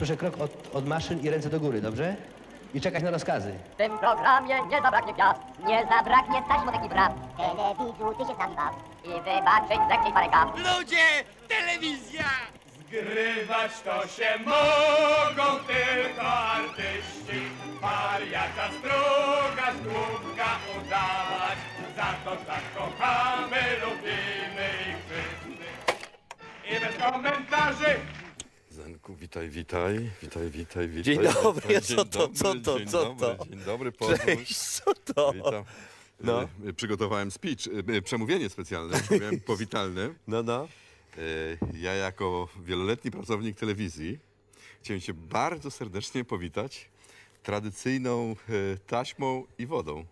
Słyszę krok od, od maszyn i ręce do góry, dobrze? I czekać na rozkazy. W tym programie nie zabraknie gwiazd, nie zabraknie taśmotek i praw. Telewidzu, ty się nami baw i wybaczyć zechciej parę kaw. Ludzie, telewizja! Zgrywać to się mogą tylko artyści. Wariata struga, zdrówka udawać. Za to tak kochamy, lubimy ich wszyscy. I bez komentarzy. Witaj, witaj, witaj, witaj, witaj. Dzień dobry, witaj. co to, co to, dzień co dobry, to? Dzień dobry, pozwól. Cześć, co to? Witam. No. E, Przygotowałem speech, e, przemówienie specjalne, powiem, powitalne. No, no. Ja jako wieloletni pracownik telewizji chciałem Cię bardzo serdecznie powitać tradycyjną taśmą i wodą.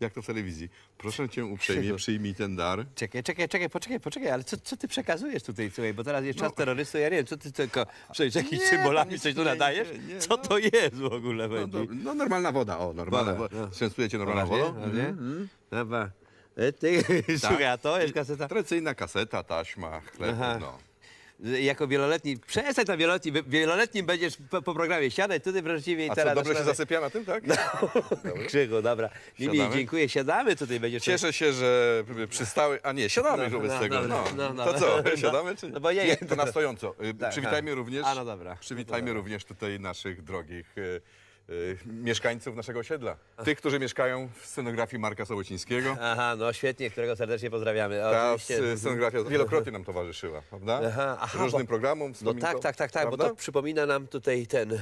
Jak to w telewizji. Proszę Cię uprzejmie, Krzychu. przyjmij ten dar. Czekaj, czekaj, czekaj, poczekaj, poczekaj, ale co, co ty przekazujesz tutaj, słuchaj, bo teraz jest czas terrorystów, ja nie wiem, co ty tylko przecież jakimiś symbolami coś tu nadajesz? nie, nie, Co no. to jest w ogóle No, do, no normalna woda, o, normalna Woda, no. Cię normalną wodą. Mhm. Dobra. E, Ty, słuchaj, a to jest kaseta? Tradycyjna kaseta, taśma, chleb, Aha. no. Jako wieloletni, przestań na wieloletni, wieloletnim będziesz po, po programie siadać tutaj właściwie i A co, teraz... dobrze się zasypia na tym, tak? Krzychu, dobra. Mimi, Siadamy? dziękuję, siadamy tutaj, będziesz... Cieszę się, że przystały... A nie, siadamy już wobec no, tego. no, No, no, no, to no. co, No. siadamy czy No bo nie- nie? to na stojąco. Y, Tak, Przywitajmy tak. również... A, no dobra. Przywitajmy również tutaj naszych drogich y, mieszkańców naszego osiedla. Tych, którzy mieszkają w scenografii Marka Sołocińskiego. Aha, no świetnie, którego serdecznie pozdrawiamy. Ta Oczywiście. scenografia wielokrotnie nam towarzyszyła, prawda? Aha, aha, Różnym bo- programom, No tak, tak, tak, tak, bo to przypomina nam tutaj ten... y,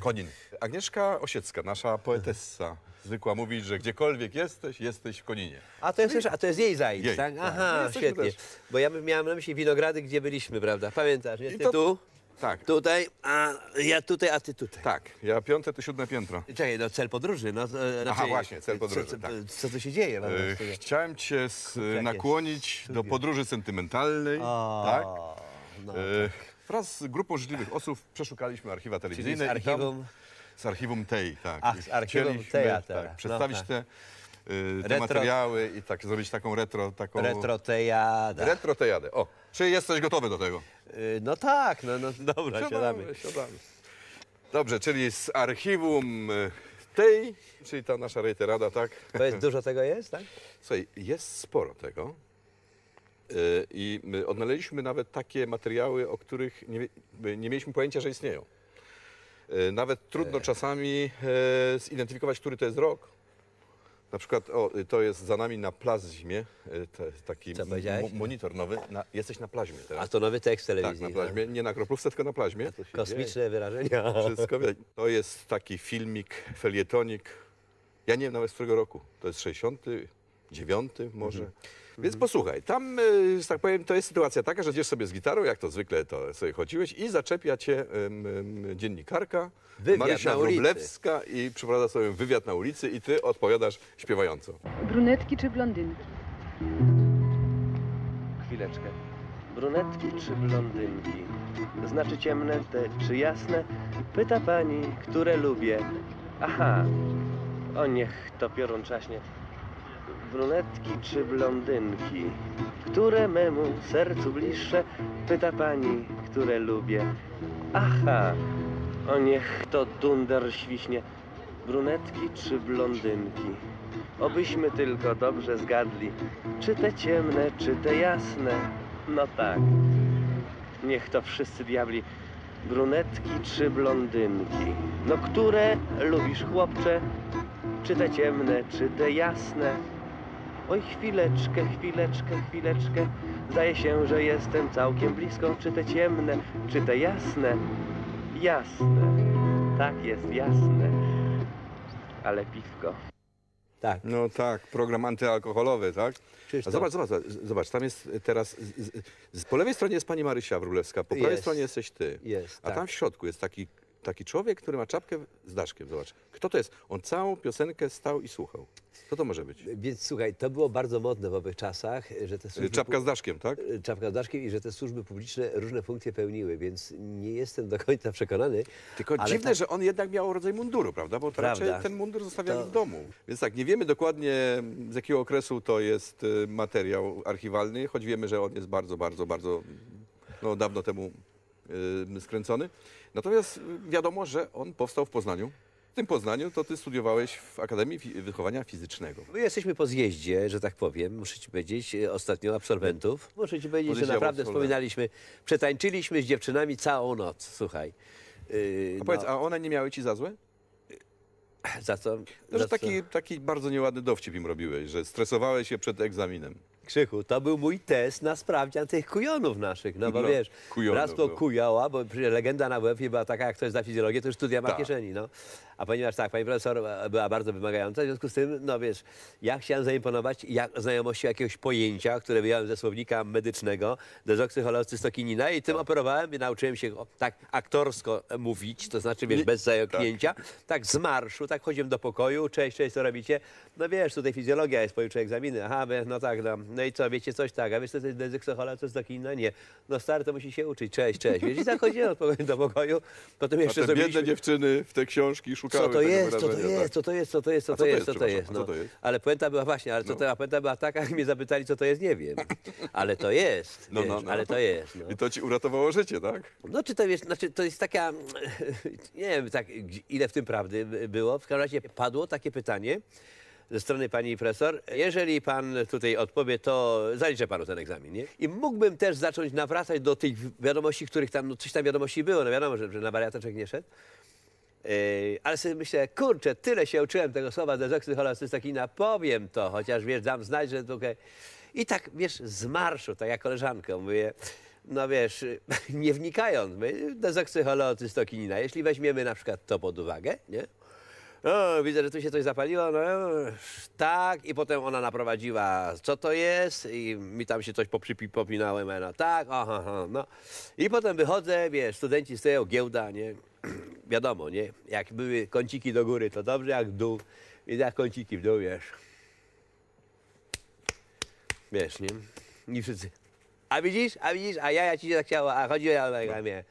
Konin. Agnieszka Osiecka, nasza poetessa, zwykła mówić, że gdziekolwiek jesteś, jesteś w Koninie. A to jest, też, a to jest jej zajdź, Jej, tak? tak. Aha, jesteśmy świetnie. też. Bo ja miałem na myśli winogrady, gdzie byliśmy, prawda? Pamiętasz, nie? I Ty to- tu, Tak, tutaj, a ja tutaj, a ty tutaj. tak. Ja piąte, to siódme piętro. Czekaj, no cel podróży, no. e, Aha, właśnie, cel co- podróży, Co, tak. co tu się dzieje? No, E, no, Chciałem cię Jakieś nakłonić do podróży sentymentalnej. O, tak? no. E, Wraz z grupą życzliwych osób przeszukaliśmy archiwa Czyli telewizyjne. z i tam- archiwum... z archiwum tej, tak. Ach, z archiwum Teatra. Tak, No przedstawić tak. te, e, te Retro- materiały i tak zrobić taką retro, taką... Retrotejada. Retro tejadę. O, czy jesteś gotowy do tego? Y, No tak, no, no dobra, siadamy. siadamy. Dobrze, czyli z archiwum e, tej, czyli ta nasza rejterada, tak? Powiedz, dużo tego jest, tak? Słuchaj, jest sporo tego. Yy, I my odnaleźliśmy nawet takie materiały, o których nie, nie mieliśmy pojęcia, że istnieją. Yy, Nawet trudno czasami zidentyfikować, który to jest rok. Na przykład, o, y, to jest za nami na plazmie, y, te, taki Co powiedziałeś? mo- monitor nowy. Na, jesteś na plaźmie A teraz. to nowy tekst tak, telewizji. na plaźmie. Nie na kroplówce, tylko na plaźmie. Kosmiczne wyrażenia. Wszystko widać. To jest taki filmik, felietonik. Ja nie wiem nawet z którego roku. To jest 69 może. Mhm. Więc posłuchaj, tam, y, że tak powiem, to jest sytuacja taka, że idziesz sobie z gitarą, jak to zwykle to sobie chodziłeś i zaczepia cię dziennikarka Wywiad Marysia. Wróblewska i przeprowadza sobie wywiad na ulicy i ty odpowiadasz śpiewająco. Brunetki czy blondynki? Chwileczkę. Brunetki czy blondynki? Znaczy ciemne te czy jasne? Pyta pani, które lubię. Aha, o niech to piorun czaśnie. Brunetki czy blondynki? Które memu sercu bliższe? Pyta pani, które lubię. Aha, o niech to dunder świśnie. Brunetki czy blondynki? Obyśmy tylko dobrze zgadli, czy te ciemne, czy te jasne. No tak. Niech to wszyscy diabli. Brunetki czy blondynki? No które lubisz, chłopcze? Czy te ciemne, czy te jasne? Oj, chwileczkę, chwileczkę, chwileczkę. Zdaje się, że jestem całkiem blisko. Czy te ciemne, czy te jasne? Jasne. Tak jest, jasne. Ale piwko. Tak. No tak, program antyalkoholowy, tak? Krzysztof. zobacz, zobacz, zobacz, tam jest teraz, z, z, z, po lewej stronie jest pani Marysia Wróblewska, po prawej Jest. stronie jesteś ty. Jest, A tak. tam w środku jest taki, taki człowiek, który ma czapkę z daszkiem, zobacz. Kto to jest? On całą piosenkę stał i słuchał. Co to może być? Więc słuchaj, to było bardzo modne w owych czasach, że te służby... Czapka z daszkiem, tak? pu- Czapka z daszkiem i że te służby publiczne różne funkcje pełniły, więc nie jestem do końca przekonany. Tylko dziwne, tak- że on jednak miał rodzaj munduru, prawda? Bo Prawda. raczej ten mundur zostawiali To- w domu. Więc tak, nie wiemy dokładnie z jakiego okresu to jest y, materiał archiwalny, choć wiemy, że on jest bardzo, bardzo, bardzo no, dawno temu skręcony. Natomiast y, wiadomo, że on powstał w Poznaniu. W tym Poznaniu to ty studiowałeś w Akademii Wychowania Fizycznego. My jesteśmy po zjeździe, że tak powiem, muszę ci powiedzieć, e, ostatnio absolwentów. Muszę ci powiedzieć, że naprawdę absolwent. wspominaliśmy, przetańczyliśmy z dziewczynami całą noc, słuchaj. Yy, A powiedz, no, a one nie miały ci za złe? za co? No, za że co? taki, taki bardzo nieładny dowcip im robiłeś, że stresowałeś się przed egzaminem. Krzychu, to był mój test na sprawdzian tych kujonów naszych, no bo No, wiesz, kujonów, raz to no. kujała, bo legenda na WF była taka, jak ktoś zna fizjologię, to już studia ma w Tak. kieszeni, no. A ponieważ tak, pani profesor e, była bardzo wymagająca, w związku z tym, no wiesz, ja chciałem zaimponować jak, znajomością jakiegoś pojęcia, które wyjąłem ze słownika medycznego, dezoksycholocystokinina i tym operowałem i nauczyłem się tak aktorsko mówić, to znaczy, wiesz, bez zająknięcia, tak. z marszu, tak chodziłem do pokoju, cześć, cześć, co robicie? No wiesz, tutaj fizjologia jest, pojutrze egzaminy, aha, no tak, no, no i co, wiecie coś, tak, a wiesz, co to jest dezoksycholocystokinina? Nie. No stary, to musi się uczyć, cześć, cześć, wiesz, i tak chodziłem do pokoju, potem jeszcze te biedne dziewczyny w te książki szukały Co to jest, co to jest, tak? co to jest, co to jest, co A to jest, co to jest, no. Ale puenta była właśnie, ale co to, a puenta była taka, jak mnie zapytali, co to jest, nie wiem. Ale to jest, No, no, no. ale to jest, no. I to ci uratowało życie, tak? No czy to wiesz, znaczy to jest taka, nie wiem tak, ile w tym prawdy by- było. W każdym razie padło takie pytanie ze strony pani profesor. Jeżeli pan tutaj odpowie, to zaliczę panu ten egzamin, nie? I mógłbym też zacząć nawracać do tych wiadomości, których tam, no coś tam wiadomości było. No wiadomo, że, że na wariateczek nie szedł. Yy, ale sobie myślę, kurczę, tyle się uczyłem tego słowa dezoksyholocystakina, powiem to, chociaż wiesz, dam znać, że tutaj... I tak, wiesz, z marszu, tak jak koleżanka, mówię, no wiesz, nie wnikając, mówię, dezoksyholocystokina, jeśli weźmiemy na przykład to pod uwagę, nie? O, widzę, że tu się coś zapaliło, no. Tak, i potem ona naprowadziła, co to jest, i mi tam się coś popinałem, a no tak, aha, aha, no. I potem wychodzę, wiesz, studenci stoją, giełda, nie, wiadomo, nie, jak były kąciki do góry, to dobrze, jak w dół, i jak kąciki w dół, wiesz. Wiesz, nie, i wszyscy, a widzisz, a widzisz, a jaja ci się tak chciało, a chodzi o mnie.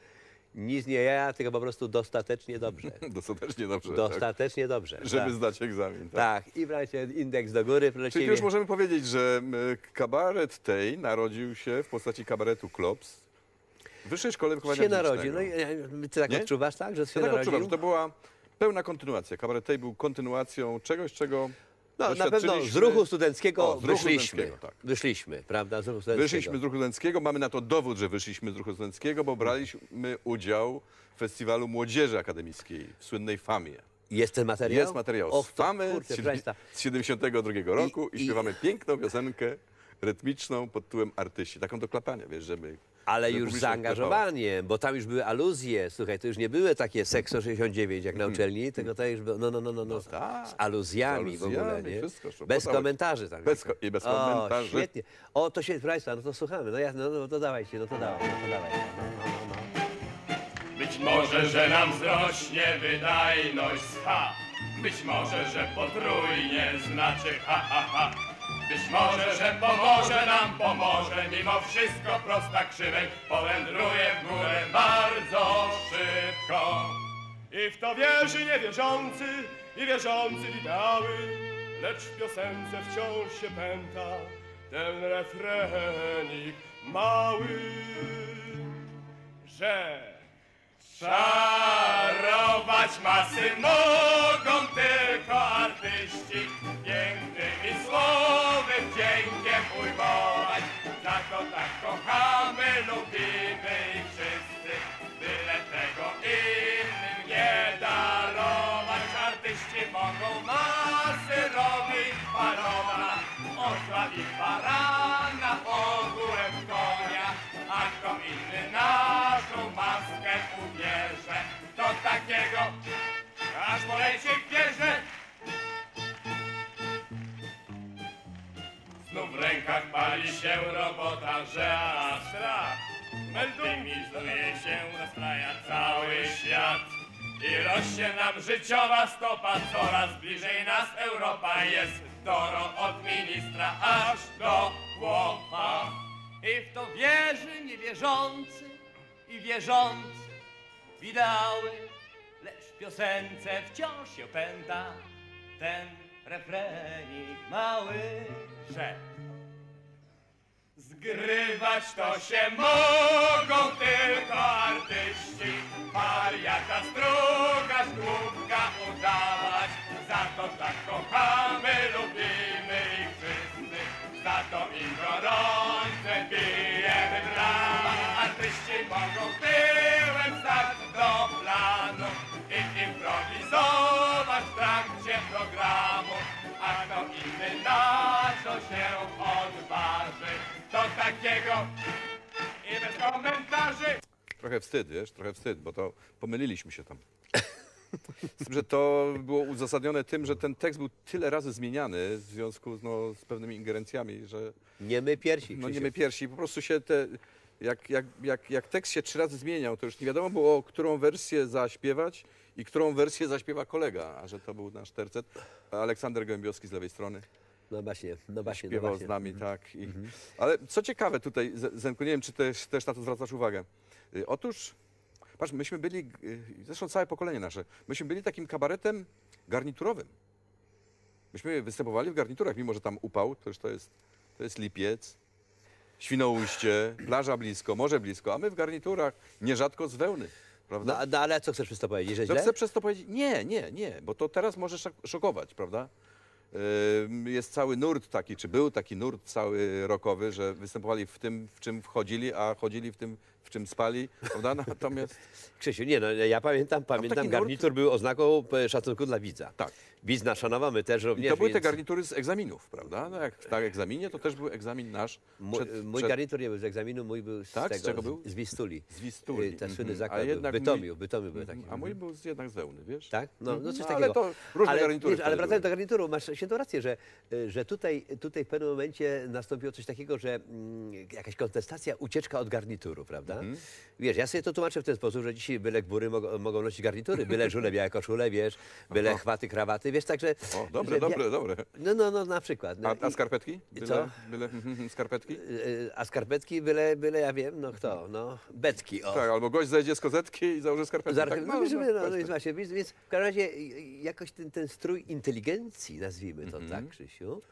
Nic nie jaja, tylko po prostu dostatecznie dobrze. Dostatecznie dobrze. tak? Dostatecznie dobrze. Żeby tak. zdać egzamin. Tak. Tak, i brać indeks do góry, Czyli ciebie. już możemy powiedzieć, że kabaret tej narodził się w postaci kabaretu Klops w Wyższej Szkole Wychowania się narodził. No, i- e, ty tak Nie? odczuwasz, tak? Że Ja się tak narodził? odczuwam, że to była pełna kontynuacja. Kabaret tej był kontynuacją czegoś, czego No, na pewno z ruchu studenckiego O, z ruchu wyszliśmy. studenckiego, tak. Wyszliśmy, prawda? Z ruchu studenckiego. Wyszliśmy z ruchu studenckiego, mamy na to dowód, że wyszliśmy z ruchu studenckiego, bo braliśmy udział w festiwalu młodzieży akademickiej w słynnej Famie. Jest ten materiał? Jest materiał Och, z Famy kurczę, z proszę państwa. 72 roku i, i- śpiewamy piękną piosenkę rytmiczną pod tytułem Artyści. Taką do klapania, wiesz, żeby... Ale już zaangażowanie, bo tam już były aluzje. Słuchaj, to już nie były takie Sekso 69 jak na uczelni, tylko to już było, no, no, no, no, no, z, tak. z aluzjami w ogóle, nie? bez komentarzy tam. Bez i bez komentarzy. O, świetnie. O, to się, proszę Państwa, no to słuchamy. No, ja, no, no to dawajcie, no to dawaj, no to dawaj. No, no, no, no. Być może, że nam wzrośnie wydajność z H. Być może, że potrójnie znaczy ha, ha, ha. Być może, że pomoże nam, pomoże mimo wszystko prosta krzywej powędruje w górę bardzo szybko. I w to wierzy niewierzący i wierzący witały, lecz w piosence wciąż się pęta ten refrenik mały, że Czarować masy mogą tylko artyści, pięknymi słowy wdziękiem ujmować. Za to tak kochamy, lubimy ich wszyscy, byle tego innym nie darować. Artyści mogą masy robić parona, osła i takiego aż poleci w pierze. Znów w rękach pali się robota, że aż strach. Optymizuje się, rozstraja cały świat. I rośnie nam życiowa stopa, coraz bliżej nas Europa jest. Doro od ministra aż do chłopa I w to wierzy niewierzący i wierzący w ideały, piosence wciąż się opęta ten refrenik mały, że zgrywać to się mogą tylko artyści, wariata struga, główka udawać, za to tak kochamy, lubimy ich wszyscy, za to im gorące bijemy brawa, artyści mogą tyłem stać do planu, pracować w trakcie programu, a kto inny na co się odważy, to takiego i bez komentarzy. Trochę wstyd, wiesz, trochę wstyd, bo to pomyliliśmy się tam. Z tym, że to było uzasadnione tym, że ten tekst był tyle razy zmieniany w związku no, z pewnymi ingerencjami, że... Nie my piersi. No nie my piersi, po prostu się te jak, jak, jak, jak tekst się trzy razy zmieniał, to już nie wiadomo było, którą wersję zaśpiewać i którą wersję zaśpiewa kolega, a że to był nasz tercet. Aleksander Gołębiowski z lewej strony No właśnie, no właśnie. no śpiewał właśnie. z nami, tak. I, Ale co ciekawe tutaj, Zenku, nie wiem, czy też, też na to zwracasz uwagę. Y, Otóż, patrz, myśmy byli, y, zresztą całe pokolenie nasze, myśmy byli takim kabaretem garniturowym. Myśmy występowali w garniturach, mimo że tam upał, to już to jest, to jest lipiec, Świnoujście, plaża blisko, morze blisko, a my w garniturach, nierzadko z wełny, prawda? No, no ale co chcesz przez to powiedzieć, że źle? chcę przez to powiedzieć, nie, nie, nie, bo to teraz może szok- szokować, prawda? Jest cały nurt taki, czy był taki nurt cały rokowy, że występowali w tym, w czym wchodzili, a chodzili w tym, w czym spali, prawda? Natomiast Krzysiu, nie no, ja pamiętam, pamiętam, garnitur był oznaką e, szacunku dla widza. Tak. Widz nas szanował, my też i również, to były te więc garnitury z egzaminów, prawda? No jak tak egzaminie, to też był egzamin nasz. Mój, przed- mój przed- garnitur nie był z egzaminu, mój był z Tak? Z tego, czego był? Z Wistuli. Z Wistuli. Y, Ten Mhm. słynny A zakład był. jednak w Bytomiu, mój- Bytomiu był taki. A mój był z, jednak z wełny, wiesz? Tak? No, no coś No, takiego. ale to różne garnitury wiesz, ale wracając do garnituru, masz świętą rację, że, y, że tutaj, tutaj w pewnym momencie nastąpiło coś takiego, że mm, jakaś kontestacja, ucieczka od garnituru, prawda? Mhm. Wiesz, ja sobie to tłumaczę w ten sposób, że dzisiaj byle gbury mogą, mogą nosić garnitury, byle żule, białe koszule, wiesz, byle Aha. chwaty, krawaty, wiesz, także... O, dobre, dobre, dobre. No, no, no, na przykład. No, A, a skarpetki? Byle, Co? Byle, mhm, skarpetki? y, A skarpetki, byle, byle ja wiem, no kto, no, becki, o. Tak, albo gość zejdzie z kozetki i założy skarpetki. Zarch- tak, no, no, no, no, więc właśnie, więc, więc w każdym razie y, y, jakoś ten, ten strój inteligencji, nazwijmy to tak, Krzysiu,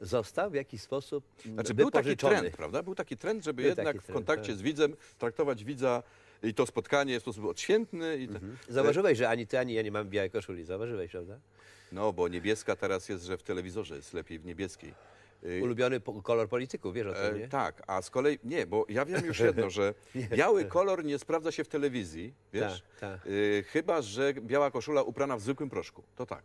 został w jakiś sposób Mhm. Znaczy był taki trend, prawda? Był taki trend, żeby Był jednak taki w trend, kontakcie tak. z widzem traktować widza i to spotkanie w sposób odświętny. I Mhm. Zauważyłeś, że ani ty, ani ja nie mamy białej koszuli. Zauważyłeś, prawda? No, bo niebieska teraz jest, że w telewizorze jest lepiej w niebieskiej. Y, Ulubiony po- kolor polityków, wiesz o tym, E, nie? tak, a z kolei nie, bo ja wiem już jedno, że biały kolor nie sprawdza się w telewizji, wiesz? Tak, tak. Y, chyba, że biała koszula uprana w zwykłym proszku. To tak.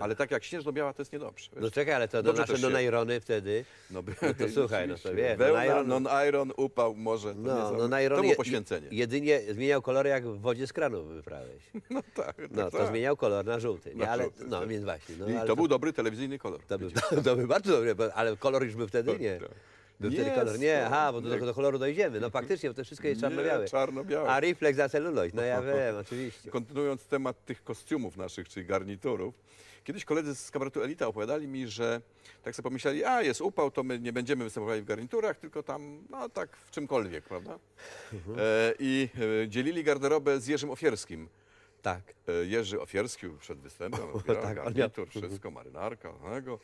Ale tak jak śnieżno-biała, to jest niedobrze. wiesz? No czekaj, ale to do Dobrze nasze też się- wtedy, No, by- no to słuchaj, no to wie, Wełna, nonajron- non-iron, upał, morze. To, no, nie no najron to było je- poświęcenie. jedynie zmieniał kolory, jak w wodzie z kranu wyprałeś. No tak, No, tak, to tak. zmieniał kolor na żółty, nie? Na Ale, żółty, no, tak. więc właśnie. No, I ale to był dobry telewizyjny kolor. To był, widzisz? to był bardzo dobry, bo- ale kolor już był wtedy? Nie. Tak. Był Nie, wtedy kolor? Nie, no, aha, bo do, nie. do koloru dojdziemy. No faktycznie, bo to wszystko jest Nie, czarno-białe. czarno-białe. A refleks za celuloid, no ja wiem, oczywiście. Kontynuując temat tych kostiumów naszych, czyli garniturów, kiedyś koledzy z kabaretu Elita opowiadali mi, że tak sobie pomyśleli, a jest upał, to my nie będziemy występowali w garniturach, tylko tam, no tak w czymkolwiek, prawda? Mhm. E, I e, dzielili garderobę z Jerzym Ofierskim. Tak. E, Jerzy Ofierski przed występem, odbierał tak, garnitur, wszystko, marynarka, tego,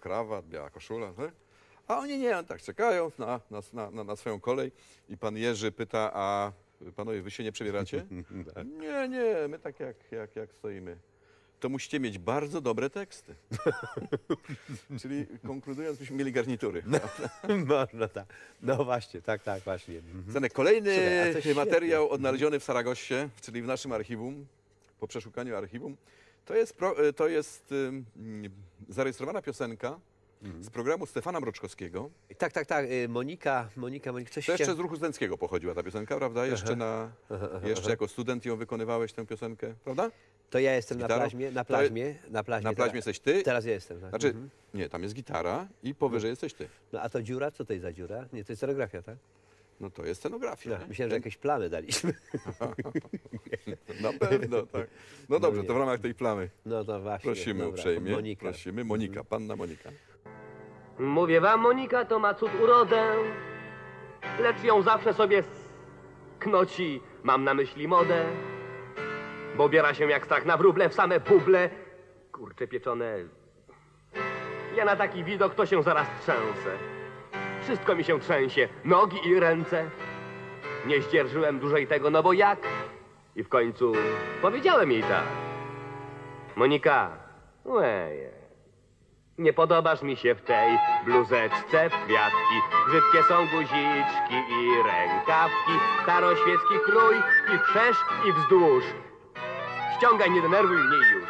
krawat, biała koszula. Nie? A oni nie, tak czekają na, na, na, na swoją kolej i pan Jerzy pyta, a panowie, wy się nie przebieracie? nie, nie, my tak jak, jak, jak stoimy. To musicie mieć bardzo dobre teksty. Czyli konkludując, byśmy mieli garnitury. Można tak. No właśnie, tak, tak, właśnie. Mhm. Zenek, kolejny Słuchaj, materiał odnaleziony w Saragossie, czyli w naszym archiwum, po przeszukaniu archiwum. To jest, pro, to jest ym, zarejestrowana piosenka Mhm. z programu Stefana Mroczkowskiego. Tak, tak, tak. y, Monika, Monika, Monika, coś To jeszcze z ruchu studenckiego pochodziła ta piosenka, prawda? Jeszcze, na, jeszcze jako student ją wykonywałeś, tę piosenkę, prawda? To ja jestem na plaźmie, na plaźmie, na plaźmie. Na plaźmie teraz, jesteś ty, Teraz ja jestem, tak. znaczy, Mhm. nie, tam jest gitara i powyżej jesteś ty. No a to dziura, co to jest za dziura? Nie, to jest scenografia, tak? No to jest scenografia. No, myślałem, że jakieś plamy daliśmy. Na pewno, tak. No dobrze, nie. to w ramach tej plamy No to właśnie. prosimy dobra, uprzejmie. Monika. Prosimy, Monika, panna Monika. Mówię wam, Monika to ma cud urodę, lecz ją zawsze sobie knoci, mam na myśli modę. Bo biera się jak strach na wróble w same buble. Kurcze pieczone. Ja na taki widok to się zaraz trzęsę. Wszystko mi się trzęsie, nogi i ręce. Nie zdzierżyłem dłużej tego, no bo jak? I w końcu powiedziałem jej tak. Monika, łeje. Nie podobasz mi się w tej bluzeczce kwiatki. Brzydkie są guziczki i rękawki. Staroświecki krój i wszerz i wzdłuż. Ściągaj, nie denerwuj mnie już.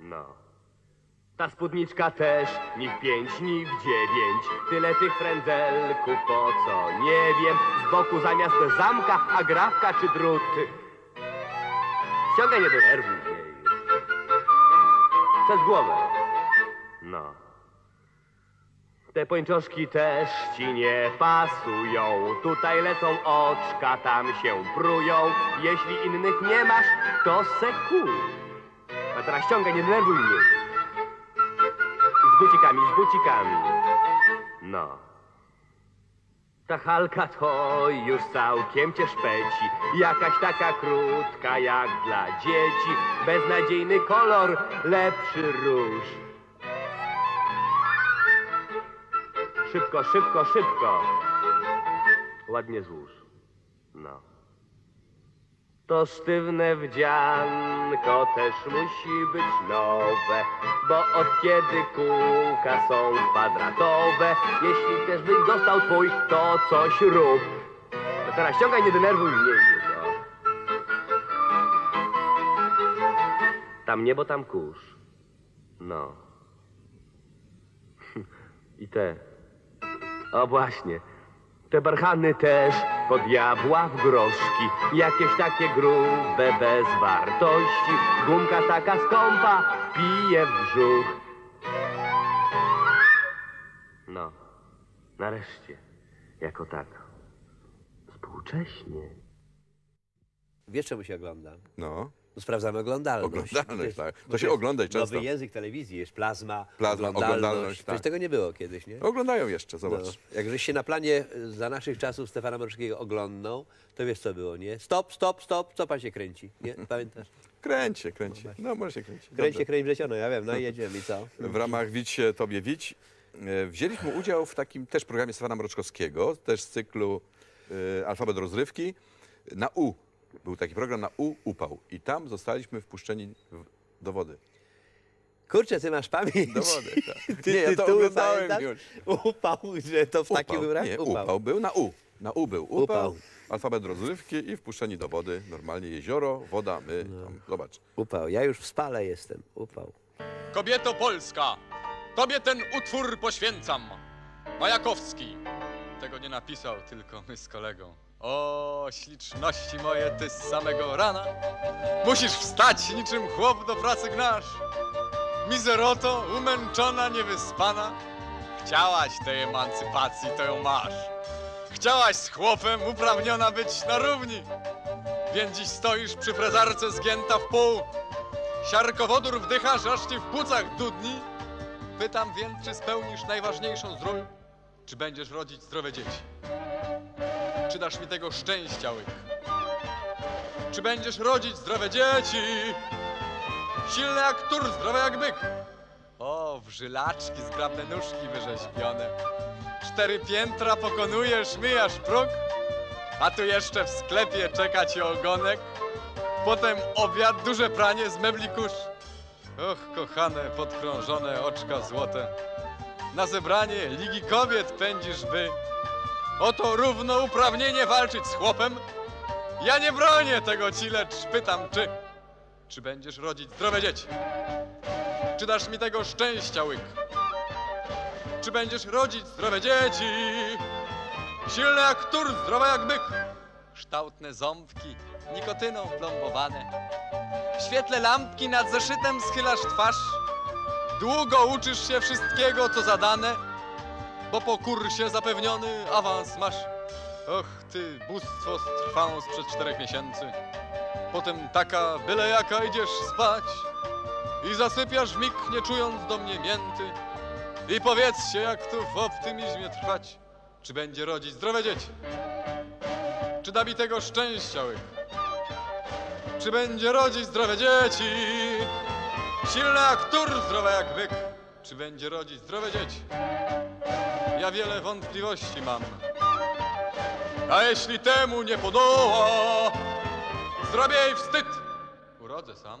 No. Ta spódniczka też, ni w pięć, ni w dziewięć. Tyle tych frędzelków, po co? Nie wiem. Z boku zamiast zamka, agrafka czy drut. Ściągaj nie denerwuj mnie już. Przez głowę. No. Te pończoszki też ci nie pasują. Tutaj lecą oczka, tam się prują. Jeśli innych nie masz, to se kup. A teraz ściągaj, nie denerwuj mnie. Z bucikami, z bucikami. No. Ta halka to już całkiem cię szpeci. Jakaś taka krótka jak dla dzieci. Beznadziejny kolor, lepszy róż. Szybko, szybko, szybko. Ładnie złóż. No. To sztywne wdzianko też musi być nowe, bo od kiedy kółka są kwadratowe, jeśli też byś dostał twój, to coś rób. No teraz ściągaj, nie denerwuj mnie już. Tam niebo, tam kurz. No. I te. O właśnie. Te barchany też po diabła w groszki. Jakieś takie grube bez wartości. Gumka taka skąpa pije w brzuch. No, nareszcie, jako tak. Współcześnie. Wiesz, czemu się ogląda? No, sprawdzamy oglądalność. Oglądalność, tak. To się ogląda często. Nowy język telewizji jest plazma, Plazma, oglądalność. oglądalność, tak. tego nie było kiedyś, nie? oglądają jeszcze, No, zobacz. jak żeś się na planie y, za naszych czasów Stefana Mroczkiego oglądnął, to wiesz co było, nie? Stop, stop, stop, co pan się kręci, nie? Pamiętasz? Kręć się, kręć się. No, może się kręci. Kręć się, Dobrze. kręć wlesiono, ja wiem, no i jedziemy i co? W ramach Widź się Tobie Widź e, wzięliśmy udział w takim też programie Stefana Mroczkowskiego, też z cyklu e, Alfabet Rozrywki. Na U. Był taki program na U, upał. I tam zostaliśmy wpuszczeni w, do wody. Kurczę, ty masz pamięć. Do wody, tak. Ty Nie, ja to tytuły oglądałem pamiętasz? już. Upał, że to w takim Upał. wybrać? Nie, upał. był na U. Na U był upał, Upał. alfabet rozrywki i wpuszczeni do wody. Normalnie jezioro, woda, my tam, zobacz. Upał, ja już w spale jestem, upał. Kobieto Polska, tobie ten utwór poświęcam. Majakowski. Tego nie napisał, tylko my z kolegą. O, śliczności moje, ty z samego rana. Musisz wstać niczym chłop do pracy gnasz. Mizeroto, umęczona, niewyspana. Chciałaś tej emancypacji, to ją masz. Chciałaś z chłopem uprawniona być na równi. Więc dziś stoisz przy prezarce zgięta w pół. Siarkowodór wdychasz, aż ci w płucach dudni. Pytam więc, czy spełnisz najważniejszą z ról? Czy będziesz rodzić zdrowe dzieci? Czy dasz mi tego szczęścia łyk? Czy będziesz rodzić zdrowe dzieci? Silne jak tur, zdrowe jak byk. O, w żylaczki, zgrabne nóżki wyrzeźbione. Cztery piętra pokonujesz, myjasz próg. A tu jeszcze w sklepie czeka ci ogonek. Potem obiad, duże pranie z mebli kurz. Och, kochane, podkrążone oczka złote. Na zebranie Ligi Kobiet pędzisz by. Oto równouprawnienie walczyć z chłopem. Ja nie bronię tego ci, lecz pytam, czy... Czy będziesz rodzić zdrowe dzieci? Czy dasz mi tego szczęścia łyk? Czy będziesz rodzić zdrowe dzieci? Silne jak tur, zdrowe jak byk. Kształtne ząbki, nikotyną plombowane. W świetle lampki nad zeszytem schylasz twarz. Długo uczysz się wszystkiego, co zadane, bo po kursie zapewniony awans masz. Och, ty bóstwo z trwałą sprzed czterech miesięcy. Potem taka byle jaka idziesz spać i zasypiasz mig, nie czując do mnie mięty. I powiedzcie, jak tu w optymizmie trwać, czy będzie rodzić zdrowe dzieci? Czy da mi tego szczęścia łyk? Czy będzie rodzić zdrowe dzieci? Silne jak tur, zdrowe jak byk. Czy będzie rodzić zdrowe dzieci? Ja wiele wątpliwości mam. A jeśli temu nie podoła, zrobię jej wstyd. Urodzę sam.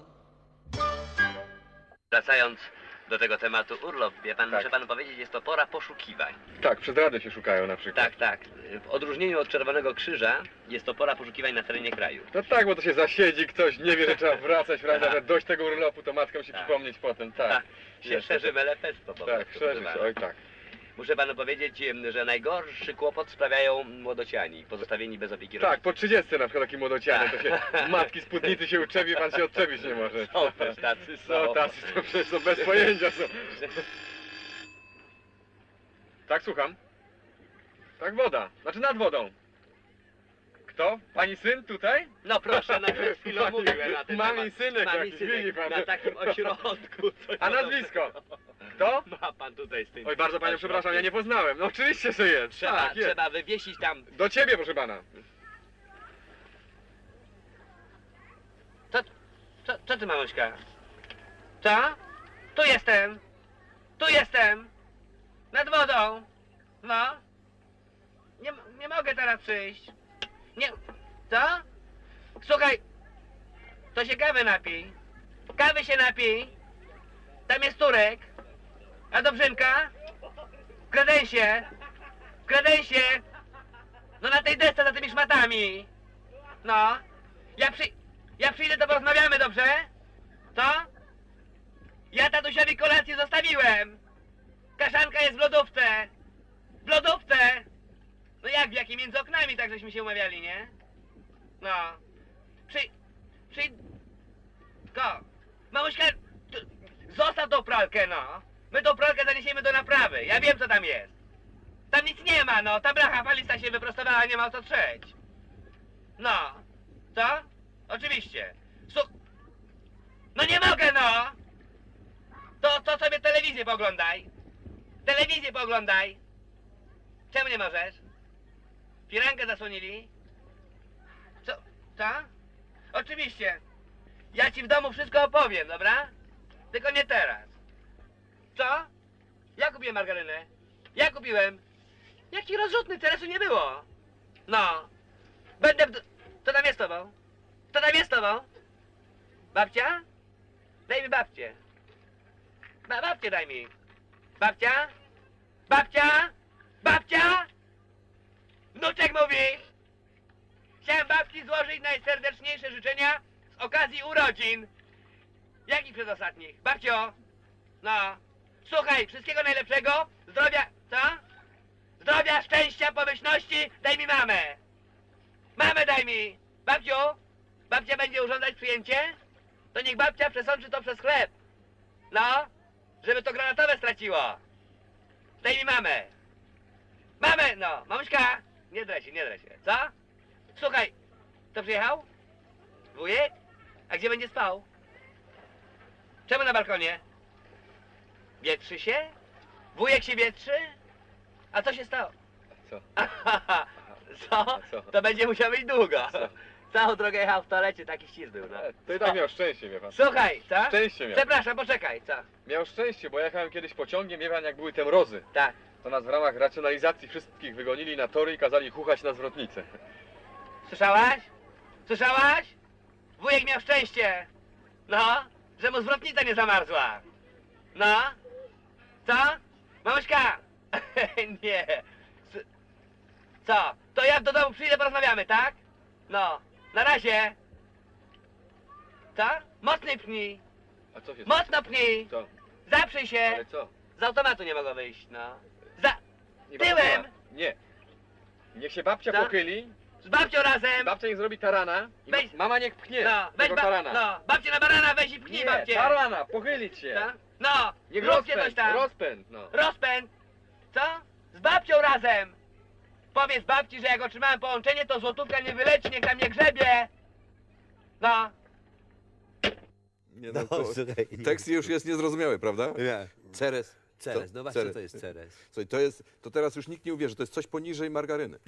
Wracając do tego tematu urlop. Wie pan, Tak. muszę panu powiedzieć, jest to pora poszukiwań. Tak, przez radę się szukają na przykład. Tak, tak. W odróżnieniu od Czerwonego Krzyża jest to pora poszukiwań na terenie kraju. No tak, bo to się zasiedzi ktoś, nie wie, że trzeba wracać, prawda, Tak. że dość tego urlopu, to matka musi Tak. przypomnieć potem, tak. się Jest. szerzy melefesto po Tak, prostu, szerzy proszę się, oj tak. Muszę panu powiedzieć, że najgorszy kłopot sprawiają młodociani, pozostawieni bez opieki Tak, rodziców. po 30 na przykład taki młodociany, to się matki spódnicy się uczepi, pan się odczepić nie może. Są też tacy, są. No tacy to przecież są bez pojęcia są. Tak, słucham. Tak, woda. Znaczy nad wodą. Kto? Pani syn tutaj? No proszę, na przed chwilą mówiłem na ten mami temat. synek Mami jakiś, synek, pan. Na takim ośrodku. coś A nazwisko? Kto? Ma pan tutaj z tym. Oj, bardzo panią przepraszam, ja nie poznałem. No oczywiście, że jest. Trzeba, tak, jest. trzeba wywiesić tam. Do ciebie, proszę pana. Co, co, co ty, mamuśka? Co? Tu jestem. Tu jestem. Nad wodą. No. Nie, nie mogę teraz przyjść. Nie. Co? Słuchaj. To się kawy napij. Kawy się napij. Tam jest Turek. A Dobrzynka? W kredensie. W kredensie. No na tej desce za tymi szmatami. No. Ja przy... Ja przyjdę, to porozmawiamy, dobrze? Co? Ja tatusiowi kolację zostawiłem. Kaszanka jest w lodówce. W lodówce. No jak, w jakiej między oknami, tak żeśmy się umawiali, nie? No. Przy... Przy... Ko. Mamuśka, zostaw tą pralkę, no. My tą pralkę zaniesiemy do naprawy. Ja wiem, co tam jest. Tam nic nie ma, no. Ta blacha falista się wyprostowała, nie ma o co trzeć. No. Co? Oczywiście. Su... No nie mogę, no! To, to sobie telewizję poglądaj. Telewizję poglądaj. Czemu nie możesz? Firankę zasłonili? Co? Co? Oczywiście. Ja ci w domu wszystko opowiem, dobra? Tylko nie teraz. Co? Ja kupiłem margarynę. Ja kupiłem. Jaki rozrzutny, Teresu nie było. No. Będę Co tam jest tobą? Kto tam jest tobą? Babcia? Daj mi babcię. Ba babcię daj mi. Babcia? Babcia? Babcia? Wnuczek mówi. Chciałem babci złożyć najserdeczniejsze życzenia z okazji urodzin. Jakich przedostatnich? Babcio? No. Słuchaj, wszystkiego najlepszego. Zdrowia... Co? Zdrowia, szczęścia, pomyślności. Daj mi mamę. Mamę daj mi. Babciu? Babcia będzie urządzać przyjęcie? To niech babcia przesączy to przez chleb. No, żeby to granatowe straciło. Daj mi mamę. Mamę, no, mamuśka. Nie drę się, nie drę się. Co? Słuchaj, kto przyjechał? Wujek? A gdzie będzie spał? Czemu na balkonie? Wietrzy się? Wujek się wietrzy? A co się stało? Co? Co? Co? To będzie musiał być długo. Co? Całą drogę jechał w toalecie, taki ścisk był, no. To i tak miał szczęście, wie pan. Słuchaj, co? Szczęście miał. Przepraszam, poczekaj, co? Miał szczęście, bo jechałem kiedyś pociągiem, wie pan, jak były te mrozy. Tak. To nas w ramach racjonalizacji wszystkich wygonili na tory i kazali chuchać na zwrotnicę. Słyszałaś? Słyszałaś? Wujek miał szczęście. No, że mu zwrotnica nie zamarzła. No. Co? Mamuśka! nie. Co? To ja do domu przyjdę, porozmawiamy, tak? No. Na razie. Co? Mocniej pchnij. A co się Mocno pchnij. Co? Zaprzyj się. Ale co? Z automatu nie mogło wyjść, no. Nie Tyłem! Nie. Niech się babcia Co? pochyli, Z babcią razem. babcia niech zrobi tarana Weź- mama niech pchnie No, weź ba... tarana. No, babcie na barana weź i pchnij Nie, babcię. tarana, pochylić się. Co? No, Niech rozpęd, coś tam. rozpęd, no. Rozpęd. Co? Z babcią razem. Powiedz babci, że jak otrzymałem połączenie, to złotówka nie wyleci, niech tam nie grzebie. No. Nie, No, to- słuchaj. tekst już jest niezrozumiały, prawda? Nie. Ceres. Ceres, no właśnie Ceres. to jest Ceres. Słuchaj, to, jest, to teraz już nikt nie uwierzy, to jest coś poniżej margaryny.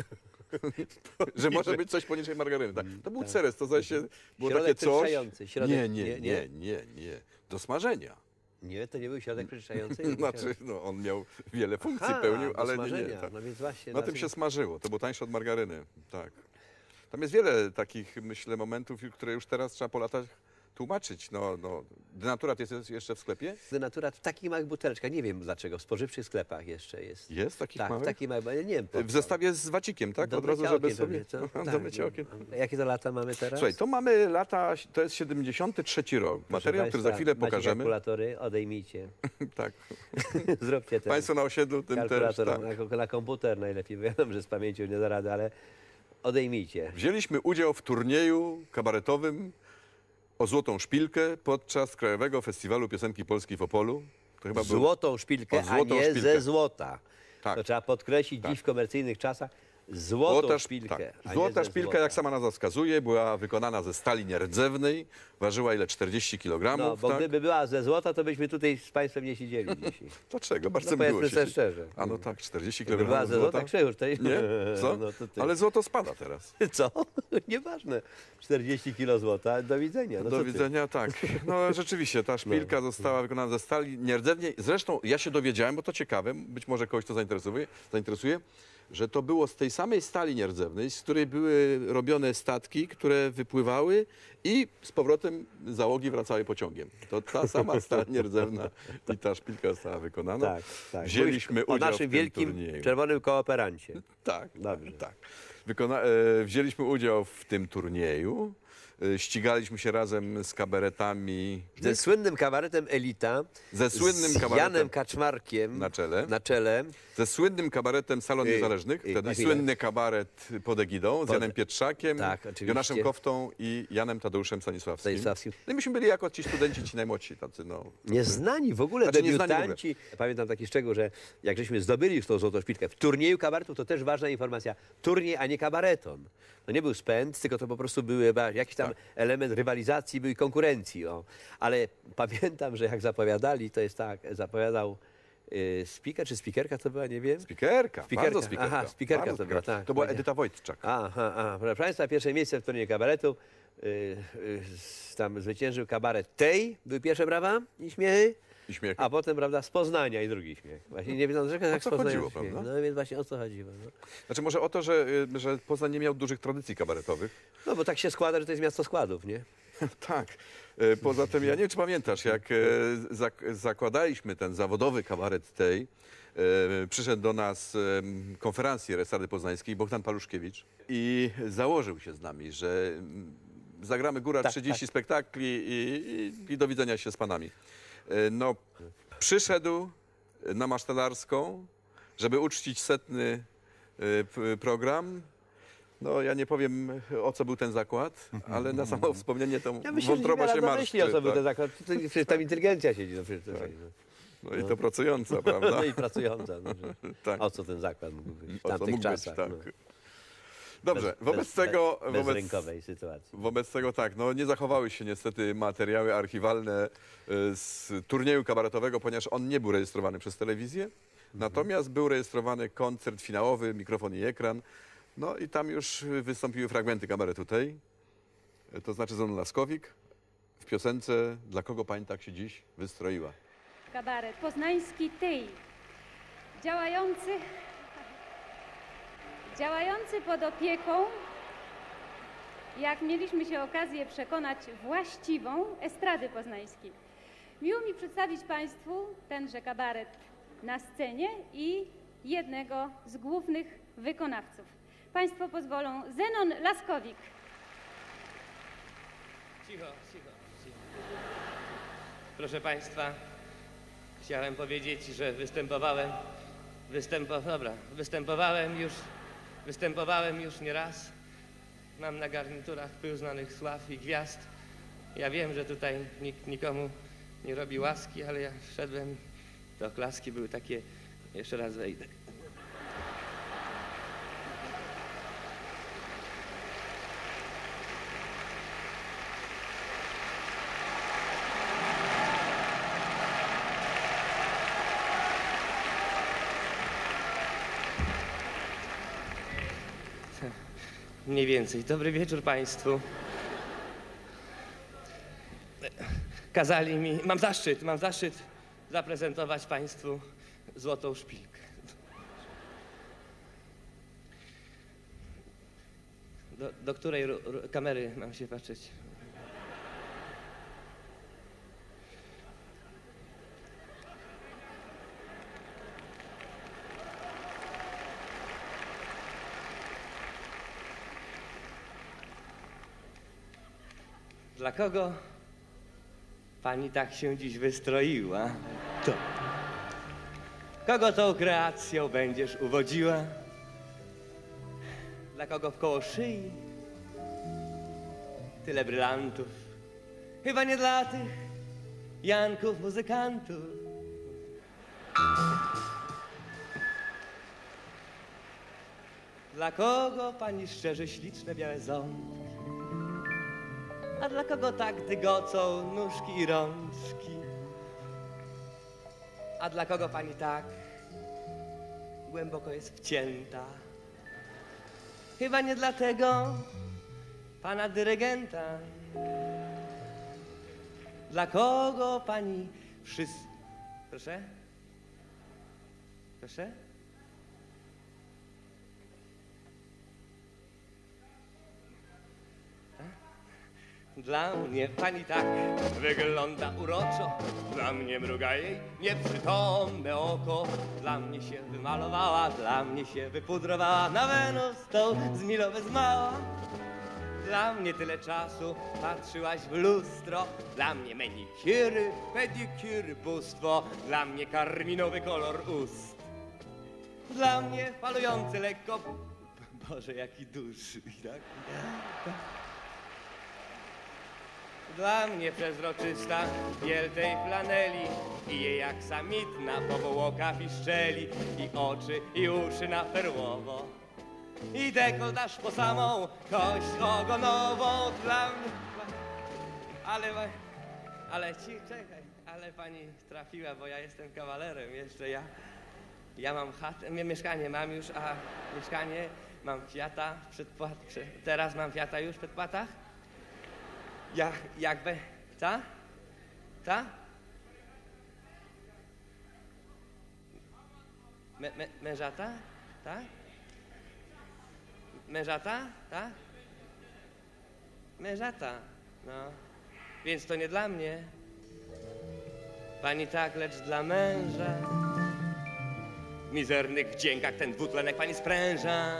że może być coś poniżej margaryny. Tak. To był ceres, to zaś się było Środek takie coś. środek- Nie, nie, nie, nie, nie? Do smażenia. Nie, to nie był środek przyczyszczający? Znaczy, no, on miał wiele funkcji Aha, pełnił, ale nie, nie. Tak. No więc właśnie, Na tym tym- się smażyło, to było tańsze od margaryny. Tak. Tam jest wiele takich, myślę, momentów, które już teraz trzeba po latach tłumaczyć. No, no, denaturat jest jeszcze w sklepie? Denaturat w takich małych buteleczkach, nie wiem dlaczego, w spożywczych sklepach jeszcze jest. Jest takich tak, małych? w takich małych, nie wiem. W zestawie z wacikiem, tak? Do Od razu, żeby sobie... Do Tak, mycia no. okien. Jakie to lata mamy teraz? Słuchaj, to mamy lata, to jest 73 rok. Proszę Materiał, który za państwa, chwilę pokażemy. kalkulatory, odejmijcie. Tak. Zróbcie ten Państwo na osiedlu tym też. kalkulator Tak. na, na komputer najlepiej, bo wiadomo, że z pamięcią nie da rady, ale odejmijcie. Wzięliśmy udział w turnieju kabaretowym o Złotą Szpilkę podczas Krajowego Festiwalu Piosenki Polskiej w Opolu. To chyba był... Złotą szpilkę, O, złotą a nie szpilkę. ze złota. Tak. To trzeba podkreślić dziś w komercyjnych czasach. Złotą Złota, szpilkę. tak. Złota szpilka, złota. jak sama nazwa wskazuje, była wykonana ze stali nierdzewnej, ważyła ile? 40 kg. No, bo tak? gdyby była ze złota, to byśmy tutaj z Państwem nie siedzieli dzisiaj. Dlaczego? Bardzo No powiedzmy się szczerze. A no tak, 40 Gdyby była kg ze złota, Krzyżusz, to Nie? Co? No to. Ale złoto spada teraz. Co? Nieważne. 40 kilo złota, do widzenia. No Do ty? widzenia, tak. No rzeczywiście, ta szpilka została wykonana ze stali nierdzewnej. Zresztą ja się dowiedziałem, bo to ciekawe, być może kogoś to zainteresuje, zainteresuje, że to było z tej samej stali nierdzewnej, z której były robione statki, które wypływały i z powrotem załogi wracały pociągiem. To ta sama stal nierdzewna i ta szpilka została wykonana. Tak, tak. Wzięliśmy Mówisz o udział naszym w tym wielkim turnieju. czerwonym kooperancie. Tak, Dobrze. tak. Wykona- e, wzięliśmy udział w tym turnieju. E, ścigaliśmy się razem z kabaretami Ze słynnym kabaretem Elita, Ze słynnym z kabaretem Janem Kaczmarkiem na czele. na czele. ze słynnym kabaretem Salon Niezależnych, ej, wtedy chwilę. słynny kabaret pod egidą z Pod- Janem Pietrzakiem, Tak, oczywiście. Jonaszem Koftą i Janem Tadeuszem Stanisławskim. Stanisławskim. No i myśmy byli jako ci studenci, ci najmłodsi tacy, no. Nieznani w ogóle, Znaczy, nieznani w ogóle. debiutanci. Pamiętam taki szczegół, że jak żeśmy zdobyli już tą złotą szpilkę w turnieju kabaretu, to też ważna informacja. Turniej, a nie kabareton. To nie był spęd, tylko to po prostu były chyba jakiś tam Tak. element rywalizacji, był i konkurencji. O. Ale pamiętam, że jak zapowiadali, to jest tak, zapowiadał y, speaker czy speakerka to była, nie wiem? Spikerka, Spikerka. bardzo spikerka. Aha, spikerka bardzo to była, tak. To była Powiedział- Edyta Wojtczak. Aha, aha. Proszę Państwa, pierwsze miejsce w turnieju kabaretu. Y, y, tam zwyciężył kabaret Tej, były pierwsze brawa i śmiechy. I śmiech. A potem, prawda, z Poznania i drugi śmiech. Właśnie nie wiem, dlaczego jak co z Poznania chodziło, śmiech. prawda? No więc właśnie o co chodziło. No. Znaczy może o to, że, y, że Poznań nie miał dużych tradycji kabaretowych. no bo tak się składa, że to jest miasto składów, nie? Tak. E, Poza tym, ja nie wiem, czy pamiętasz, jak e, zak- zakładaliśmy ten zawodowy kabaret tej, e, przyszedł do nas em, konferencję Resady Poznańskiej Bogdan Paluszkiewicz i założył się z nami, że mm, zagramy góra Tak, 30 spektakli i, i, i do widzenia się z panami. E, No, przyszedł na Masztelarską, żeby uczcić setny e, program. No, ja nie powiem, o co był ten zakład, ale na samo wspomnienie to Ja myślę, wątroba się nie myśli o marszczy. co był tak. ten zakład. To- to- Przecież tam inteligencja siedzi. No, przecież, to- No i to pracująca, prawda? no i pracująca. No, Tak. O co ten zakład mógł być w tamtych mógł być, czasach. tak. no. Dobrze, Bez- wobec bez- tego... Bez, wobec, bezrynkowej sytuacji. wobec tego tak, no nie zachowały się niestety materiały archiwalne y, z turnieju kabaretowego, ponieważ on nie był rejestrowany przez telewizję. Natomiast był rejestrowany koncert finałowy, mikrofon i ekran. No i tam już wystąpiły fragmenty kabaretu tej. To znaczy Zon Laskowik w piosence Dla kogo pani tak się dziś wystroiła? Kabaret poznański Tej, działający, działający pod opieką, jak mieliśmy się okazję przekonać, właściwą estrady poznańskiej. Miło mi przedstawić Państwu tenże kabaret na scenie i jednego z głównych wykonawców. Państwo pozwolą, Zenon Laskowik. Cicho, cicho, cicho. Proszę Państwa, chciałem powiedzieć, że występowałem, występo, dobra, występowałem już, występowałem już nie raz. Mam na garniturach pył znanych sław i gwiazd. Ja wiem, że tutaj nikt nikomu nie robi łaski, ale ja wszedłem, te oklaski były takie, jeszcze raz wejdę. Mniej więcej. Dobry wieczór Państwu. Kazali mi, mam zaszczyt, mam zaszczyt zaprezentować Państwu złotą szpilkę. Do, do której kamery mam się patrzeć? Dla kogo pani tak się dziś wystroiła? Co? Kogo tą kreacją będziesz uwodziła? Dla kogo w koło szyi tyle brylantów? Chyba nie dla tych Janków muzykantów. Dla kogo pani szczerze śliczne białe ząbki? A dla kogo tak dygocą nóżki i rączki? A dla kogo pani tak głęboko jest wcięta? Chyba nie dlatego pana dyrygenta. Dla kogo pani wszyscy... Proszę? Proszę? Dla mnie pani tak wygląda uroczo, dla mnie mruga jej nieprzytomne oko, dla mnie się wymalowała, dla mnie się wypudrowała, na Wenus tą z zmała. Dla mnie tyle czasu patrzyłaś w lustro, dla mnie menikury, pedikury, bóstwo, dla mnie karminowy kolor ust. Dla mnie falujący lekko, Boże jaki duży, tak? Dla mnie przezroczysta biel tej flaneli. I jej aksamitna powłoka piszczeli i oczy i uszy na perłowo. I dekoltaż po samą kość ogonową. Dla mnie. Ale, ale ci, czekaj, ale pani trafiła, bo ja jestem kawalerem. Jeszcze, ja, ja mam chatę, mie- mieszkanie mam już, a mieszkanie mam Fiata przedpłat, prze- teraz mam Fiata już w przedpłatach? Ja, jakby, ta? Ta? Me, me, mężata? Tak? Mężata? Tak? Mężata, no. Więc to nie dla mnie. Pani tak, lecz dla męża. W mizernych wdziękach ten dwutlenek pani spręża.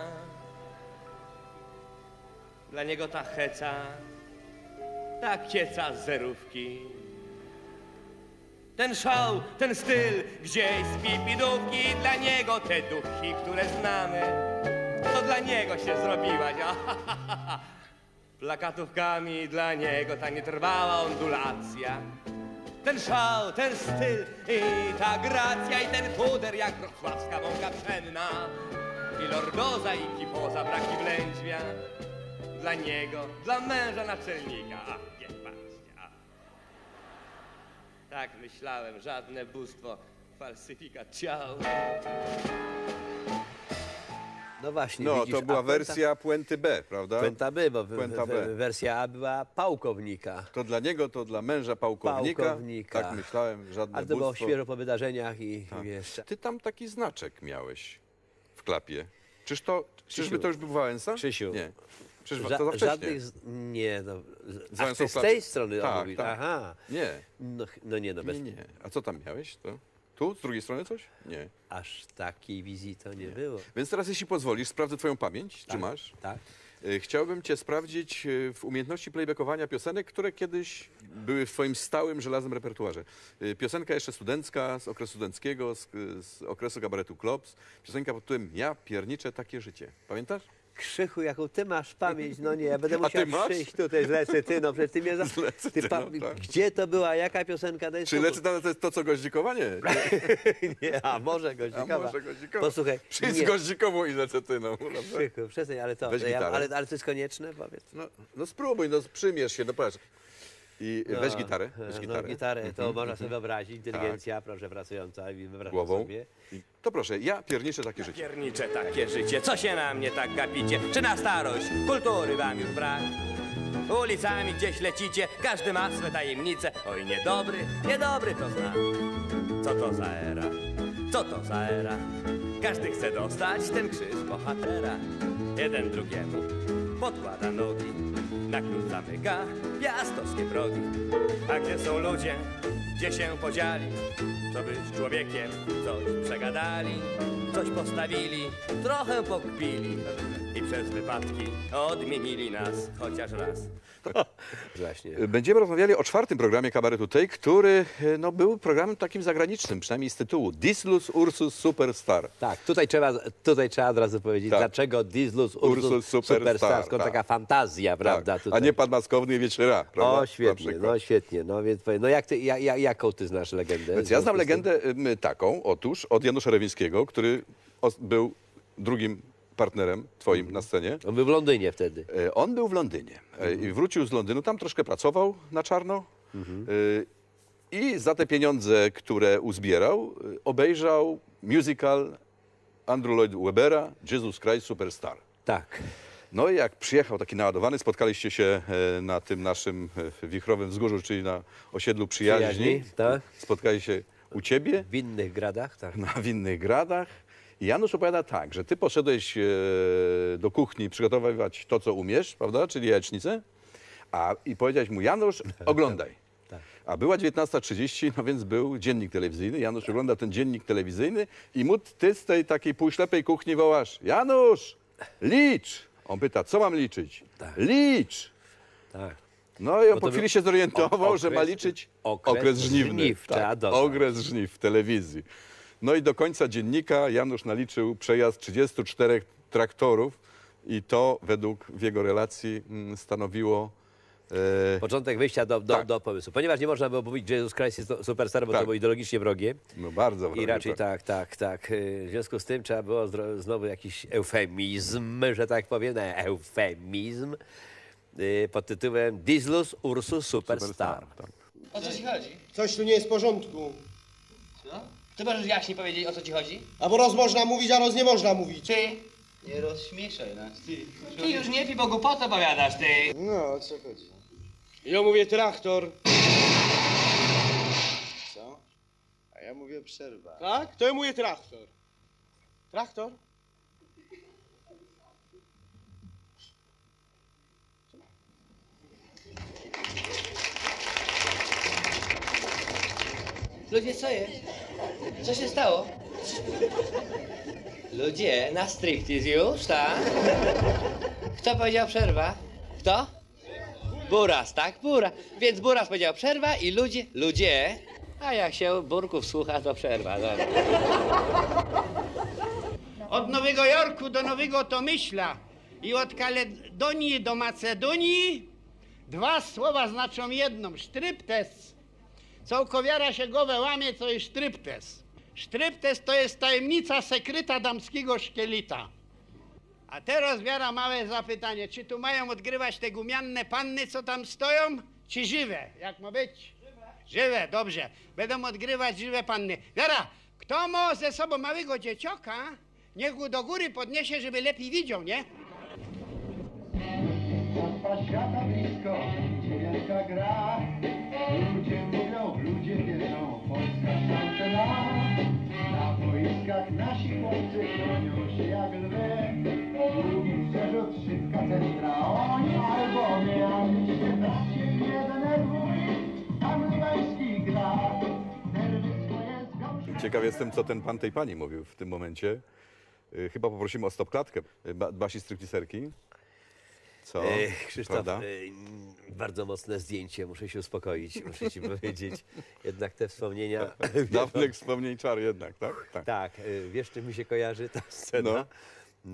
Dla niego ta heca, ta kieca z zerówki. Ten szał, ten styl, gdzieś z pipidówki, dla niego te duchy, które znamy, to dla niego się zrobiłaś. Plakatówkami dla niego ta nietrwała ondulacja. Ten szał, ten styl i ta gracja i ten puder jak wrocławska mąka pszenna. I lordoza i kipoza braki wlędźwia. Dla niego, dla męża naczelnika. A, nie, patrzcie. A. Tak myślałem, żadne bóstwo, falsyfikat ciał. No właśnie, No, widzisz, to była a puenta- wersja Puenty B, prawda? Puenta B, bo w, Puenta w, B. wersja A była pałkownika. To dla niego, to dla męża pałkownika. Pałkownika. Tak myślałem, żadne Ale to było bóstwo. świeżo po wydarzeniach i Tak. wiesz. Ty tam taki znaczek miałeś w klapie. Czyż to, czyżby to już był Wałęsa? Krzysiu. Nie. Przecież Ża- to żadnych. z- Nie, no. Z A ty z tej strony Tak, mówisz. tak. Aha. Nie, No, no nie, no bez. nie, nie. A co tam miałeś? To? Tu, z drugiej strony coś? Nie. Aż takiej wizji to nie, było. Więc teraz, jeśli pozwolisz, sprawdzę twoją pamięć. Czy Tak, masz? Tak. Y, Chciałbym cię sprawdzić y, w umiejętności playbackowania piosenek, które kiedyś były w twoim stałym, żelaznym repertuarze. Y, Piosenka jeszcze studencka, z okresu studenckiego, z, z okresu kabaretu Klops. Piosenka pod tytułem Ja pierniczę takie życie. Pamiętasz? Krzychu, jaką ty masz pamięć, no nie, ja będę A musiał przyjść tutaj z lecytyną, przecież ty mnie za... Ty pa... tak. Gdzie to była, jaka piosenka? Daj Czy spokój. lecę to, to co Goździkowa? Nie. Nie, a może A Goździkowa. może Goździkowa. Posłuchaj, Przyjdź nie. z Goździkową i lecytyną. prawda? Krzychu, przestań, ale to, Weź ja, ale, ale to jest konieczne, powiedz. No, no spróbuj, no przymierz się, no patrz. I No, weź gitarę, weź No, gitarę. gitarę to można sobie wyobrazić, inteligencja, proszę, pracująca, i Głową. sobie. I to proszę, ja pierniczę takie życie. Piernicze takie życie, co się na mnie tak gapicie? Czy na starość kultury wam już brak? Ulicami gdzieś lecicie, każdy ma swe tajemnice. Oj, niedobry, niedobry to znak. Co to za era? Co to za era? Każdy chce dostać ten krzyż bohatera. Jeden drugiemu podkłada nogi, na klucz zamyka piastowskie progi. A gdzie są ludzie, gdzie się podzieli? Co by z człowiekiem coś przegadali, coś postawili, trochę pokpili i przez wypadki odmienili nas chociaż raz. Właśnie. Będziemy rozmawiali o czwartym programie Kabaretu Tej, który e, no, był programem takim zagranicznym, przynajmniej z tytułu Dislus Ursus Superstar. Tak, tutaj trzeba, tutaj trzeba od razu powiedzieć, Tak. dlaczego Dislus Ursus, Ursus Superstar, Superstar, skąd tak. taka fantazja, prawda? Tak. A nie pan Maskowny i Wieczera, prawda? O, świetnie, no świetnie. No więc no jak ty, ja, ja, jaką ty znasz legendę? Więc ja znam legendę taką, otóż od Janusza Rewińskiego, który był drugim partnerem twoim na scenie. On był w Londynie wtedy. E, On był w Londynie e, i wrócił z Londynu, tam troszkę pracował na czarno e, i za te pieniądze, które uzbierał, obejrzał musical Andrew Lloyd Webbera Jesus Christ Superstar. Tak. No i jak przyjechał taki naładowany, spotkaliście się e, na tym naszym e, wichrowym wzgórzu, czyli na osiedlu przyjaźni. Przyjaźni, tak. Spotkali się u ciebie W innych gradach, tak. na winnych gradach. Janusz opowiada tak, że ty poszedłeś e, do kuchni przygotowywać to, co umiesz, prawda, czyli jajecznicę, a i powiedziałeś mu, Janusz, oglądaj. Tak. A była 19.30, no więc był dziennik telewizyjny. Janusz ogląda ten dziennik telewizyjny i mu ty z tej takiej półślepej kuchni wołasz, Janusz, licz! On pyta, co mam liczyć? Licz! tak. No i on po chwili się zorientował, o- że ma okres- liczyć okres okres, żniwny. żniw, tak, okres żniw w telewizji. No i do końca dziennika Janusz naliczył przejazd 34 traktorów i to według w jego relacji mm, stanowiło Początek wyjścia do, do, Tak. do pomysłu. Ponieważ nie można było mówić, że Jesus Christ jest superstar, bo Tak. to było ideologicznie wrogie. no bardzo I wrogie, raczej tak, tak, tak. Y, W związku z tym trzeba było znowu jakiś eufemizm, że tak powiem, no, eufemizm pod tytułem Dislus Ursus Superstar. tak. O co ci chodzi? Coś tu nie jest w porządku. Co? Ty możesz jaśniej powiedzieć, o co ci chodzi? A bo roz można mówić, a roz nie można mówić. Ty? Nie rozśmieszaj nas, ty. Ty już nie pij, bo głupotę opowiadasz, ty. No, o co chodzi? Ja mówię traktor. Co? A ja mówię przerwa. Tak? To ja mówię traktor. Traktor? Ludzie, co jest? Co się stało? Ludzie, na striptease już, tak? Kto powiedział przerwa? Kto? Buras, tak? Buras. Więc Buras powiedział przerwa i ludzie, ludzie. A jak się burków słucha, to przerwa. Dobra. Od Nowego Jorku do Nowego Tomyśla i od Kaledonii do Macedonii dwa słowa znaczą jedną. Sztryptes. Całkowiara się głowę łamie, co jest sztryptes. Sztryptes to jest tajemnica sekryta damskiego szkielita. A teraz wiara małe zapytanie, czy tu mają odgrywać te gumianne panny, co tam stoją, czy żywe? Jak ma być? Żywe, dobrze. Będą odgrywać żywe panny. Wiara, kto ma ze sobą małego dziecioka, niech go do góry podniesie, żeby lepiej widział, nie? świata blisko, gra. Ludzie mówią, ludzie wierzą, Polska. Na boiskach nasi chłopcy chronią się jak lwy. Ciekaw jestem, co ten pan tej pani mówił w tym momencie. E, Chyba poprosimy o stopklatkę e, ba Basi Strykliserki. Co? E, Krzysztof, e, bardzo mocne zdjęcie, muszę się uspokoić, muszę ci powiedzieć. Jednak te wspomnienia... Dawnych wspomnień czar jednak, tak? Tak. Tak, y, wiesz, czym mi się kojarzy ta scena?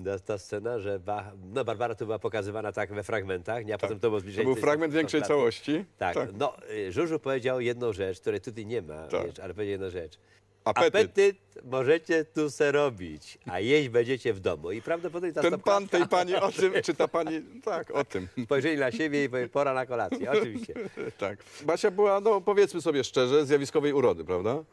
Ta, ta scena, że ba, no Barbara tu była pokazywana tak we fragmentach, nie? a potem to było To zbliżenie. był tej fragment większej całości. Tak, no y, Żużu powiedział jedną rzecz, której tutaj nie ma, Tak. wiesz, ale powiedział jedną rzecz. Apetyt. Apetyt możecie tu se robić, a jeść będziecie w domu. I prawdopodobnie ta Ten stopklatka- pan tej pani o tym, czy ta pani, tak, o tym. Spojrzeli na siebie i powie, pora na kolację, oczywiście. Tak. Basia była, no powiedzmy sobie szczerze, zjawiskowej urody, prawda?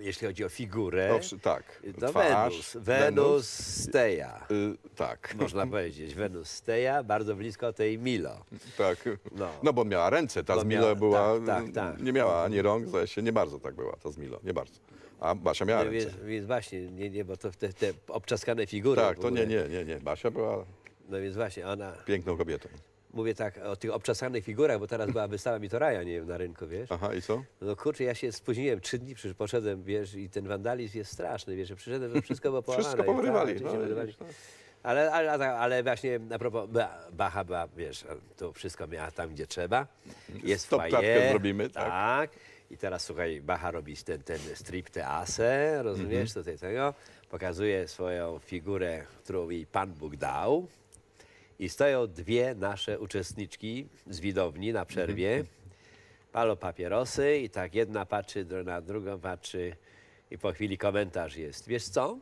Jeśli chodzi o figurę, tak. to Twarz, Wenus, Wenus Steja. Y, tak. Można powiedzieć, Wenus Steja, bardzo blisko tej Milo. Tak. No. No. bo miała ręce, ta Bo z Milo miała- była, tak, tak, tak. nie miała ani rąk, zdaje się, nie bardzo tak była ta z Milo, nie bardzo. A Basia miała No ręce. więc, więc właśnie, nie, nie, bo to te, te obczaskane figury. Tak, to nie, nie, nie, nie. Basia była No więc właśnie, ona, piękną kobietą. mówię tak o tych obczaskanych figurach, bo teraz była wystawa Mitoraja, nie wiem, na rynku, wiesz. Aha, i co? No kurczę, ja się spóźniłem trzy dni, przecież poszedłem, wiesz, i ten wandalizm jest straszny, wiesz, że przyszedłem, to wszystko było połamane. Wszystko porywali, Tak, no, Ale, ale, ale- właśnie a propos Ba- Bacha była, wiesz, to wszystko miała tam, gdzie trzeba. Jest Stop foyer, zrobimy, tak. tak. I teraz słuchaj, Bacha robi ten, ten strip tease, rozumiesz, Mhm. tutaj tego. Pokazuje swoją figurę, którą jej Pan Bóg dał. I stoją dwie nasze uczestniczki z widowni na przerwie. Mhm. Palą papierosy i tak jedna patrzy na drugą, patrzy i po chwili komentarz jest. Wiesz co?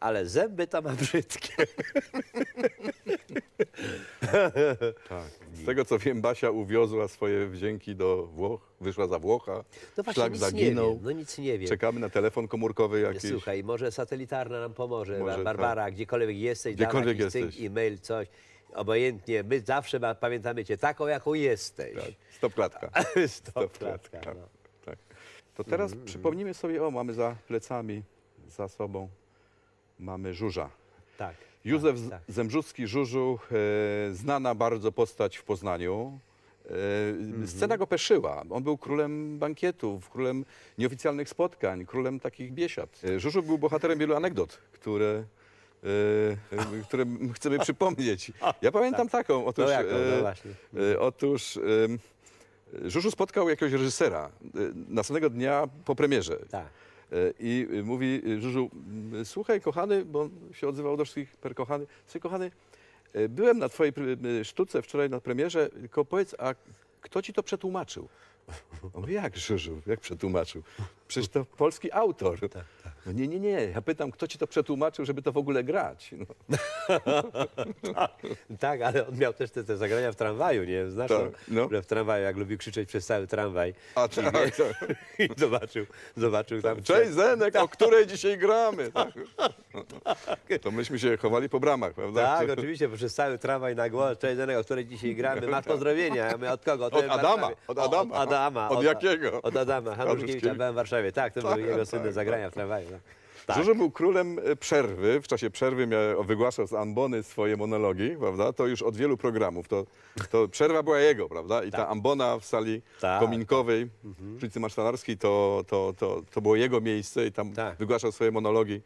Ale zęby to ma brzydkie. Tak. Z tego co wiem, Basia uwiozła swoje wdzięki do Włoch, wyszła za Włocha, No właśnie, szlak nic zaginął. nie wiem. No nic nie wiem. Czekamy na telefon komórkowy jakiś. Słuchaj, może satelitarna nam pomoże. Może Barbara, gdziekolwiek jesteś, Gdziekolwiek jesteś. e-mail, coś. Obojętnie, my zawsze ma- pamiętamy cię taką, jaką jesteś. Stop klatka. Stop klatka, tak, no. tak. To teraz Mm. przypomnijmy sobie, o mamy za plecami, za sobą, mamy Żuża. Tak. Józef tak, tak. Zembrzucki Żużu, e, znana bardzo postać w Poznaniu. E, Mhm. Scena go peszyła. On był królem bankietów, królem nieoficjalnych spotkań, królem takich biesiad. E, Żużu był bohaterem wielu anegdot, które, e, które chcemy przypomnieć. Ja pamiętam taką. Otóż, No jaką? No e, otóż em, Żużu spotkał jakiegoś reżysera następnego dnia po premierze. Tak. E, I mówi y, Żużu, "M, słuchaj kochany, bo on się odzywał do wszystkich per kochany. Słuchaj kochany, e, byłem na twojej sztuce wczoraj na premierze, tylko powiedz, a kto ci to przetłumaczył? On mówi, jak Żużu, jak przetłumaczył? Przecież to polski autor. No nie, nie, nie, ja pytam, kto ci to przetłumaczył, żeby to w ogóle grać? No. Tak, ale on miał też te, te zagrania w tramwaju, nie? Znasz Tak, no. Że w tramwaju, jak lubi krzyczeć przez cały tramwaj. A I, tak, wie- tak. I zobaczył, zobaczył tam... Cześć Zenek, o której dzisiaj gramy? Tak. To myśmy się chowali po bramach, prawda? Tak, oczywiście, bo przez cały tramwaj na głos. Cześć, Zenek, o której dzisiaj gramy. Masz pozdrowienia. Ja mówię, od kogo? Od To jest w Adama, od Adama. Od Adama. Od jakiego? Od Adama. Byłem w Warszawie. Tak, to Tak, były jego słynne tak, zagrania w tramwaju. No. Tak. Żużu był królem e, przerwy. W czasie przerwy miał, wygłaszał z ambony swoje monologi, prawda? To już od wielu programów. To, to przerwa była jego, prawda? I ta ambona w sali Tak. kominkowej przy ulicy Masztanarskiej to, to, to, to było jego miejsce i tam Tak. wygłaszał swoje monologi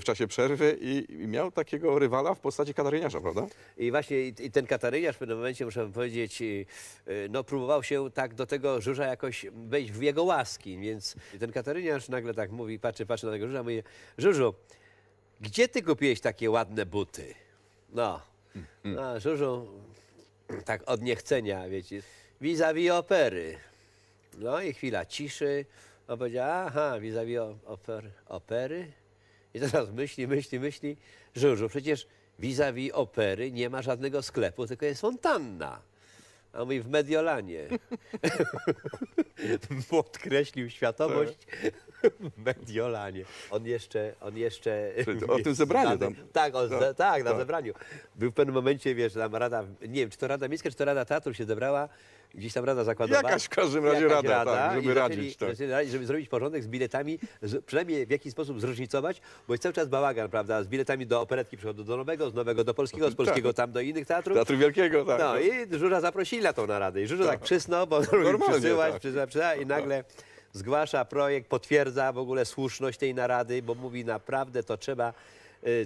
w czasie przerwy i, i miał takiego rywala w postaci kataryniarza, prawda? I właśnie i, ten kataryniarz w pewnym momencie, muszę powiedzieć, y, y, no próbował się tak do tego żurza jakoś wejść w jego łaski, więc ten kataryniarz nagle tak mówi, patrzy, patrzy na tego żurza, mówi, Żurzu, gdzie ty kupiłeś takie ładne buty? No, no Żurzu, tak od niechcenia, wiecie, vis-a-vis opery. No i chwila ciszy, on powiedział, aha, vis-a-vis o- oper, opery? I teraz myśli, myśli, myśli, Żurzu, przecież vis-a-vis opery nie ma żadnego sklepu, tylko jest fontanna. A on mówi w Mediolanie. Podkreślił światowość w Mediolanie. On jeszcze, on jeszcze... O tym zebraniu tam. Tak, on, Tak, tak, na tak. zebraniu. Był w pewnym momencie, wiesz, tam rada, nie wiem, czy to Rada Miejska, czy to Rada Teatru się zebrała, gdzieś tam Rada Zakładowa. Jakaś w każdym razie Jakaś rada, tak, żeby zaczęli- radzić, tak. zaczęli żeby zrobić porządek z biletami, z, przynajmniej w jakiś sposób zróżnicować, bo jest cały czas bałagan, prawda, z biletami do operetki przychodzą do Nowego, z Nowego do Polskiego, z Polskiego tam do innych teatrów. Teatru Wielkiego, tak. No i Żurza zaprosili na tą naradę i Żurza tak przysnął, bo przysyłać, tak. przysyła, przysyła i nagle zgłasza projekt, potwierdza w ogóle słuszność tej narady, bo mówi naprawdę to trzeba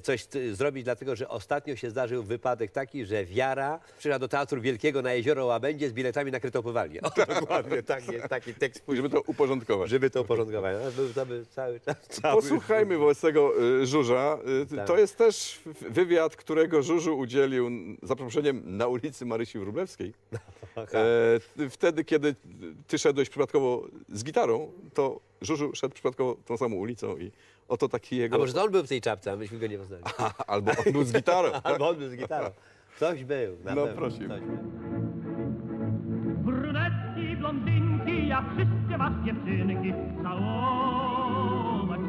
coś y, zrobić, dlatego że ostatnio się zdarzył wypadek taki, że Wiara przyjechała do Teatru Wielkiego na Jezioro Łabędzie z biletami na krytą pływalnię. O, dokładnie, taki, taki tekst. Żeby to uporządkować. Żeby to uporządkować. No, cały czas. Cały... Posłuchajmy wobec tego y, Żurza. Y, Tak. To jest też wywiad, którego Żużu udzielił za przeproszeniem na ulicy Marysi Wróblewskiej. E, wtedy, kiedy ty szedłeś przypadkowo z gitarą, to Żużu szedł przypadkowo tą samą ulicą i oto taki jego... A może to on był w tej czapce, a myśmy go nie poznali. Albo on był z gitarą. Albo on był z gitarą. Ktoś był. Na No, prosimy. Brunetki, blondynki, ja wszystkie was dziewczynki całować.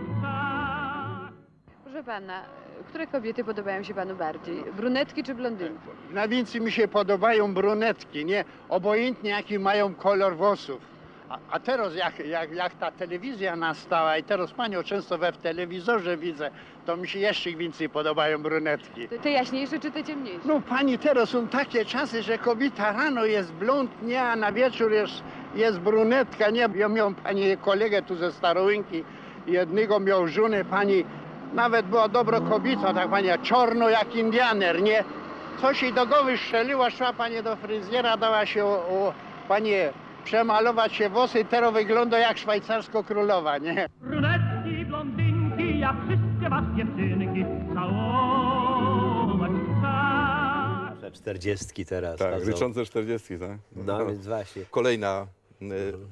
Proszę pana, które kobiety podobają się panu bardziej? Brunetki czy blondynki? Najwięcej mi się podobają brunetki, nie? Obojętnie jaki mają kolor włosów. A, a teraz jak, jak, jak ta telewizja nastała i teraz panią często we w telewizorze widzę, to mi się jeszcze więcej podobają brunetki. Te, te jaśniejsze czy te ciemniejsze? No pani, teraz są takie czasy, że kobieta rano jest blond, nie, a na wieczór jest, jest brunetka, nie. Ja miałem pani kolegę tu ze Starołynki, jednego miał żonę, pani Nawet była dobro kobieta, tak panie, czarno jak Indianer, nie? Coś jej do głowy strzeliło, szła panie do fryzjera, dała się o, o panie przemalować się włosy i teraz wygląda jak szwajcarsko królowa, nie? Brunetki, blondynki, ja wszystkie was dziewczynki całować chcę. Czterdziestki teraz. Tak, chodzą. ryczące 40, tak? No, więc właśnie. Kolejna y,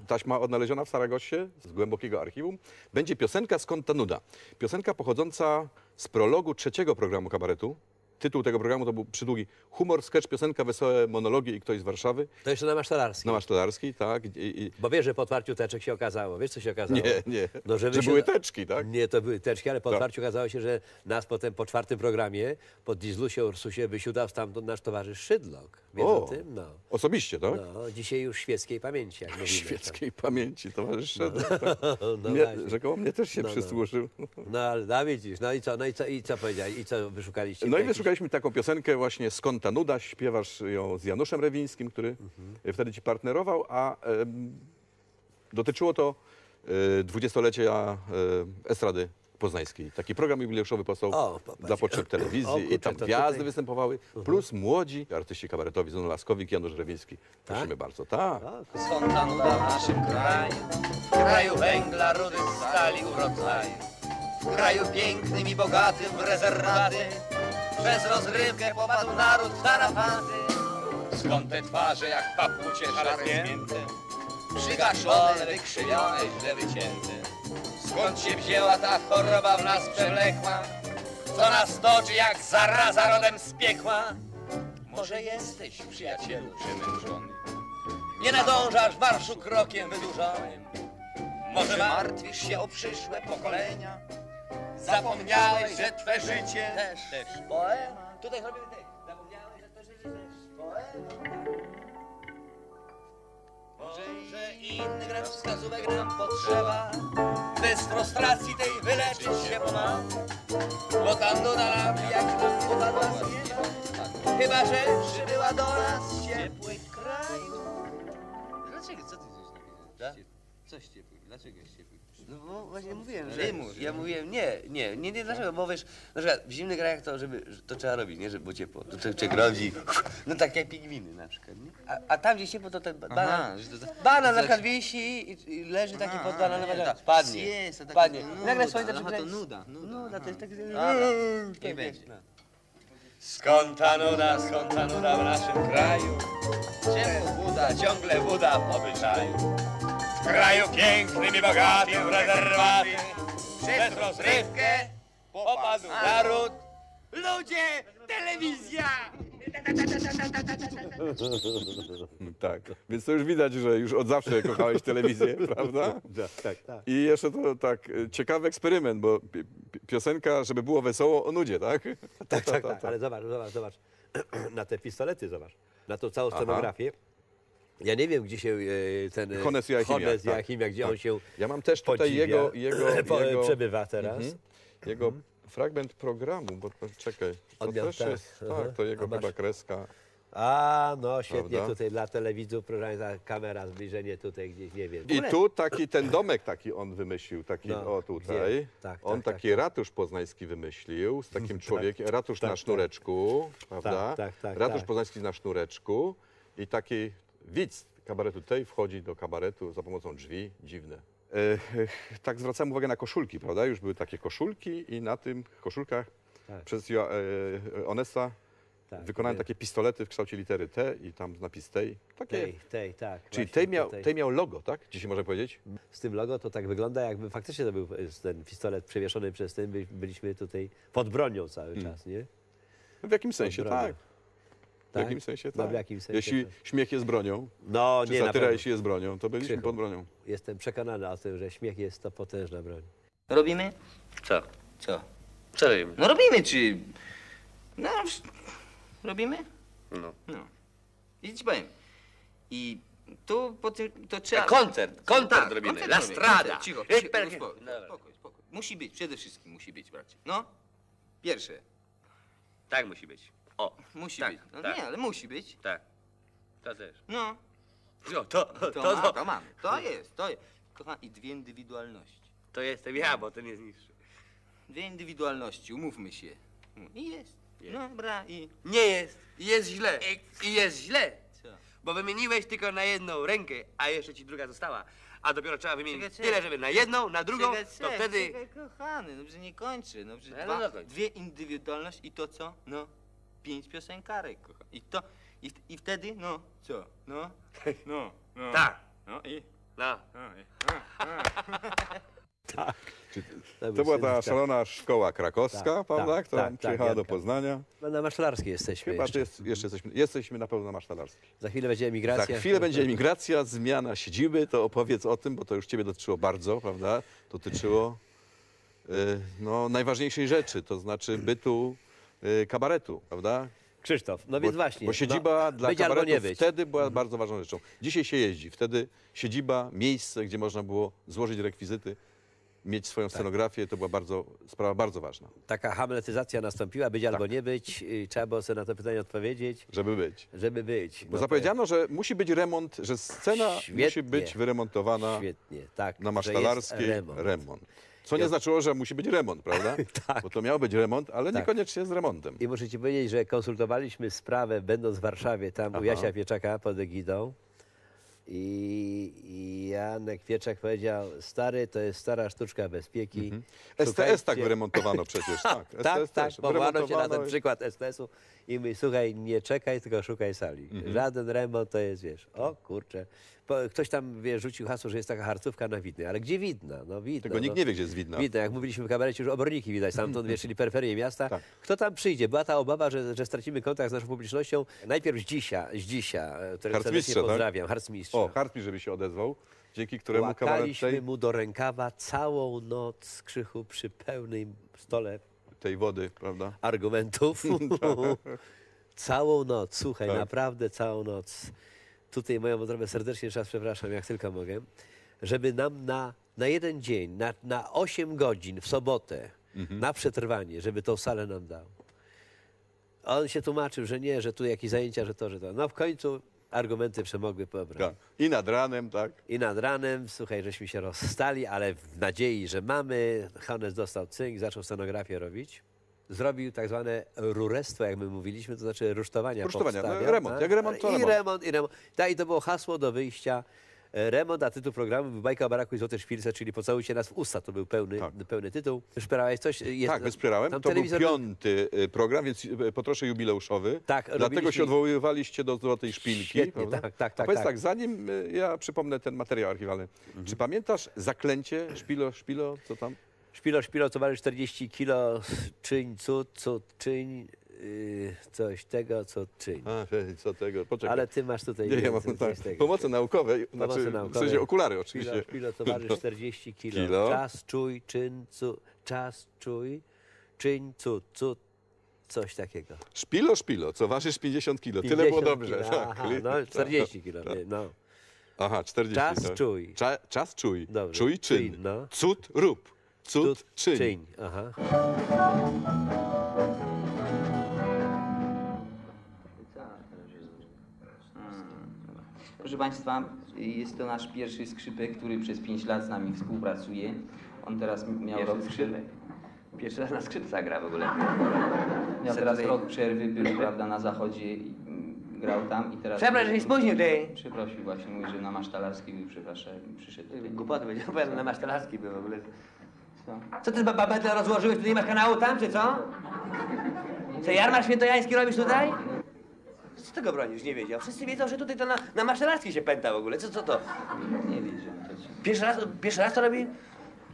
taśma odnaleziona w Saragosie z głębokiego archiwum. Będzie piosenka Skąd ta nuda? Piosenka pochodząca z prologu trzeciego programu kabaretu. Tytuł tego programu to był przydługi Humor, sketch, piosenka, wesołe monologi i ktoś z Warszawy. To jeszcze na masztalarskiej. Na Masztalarskiej, tak. I, i, Bo wiesz, że po otwarciu teczek się okazało. Wiesz, co się okazało? Nie, nie. No, Że się- były teczki, tak? Nie, to były teczki, ale po Tak. otwarciu okazało się, że nas potem po czwartym programie, po Dizlusie Ursusie wysiudał stamtąd nasz towarzysz Szydlok. Wiesz o, O, tym? No. Osobiście, tak? no. Dzisiaj już świeckiej pamięci, jak mówimy. Świeckiej pamięci towarzysz No. Szedek, tak? No Mnie, właśnie. rzekomo mnie też się No, no. przysłużył. No ale no, widzisz, no i co, no i co, i co powiedziałeś, i co wyszukaliście? No i Jakiś- wyszukaliśmy taką piosenkę właśnie Skąd ta nuda, śpiewasz ją z Januszem Rewińskim, który Mhm. wtedy ci partnerował, a em, dotyczyło to e, dwudziestolecia e, estrady poznańskiej. Taki program jubileuszowy powstał O, dla potrzeb telewizji O, i kurczę, tam to gwiazdy tutaj- występowały, plus młodzi artyści kabaretowi, Zonu Laskowik, Janusz Rewiński. Prosimy bardzo, tak. Skąd ta nuda w naszym kraju? W kraju węgla, rudy, stali, urodzaju. W kraju pięknym i bogatym w rezerwaty. Przez rozrywkę popadł naród tarapaty. Skąd te twarze jak papucie szare zmięte? Przygaszone, wykrzywione, źle wycięte. Skąd się wzięła ta choroba w nas przewlekła? Co nas toczy jak zaraza rodem z piekła? Może jesteś, przyjacielu, przemęczony? Nie nadążasz marszu krokiem wydłużonym. Może martwisz się o przyszłe pokolenia? Zapomniałeś, że twe życie też, też poema. Tutaj robimy tak. Zapomniałeś, że twe życie też poema. Może innych gram wskazówek nam potrzeba Bez frustracji tej wyleczyć się pomału Bo ta nuda nam jak nam upadła z nieba Chyba, że przybyła do nas z ciepłych krajów Dlaczego? Co ty chcesz Tak? napisać? Coś ciepły. No bo właśnie mówiłem, że nie mów. ja mówiłem, nie, nie, nie, nie, dlaczego, bo wiesz, na przykład w zimnych krajach to, żeby, że to trzeba robić, nie, żeby było ciepło, to człowiek rodzi, no tak jak pingwiny na przykład, nie? A, a tam gdzie ciepło, to ten ba- Aha, banan, że to- banan na przykład wisi i, i leży taki pod bananem, nie, a tak. spadnie, Jest, to taki spadnie. nuda, Nagle słońce to nuda, nuda, Nuda, to jest Tak niech będzie. Skąd ta nuda, skąd ta nuda w naszym kraju? Ciepło buda, ciągle buda w obyczaju. W kraju pięknym i bogatym w rezerwaty Przez rozrywkę popadł naród Ludzie, telewizja! Tak, więc to już widać, że już od zawsze kochałeś telewizję, prawda? Tak, tak. I jeszcze to tak e, ciekawy eksperyment, bo pi- pi- piosenka, żeby było wesoło o nudzie, tak? Tak, tak, tak, ale zobacz, zobacz, zobacz. Na te pistolety zobacz. Na tą całą Aha. Ja nie wiem, gdzie się e, ten... e, Hones Joachimiak, Hones tak, Joachimiak, gdzie tak. on się Ja mam też tutaj podziwia, jego, jego, jego przebywa teraz. Mhm. Jego fragment programu, bo czekaj, to też tak, jest, tak, to jego A masz- chyba kreska. A, no świetnie Prawda? tutaj dla telewidzów, proszę kamera, zbliżenie tutaj gdzieś, nie wiem. I tu taki, ten domek taki on wymyślił, taki No, o tutaj. Tak, on tak, taki ratusz poznański wymyślił z takim człowiekiem, ratusz tak, na tak. sznureczku, prawda? Tak, tak, tak, ratusz tak. poznański na sznureczku i taki widz kabaretu tej wchodzi do kabaretu za pomocą drzwi, dziwne. E, tak zwracałem uwagę na koszulki, prawda? Już były takie koszulki i na tym koszulkach Tak. przez Jo- e, Onesta Tak, wykonałem nie. takie pistolety w kształcie litery T i tam napis tej. Takie, Tej, tej, tak. Czyli tej miał, tej miał logo, tak? Dzisiaj można powiedzieć? Z tym logo to tak wygląda, jakby faktycznie to był e, ten pistolet przewieszony przez ten, by, byliśmy tutaj pod bronią cały Hmm. czas, nie? W jakimś sensie tak. W Tak? jakimś sensie No, tak. w jakimś sensie jeśli tak. śmiech jest bronią, No, czy nie, na satyra jeśli jest bronią, to byliśmy Krzychu. pod bronią. Jestem przekonany o tym, że śmiech jest to potężna broń. Robimy? Co? Co? Co robimy? No robimy, czy... No, robimy? No. No. I ci powiem. I tu po tym, to trzeba... koncert, koncert tak, robimy, koncert La. Strada. Koncert, Cicho, cicho, per- spokój, spokój, spokój. Musi być, przede wszystkim musi być, bracie. No, pierwsze. Tak musi być. O, Musi tak, być. No tak. nie, ale musi być. tak. To też. No. No, to, To, to, ma, to, to mam. To jest, to jest. Kocham, i dwie indywidualności. to jestem ja, bo ten jest niższy. dwie indywidualności, umówmy się. I jest. No, bra, i nie jest. I jest źle. I jest źle. Co? Bo wymieniłeś tylko na jedną rękę, a jeszcze ci druga została. A dopiero trzeba wymienić Czekaj, czekaj. tyle, żeby na jedną, na drugą, Czekaj, to czekaj, wtedy... Czekaj, kochany, no przecież nie kończy. No przecież Ale dwa, no dokończ. dwie indywidualności i to co? No, pięć piosenkarek. I to, i, i wtedy, no, co? No, no, no. Tak. No i... No. no i, no, no. To była ta szalona szkoła krakowska, Tak, prawda, tak, która tak, tak, przyjechała do. Poznania. No, na masztalarskiej jesteśmy Chyba jeszcze. jeszcze. Jest, jeszcze jesteśmy, jesteśmy na pewno na masztalarskiej. Za chwilę będzie emigracja. Za chwilę będzie emigracja, zmiana siedziby, to opowiedz o tym, bo to już ciebie dotyczyło bardzo, prawda? Dotyczyło y, no, najważniejszej rzeczy, to znaczy bytu y, kabaretu, prawda? Krzysztof, no Bo- więc właśnie. Bo siedziba no, dla kabaretu wtedy była bardzo ważną rzeczą. Dzisiaj się jeździ, wtedy siedziba, miejsce, gdzie można było złożyć rekwizyty, mieć swoją Tak. scenografię, to była bardzo, sprawa bardzo ważna, Taka hamletyzacja nastąpiła, być Tak. albo nie być. y, Trzeba było sobie na to pytanie odpowiedzieć, żeby być. żeby być. Bo No to zapowiedziano, że musi być remont, że scena Świetnie. musi być wyremontowana Świetnie, tak. na masztalarskiej. remont. remont. Co nie znaczyło, że musi być remont, prawda? Bo to miał być remont, ale Tak. niekoniecznie z remontem. I muszę ci powiedzieć, że konsultowaliśmy sprawę, będąc w Warszawie, tam u Aha. Jasia Pieczaka pod egidą. I, I Janek Pieczak powiedział, stary, to jest stara sztuczka bezpieki. STS tak wyremontowano przecież, tak. tak, tak, też. powołano się na ten przykład STS-u i my, słuchaj, nie czekaj, tylko szukaj sali. Mhm. Żaden remont to jest, wiesz, o kurczę. Ktoś tam, wiesz, rzucił hasło, że jest taka harcówka na Widnej, ale gdzie Widna? No Widna. Tego nikt no. nie wie, gdzie jest Widna. Widna, jak mówiliśmy w kabarecie, już oborniki widać, stamtąd, wiesz, czyli peryferie miasta. Tak. Kto tam przyjdzie? Była ta obawa, że, że stracimy kontakt z naszą publicznością. Najpierw z dzisiaj, z dzisiaj, którego serdecznie tak? pozdrawiam, harcmistrza. O, harcmistrz, żeby się odezwał, dzięki któremu Łakaliśmy tej, mu do rękawa całą noc krzychu przy pełnym stole tej wody, prawda? argumentów. całą noc, słuchaj, Tak. naprawdę całą noc. Tutaj moją odrobę serdecznie raz przepraszam, jak tylko mogę, żeby nam na, na jeden dzień, na, na 8 godzin w sobotę, Mhm. na przetrwanie, żeby tą salę nam dał. On się tłumaczył, że nie, że tu jakieś zajęcia, że to, że to. No w końcu argumenty przemogły pobrać. Tak. I nad ranem, tak? I nad ranem, słuchaj, żeśmy się rozstali, ale w nadziei, że mamy, Hannes dostał cynk, zaczął scenografię robić. Zrobił tak zwane rurestwo, jak my mówiliśmy, to znaczy rusztowania Rusztowania, no, remont, tak? jak remont, to I remont. remont, i remont. Tak, i to było hasło do wyjścia. E, Remont, a tytuł programu był Bajka o baraku i złote szpilce, czyli Pocałujcie nas w usta, to był pełny, pełny tytuł. Wyszperałeś coś? Jest, tak, wyspierałem. To był telewizor piąty y, program, więc potroszę jubileuszowy. Tak, Dlatego robiliśmy- się odwoływaliście do Złotej Szpilki. Świetnie, tak, tak, A tak, powiedz tak. tak, zanim ja przypomnę ten materiał archiwalny. Czy pamiętasz zaklęcie Szpilo, Szpilo, co tam? Szpilo, szpilo, towarzysz 40 kilo, czyń, cud, cud, czyń, yy, coś tego, co czyń. A, co tego, poczekaj. Ale ty masz tutaj Nie, ja mam tak, tego. pomoce naukowe, Pomocy znaczy, naukowe. w sensie okulary oczywiście. Szpilo, szpilo, towarzysz No. 40 kilo. Kilo. Czas, czuj, czyn, cu, czas, czuj, czyń, cud, cud, coś takiego. Szpilo, szpilo, co ważysz 50 kilo. Tyle 50 było dobrze. kilo, tak. aha, no, 40 kilo, nie, no. Aha, 40. Czas, tak. czuj. Cza, czas czuj. Dobrze, Czuj, czyn. czyń, no. Cud, rób. Cud, Cud, czyń. czyń, aha. Proszę Państwa, jest to nasz pierwszy skrzypek, który przez 5 lat z nami współpracuje. On teraz miał Pierwszy rok skrzypek. Pierwszy raz na skrzypca gra w ogóle. Miał teraz tutaj- rok przerwy, był prawda, na zachodzie i mm, grał tam i teraz... Przepraszam, że się spóźnił, ty. Przeprosił właśnie, mówi, że na masztalarskiej był, przepraszam, przyszedł. Głupoty będzie na masztalarski był w ogóle. Co? Ty ba- babetę rozłożyłeś? Tu nie masz kanału tam, czy co? Co, jarmark świętojański robisz tutaj? Co tego bronisz? Nie wiedział. Wszyscy wiedzą, że tutaj to na, na się pęta w ogóle. Co, co to? Nie wiedziałem. Pierwszy raz, pierwszy raz to robi?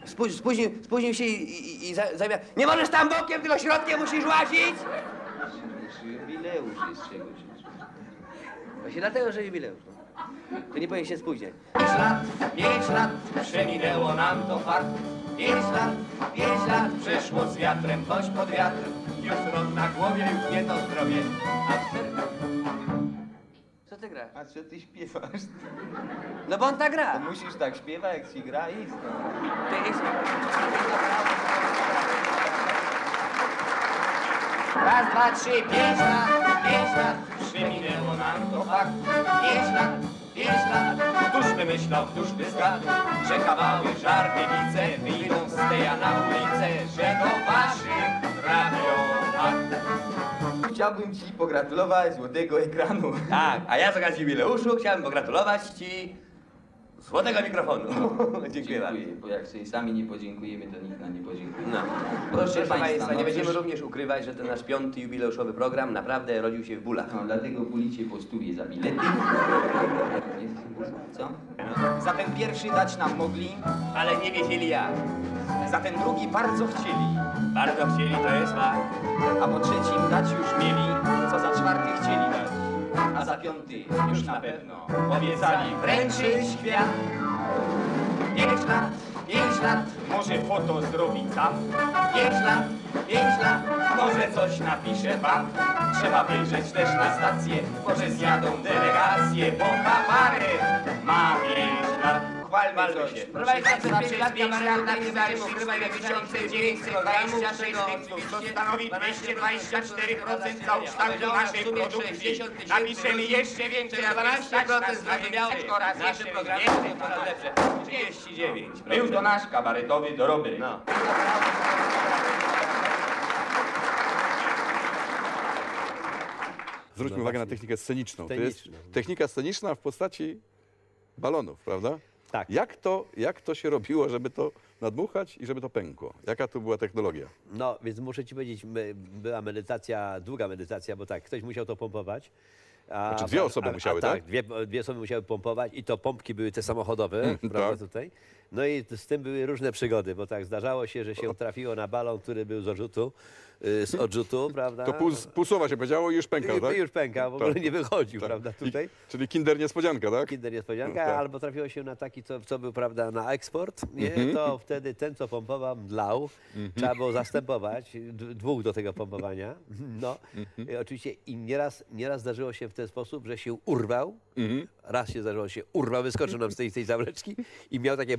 Spóź, spóźnił, spóźnił się i, i, i za. Nie możesz tam bokiem, tylko środkiem musisz łazić! Jubileusz jest czegoś. Właśnie dlatego, że jubileusz. no. To nie powinien się spóźniać. Pięć lat, pięć lat, przeminęło nam to fakt. Pięć lat, pięć lat, przeszło z wiatrem, bądź pod wiatrem. Jutro na głowie już nie to zdrowie, a wtedy... Co ty grasz? A co ty śpiewasz? No bo on tak To gra. musisz tak śpiewać, jak ci gra i stąd. Ty jest... Raz, dwa, trzy, pięć lat, pięć lat, przeminęło nam to fakt. Pięć lat, pięć lat, któż by myślał, któż by zgadł, że kawały żarty wice wyjdą z proste, ja na ulicę, że do waszych radiomat. Chciałbym Ci pogratulować złotego ekranu. Tak, a ja z okazji jubileuszu chciałbym pogratulować Ci złotego mikrofonu. Dziękuję bardzo. Bo jak sobie sami nie podziękujemy, to nikt nam nie podziękuje. No. Proszę, Proszę Państwa, Państwa, nie no będziemy przecież- również ukrywać, że ten nasz piąty jubileuszowy program naprawdę rodził się w bólach. No, dlatego bulicie po stówie za bilety. Co? Za ten pierwszy dać nam mogli, ale nie wiedzieli jak. Za ten drugi bardzo chcieli. Bardzo chcieli, to jest fakt. A po trzecim dać już mieli, co za czwarty chcieli dać. A za piąty już na pewno obiecali wręczyć kwiat. Pięć lat, pięć lat, może foto zrobić sam. Pięć lat, pięć lat, może coś napisze pan. Trzeba wyjrzeć też na stację, może zjadą delegacje, bo kabaret ma pięć lat. Pochwalmy się. Proszę Państwa, przez 5 lat napisałem ukrywa 2926 tekstów, stanowi 224% całokształtu naszej produkcji. Napiszemy jeszcze więcej, na 12% zrozumiały nasze programy. Jeszcze 39. Był to nasz kabaretowy dorobek. No. Zwróćmy uwagę na technikę sceniczną. To jest technika sceniczna w postaci balonów, prawda? Tak. Jak to, jak to się robiło, żeby to nadmuchać i żeby to pękło? Jaka tu była technologia? No, więc muszę ci powiedzieć, my, była medytacja, długa medytacja, bo tak, ktoś musiał to pompować. A, Znaczy dwie osoby musiały, tak? Dwie, dwie osoby musiały pompować i to pompki były te samochodowe, Mm, prawda, tak. tutaj. No i z tym były różne przygody, bo tak zdarzało się, że się trafiło na balon, który był z odrzutu, y, z odrzutu, prawda? To słowa się powiedziało i już pękał, I, tak? już pękał, w Tak. ogóle nie wychodził, Tak. prawda, I- tutaj. Czyli kinder niespodzianka, tak? Kinder niespodzianka, No, tak. albo trafiło się na taki, co, co był, prawda, na eksport, nie? Mhm. to wtedy ten, co pompował, mdlał. Mhm. Trzeba było zastępować, dwóch do tego pompowania. No, Mhm. I oczywiście i nieraz, nieraz zdarzyło się w ten sposób, że się urwał. Mhm. Raz się zdarzyło się urwał, wyskoczył nam z tej, z tej zawleczki i miał takie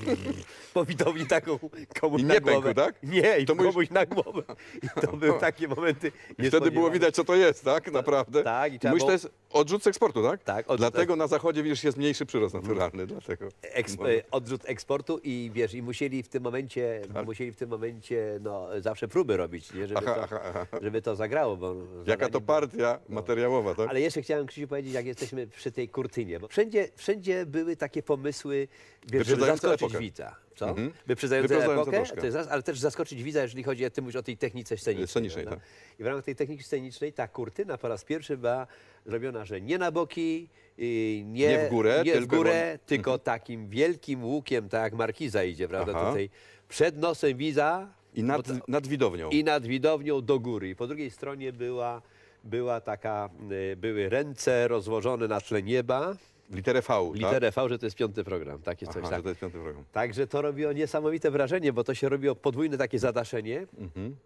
po widowni taką komuś I na nie głowę. pękł, tak? Nie, i To komuś na głowę. I to były takie momenty I wtedy było widać, co to jest, tak? Naprawdę. tak, i trzeba mówisz, było- to jest odrzut z eksportu, tak? Tak, odrzut Dlatego na zachodzie, widzisz, jest mniejszy przyrost naturalny, dlatego. Eks, No. e, odrzut eksportu i wiesz, i musieli w tym momencie, musieli w tym momencie no, zawsze próby robić, nie? Żeby, Tak. Aha, to, aha, aha. żeby to zagrało. Bo Jaka to partia materiałowa, tak? Ale jeszcze chciałem Krzysiu powiedzieć, jak jesteśmy przy tej kurtynie, bo wszędzie, wszędzie były takie pomysły, wiesz, żeby zaskoczyć widza. Co? Mhm. Wyprzedzające epokę, to jest raz, ale też zaskoczyć widza, jeżeli chodzi, ty mówisz o tej technice scenicznej. Scenicznej, prawda? tak. I w ramach tej techniki scenicznej ta kurtyna po raz pierwszy była zrobiona, że nie na boki, nie, Nie w górę, nie w tylko- górę, tylko takim wielkim łukiem, tak jak markiza idzie, prawda, Aha. tutaj przed nosem widza I nad, nad widownią. i nad widownią do góry. I po drugiej stronie była, była taka, y, były ręce rozłożone na tle nieba. Literę V, tak? Literę V, że to jest piąty program, takie coś. Aha, tak. że to jest piąty program. Także to robiło niesamowite wrażenie, bo to się robiło podwójne takie zadaszenie. Mhm.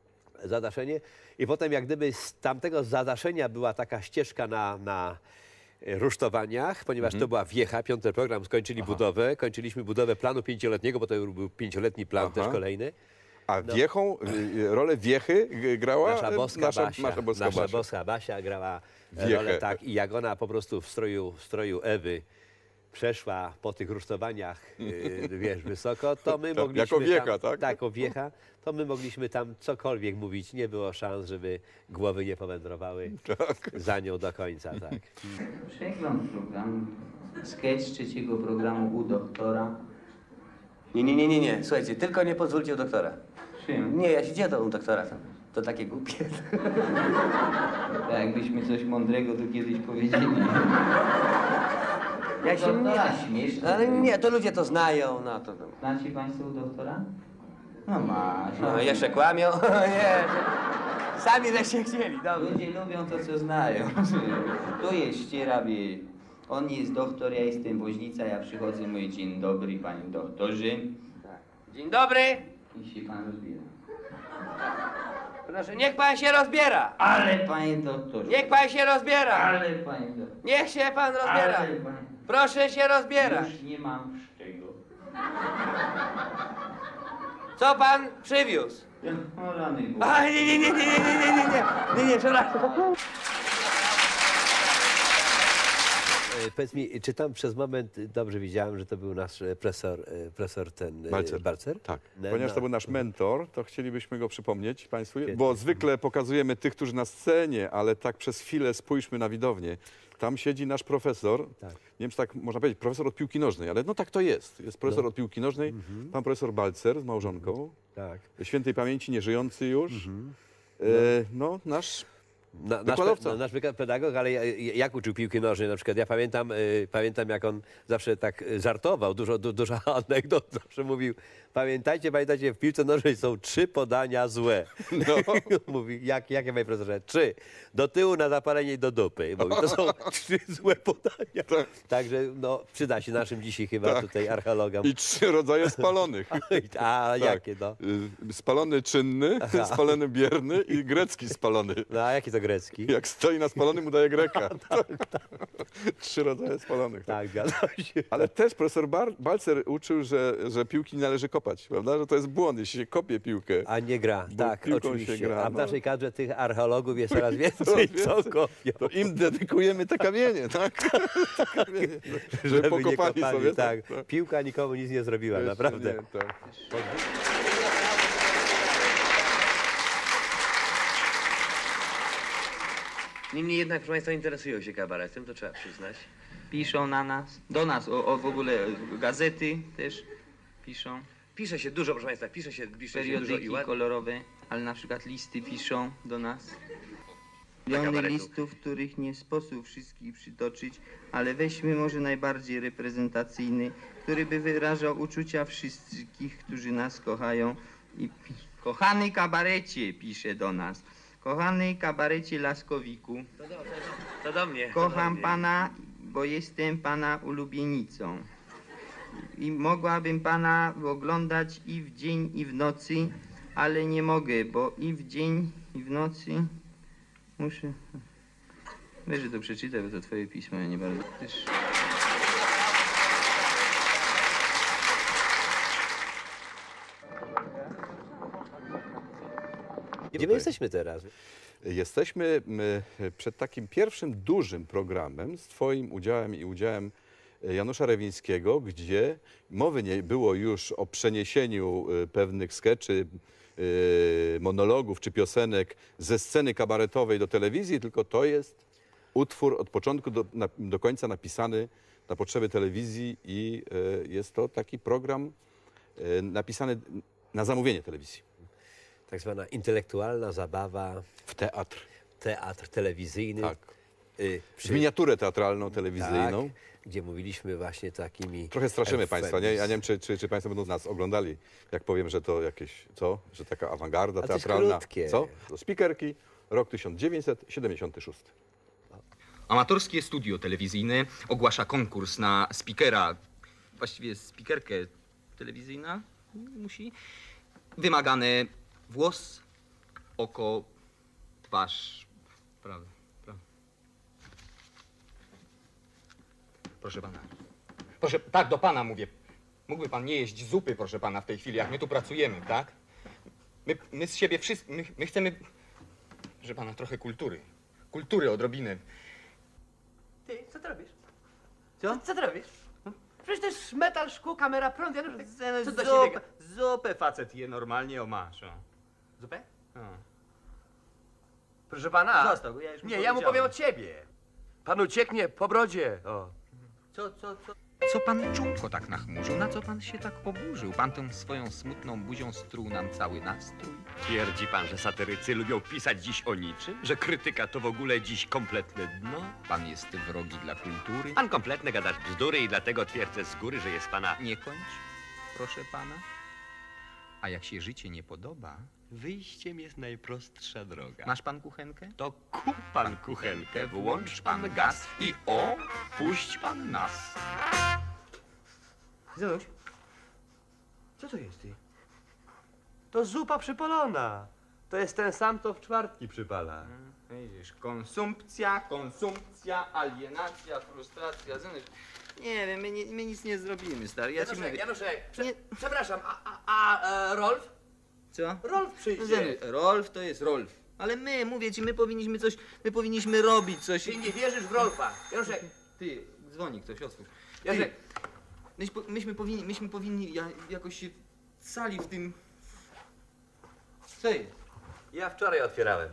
Zadaszenie. I potem jak gdyby z tamtego zadaszenia była taka ścieżka na, na rusztowaniach, ponieważ Mhm. to była wiecha, piąty program, skończyli budowę, kończyliśmy budowę planu pięcioletniego, bo to był pięcioletni plan Aha. też kolejny. A No. wiechą, y, y, rolę wiechy grała Nasza y, boska nasza, Basia, nasza boska nasza Basia. boska Basia grała Wiechę. rolę tak i jak ona po prostu w stroju, w stroju Ewy przeszła po tych rusztowaniach, yy, wiesz, wysoko, to my Tak, mogliśmy jako wiecha, tam, tak? Tak, jako wiecha, to my mogliśmy tam cokolwiek mówić. Nie było szans, żeby głowy nie powędrowały Tak. za nią do końca, tak. Przegląd program, sketch trzeciego programu u doktora. Nie, nie, nie, nie, nie. Słuchajcie, tylko nie pozwólcie u doktora. Czym? Nie, ja się dzieję do u doktora. To, takie głupie. Tak jakbyśmy coś mądrego tu kiedyś powiedzieli. Ja się Doktora nie... Ale nie, to ludzie to znają, no to... to. Znacie państwo u doktora? No masz. No, jeszcze kłamią. nie, sami żeście chcieli, dobra. Ludzie lubią to, co znają. Tu jest ściera, wie. On jest doktor, ja jestem woźnica, ja przychodzę, mówię dzień dobry, panie doktorze. Dzień dobry. I się pan rozbiera. Proszę, niech pan się rozbiera. Ale panie doktorze. Niech pan się rozbiera. Ale panie doktorze. Niech się pan rozbiera. Ale panie. Proszę się rozbierać. Już nie mam z czego. Co pan przywiózł? O rany. A, nie, nie, nie, nie, nie, nie, nie, nie, nie, nie, nie, przepraszam. E, Powiedz mi, czy tam przez moment e, dobrze widziałem, że to był nasz e, profesor, e, profesor ten e, Balcer. Balcer? Tak. Na- Ponieważ to był nasz mentor, to chcielibyśmy go przypomnieć Państwu, bo zwykle pokazujemy tych, którzy na scenie, ale tak przez chwilę spójrzmy na widownię. Tam siedzi nasz profesor, Tak. nie wiem, czy tak można powiedzieć, profesor od piłki nożnej, ale no tak to jest. Jest profesor No. od piłki nożnej, pan profesor Balcer z małżonką, Tak. świętej pamięci, nieżyjący już. E, no, nasz Na, nasz, pe- nasz pedagog, ale ja- ja- jak uczył piłki nożnej na przykład? Ja pamiętam, y, pamiętam jak on zawsze tak y, żartował, dużo, du, dużo anegdot zawsze mówił. Pamiętajcie, pamiętajcie, w piłce nożnej są trzy podania złe. No. Mówi, jak, jakie panie profesorze? Trzy. Do tyłu na zapalenie i do dupy. Mówi, to są trzy złe podania. Także no, przyda się naszym dzisiaj chyba Tak. tutaj archeologom. I trzy rodzaje spalonych. A Tak. jakie no? Y, Spalony czynny, Aha. spalony bierny i grecki spalony. No a jaki to grecki? Jak stoi na spalonym, udaje greka. Trzy rodzaje spalonych. Tak, zgadza się. Ale też profesor Bar- Balcer uczył, że, że piłki nie należy kopać, prawda? Że to jest błąd, jeśli się kopie piłkę. A nie gra, tak, oczywiście. gra, A w no. naszej kadrze tych archeologów jest coraz więcej, co kopią. To im dedykujemy te kamienie, tak? Te kamienie, nie pokopali kopali, sobie. tak. Piłka nikomu nic nie zrobiła, Jeszcze naprawdę. nie, tak. Niemniej jednak, proszę Państwa, interesują się kabaretem, to trzeba przyznać. Piszą na nas, do nas, o, o w ogóle gazety też piszą. Pisze się dużo, proszę Państwa, pisze się, pisze się dużo i Periodyki ładnie. kolorowe, ale na przykład listy piszą do nas. Miliony listów, których nie sposób wszystkich przytoczyć, ale weźmy może najbardziej reprezentacyjny, który by wyrażał uczucia wszystkich, którzy nas kochają. I kochany kabarecie, pisze do nas. Kochany kabarecie Laskowiku, To do, to do mnie. to do kocham mnie. pana, bo jestem pana ulubienicą. I mogłabym pana oglądać i w dzień, i w nocy, ale nie mogę, bo i w dzień, i w nocy muszę... Weź, że to przeczytaj, bo to twoje pismo, ja nie bardzo... Też... Gdzie my jesteśmy teraz? Jesteśmy przed takim pierwszym dużym programem z Twoim udziałem i udziałem Janusza Rewińskiego, gdzie mowy nie było już o przeniesieniu e, pewnych skeczy, e, monologów czy piosenek ze sceny kabaretowej do telewizji, tylko to jest utwór od początku do, na, do końca napisany na potrzeby telewizji i e, jest to taki program e, napisany na zamówienie telewizji. Tak zwana intelektualna zabawa. W teatr. Teatr telewizyjny. Tak. Y, W miniaturę teatralną, telewizyjną. Tak, gdzie mówiliśmy właśnie takimi... Trochę straszymy Państwa, nie? Ja nie wiem, czy, czy, czy Państwo będą nas oglądali, jak powiem, że to jakieś, co? Że taka awangarda jest teatralna. Co? To Spikerki, rok 1976. Amatorskie studio telewizyjne ogłasza konkurs na speakera, właściwie speakerkę telewizyjna musi. Wymagane włos, oko, twarz, prawda, prawda. Proszę pana. Proszę, tak, do pana mówię. Mógłby pan nie jeść zupy, proszę pana, w tej chwili, jak my tu pracujemy, tak? My, my z siebie wszyscy, my, my chcemy, proszę pana, trochę kultury. Kultury odrobinę. Ty, co ty robisz? Co? Co ty robisz? Przecież to jest metal, szkło, kamera, prąd, ja Co do siebie? Zupę, zupę facet je normalnie, o masz, o. Zupę? o. Proszę pana. Został, ja już mu Nie, ja mu powiem od ciebie. Pan ucieknie po brodzie. O. Co, co, co? Co pan czółko tak nachmurzył? Na co pan się tak oburzył? Pan tą swoją smutną buzią struł nam cały nastrój? Twierdzi pan, że satyrycy lubią pisać dziś o niczym? Że krytyka to w ogóle dziś kompletne dno? Pan jest wrogi dla kultury? Pan kompletne gadać bzdury i dlatego twierdzę z góry, że jest pana... Nie kończ, proszę pana. A jak się życie nie podoba, Wyjściem jest najprostsza droga. masz pan kuchenkę? To kup pan kuchenkę, włącz pan gaz i o, puść pan nas. Zenuś, co to jest ty? To zupa przypalona. To jest ten sam, co w czwartki przypala. Widzisz, konsumpcja, konsumpcja, alienacja, frustracja, zenuś. Nie wiem, my, nie, my nic nie zrobimy, stary. Ja ci Januszek, mówię. Januszek, prze, przepraszam, a, a, a e, Rolf? Co? Rolf przyjdzie. Rolf to jest Rolf. Ale my, mówię ci, my powinniśmy coś, my powinniśmy robić coś. Ty nie wierzysz w Rolfa. Januszek, Ty, dzwoni ktoś, otwórz. Myśmy, po- myśmy powinni, myśmy powinni ja, jakoś się sali w tym... Co jest? Ja wczoraj otwierałem.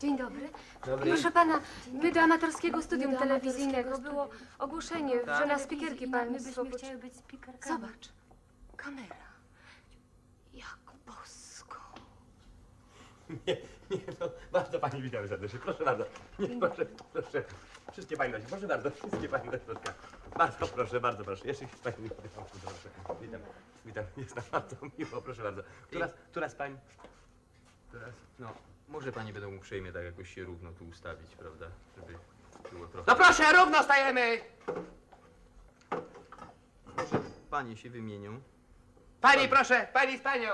Dzień dobry. Dobry. Proszę pana, my do amatorskiego studium telewizyjnego było ogłoszenie, Tak. że na spikierki byśmy potrze- chciały być spikerkami. Zobacz, kamera. Jak bosko. Nie, nie, no, bardzo pani witamy serdecznie. Proszę bardzo. Nie, proszę, proszę. Wszystkie pani nosi. Proszę bardzo, wszystkie pani nosi. Proszę. Bardzo proszę, bardzo proszę. Jeszcze się pani witam. Proszę. Witam, witam. Jest nam bardzo miło, proszę bardzo. Która, która z pań? Teraz, no, może pani będą uprzejmie tak jakoś się równo tu ustawić, prawda? Żeby było trochę... No proszę, równo stajemy! Panie się wymienią. Pani, proszę, pani z panią.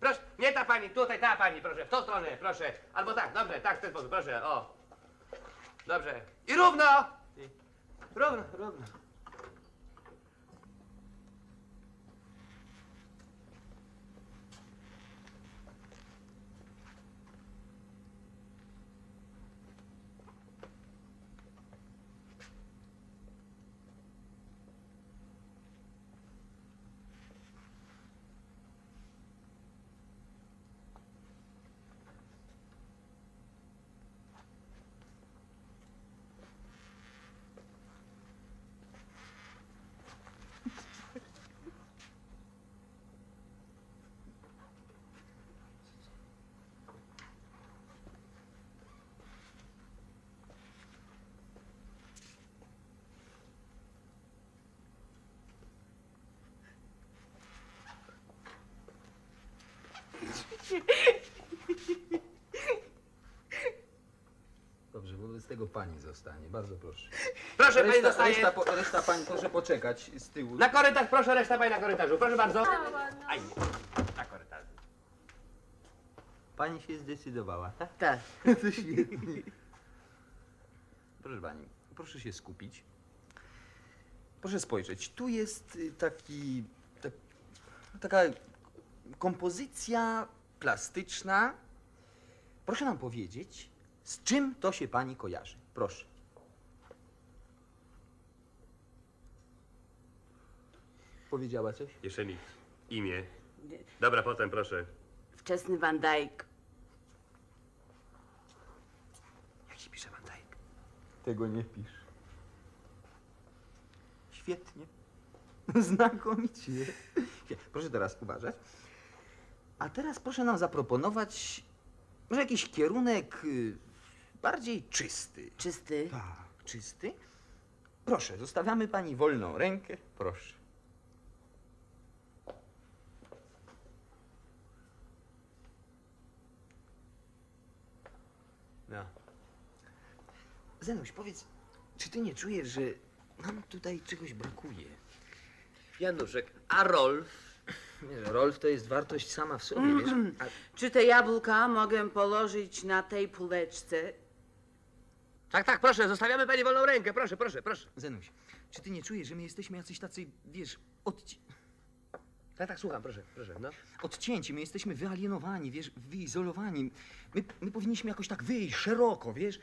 Proszę, nie ta pani, tutaj ta pani, proszę, w tą stronę, proszę. Albo tak, dobrze, tak, w ten sposób, proszę, o. Dobrze. I równo! Równo, równo. Dobrze, wobec tego pani zostanie, bardzo proszę. Proszę, pani reszta, zostaje. Reszta, po, reszta pani, proszę poczekać z tyłu. Na korytarz, proszę, reszta pani na korytarzu, proszę bardzo. Aj, na korytarzu. Pani się zdecydowała, tak? Tak. To świetnie. Proszę pani, proszę się skupić. Proszę spojrzeć, tu jest y, taki, tak, taka kompozycja plastyczna. Proszę nam powiedzieć, z czym to się pani kojarzy? Proszę. Powiedziała coś? Jeszcze mi imię. Dobra, potem proszę. Wczesny Van Dijk. Jak się pisze Van Dijk? Tego nie pisz. Świetnie. Znakomicie. Proszę teraz uważać. A teraz proszę nam zaproponować może jakiś kierunek y, bardziej czysty. Czysty? Tak, czysty. Proszę, zostawiamy pani wolną rękę. Proszę. No. Zenuś, powiedz, czy ty nie czujesz, że nam tutaj czegoś brakuje? Januszek, a Rolf? Nie, Rolf to jest wartość sama w sobie, wiesz? A Czy te jabłka mogę położyć na tej półeczce? Tak, tak, proszę, zostawiamy pani wolną rękę, proszę, proszę, proszę. Zenuś, czy ty nie czujesz, że my jesteśmy jacyś tacy, wiesz, odci... Tak, tak, słucham, proszę, proszę, no. odcięci, my jesteśmy wyalienowani, wiesz, wyizolowani. My, my powinniśmy jakoś tak wyjść szeroko, wiesz,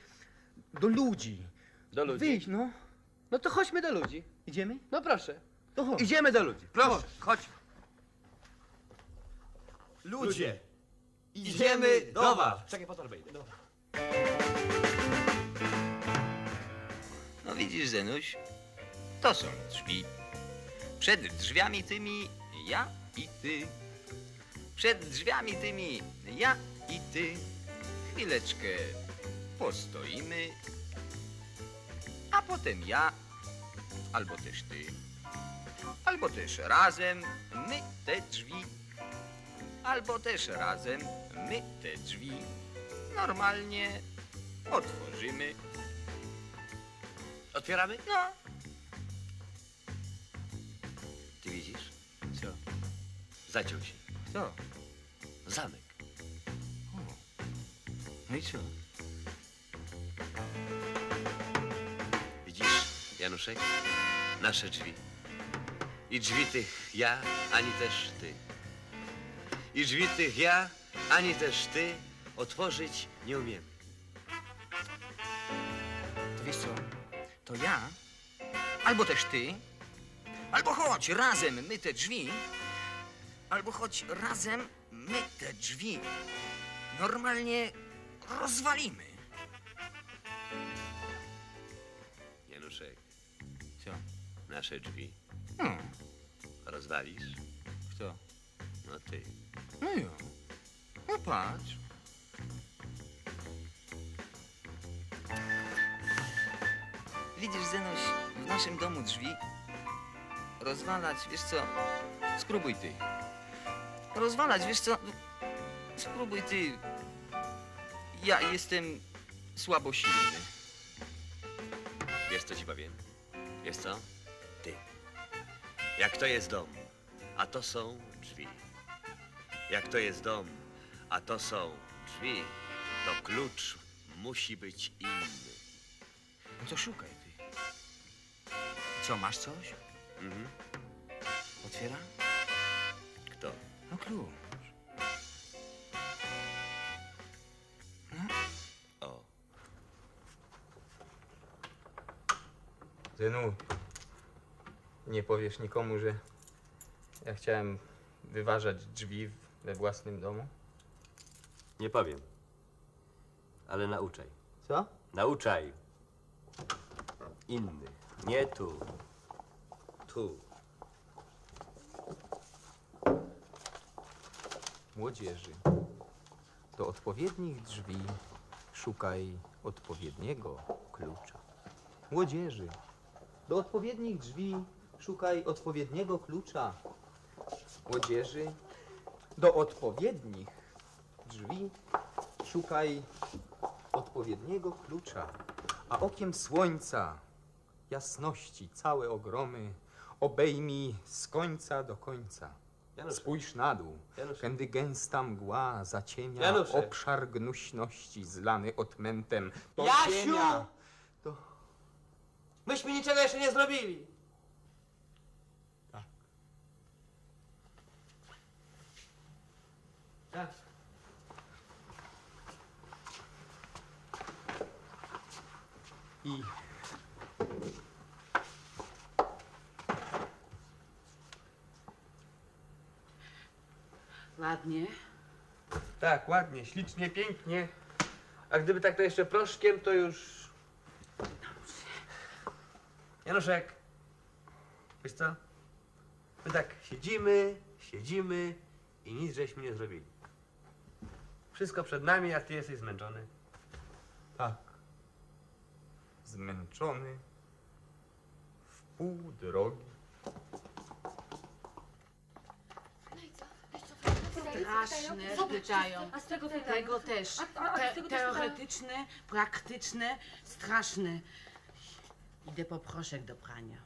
do ludzi. Do ludzi? Wyjść, no. No to chodźmy do ludzi. Idziemy? No proszę. To chodź. Idziemy do ludzi. Proszę, chodź. Ludzie, idziemy do was. Czekaj, po idę, dobra. No widzisz, Zenuś, to są drzwi. Przed drzwiami tymi ja i ty. Przed drzwiami tymi ja i ty. Chwileczkę postoimy, a potem ja, albo też ty, albo też razem my te drzwi, albo też razem my te drzwi normalnie otworzymy. Otwieramy? No. Ty widzisz? Co? Zaciął się. Co? Zamek. No i co? Widzisz, Januszek? Nasze drzwi. I drzwi tych ja, ani też ty. I drzwi tych ja, ani też ty otworzyć nie umiemy. wiesz co, to ja, albo też ty, albo chodź razem my te drzwi, albo chodź razem my te drzwi normalnie rozwalimy. Januszek, Co? nasze drzwi Hmm. rozwalisz? Kto? No ty. No jo. No patrz. Widzisz, Zenuś, w naszym domu drzwi rozwalać, wiesz co, spróbuj ty. Rozwalać, wiesz co, spróbuj ty. Ja jestem słabo silny. Wiesz, co ci powiem? Wiesz co? Ty. Jak to jest dom, a to są. Jak to jest dom, a to są drzwi, to klucz musi być inny. No to szukaj ty. Co, masz coś? Mhm. Otwiera? Kto? No klucz. O. Zenu, nie powiesz nikomu, że ja chciałem wyważać drzwi we własnym domu? Nie powiem. Ale nauczaj. Co? Nauczaj. Innych. Nie tu. Tu. Młodzieży, do odpowiednich drzwi szukaj odpowiedniego klucza. Młodzieży, do odpowiednich drzwi szukaj odpowiedniego klucza. Młodzieży, do odpowiednich drzwi szukaj odpowiedniego klucza. A okiem słońca, jasności, całe ogromy obejmij z końca do końca. Januszek. Spójrz na dół, Januszek. kędy gęsta mgła zaciemnia Januszek. obszar gnuśności zlany odmętem. To Jasiu! ziemia. Myśmy niczego jeszcze nie zrobili. Tak. I Ładnie. tak, ładnie, ślicznie, pięknie. A gdyby tak to jeszcze proszkiem, to już... Januszek, wiesz co? My tak siedzimy, siedzimy i nic żeśmy nie zrobili. Wszystko przed nami, a ty jesteś zmęczony. Tak. Zmęczony. W pół drogi. Straszne pytają. A z pytają? Tego też. Te, tego też teoretyczne, praktyczne, straszne. Idę po proszek do prania.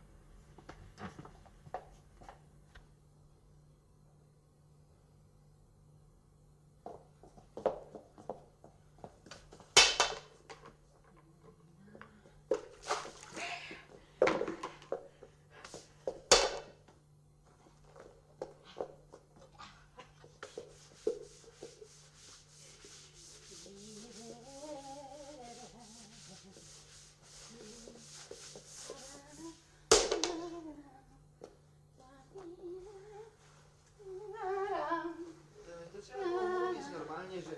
To trzeba było mówić normalnie, że,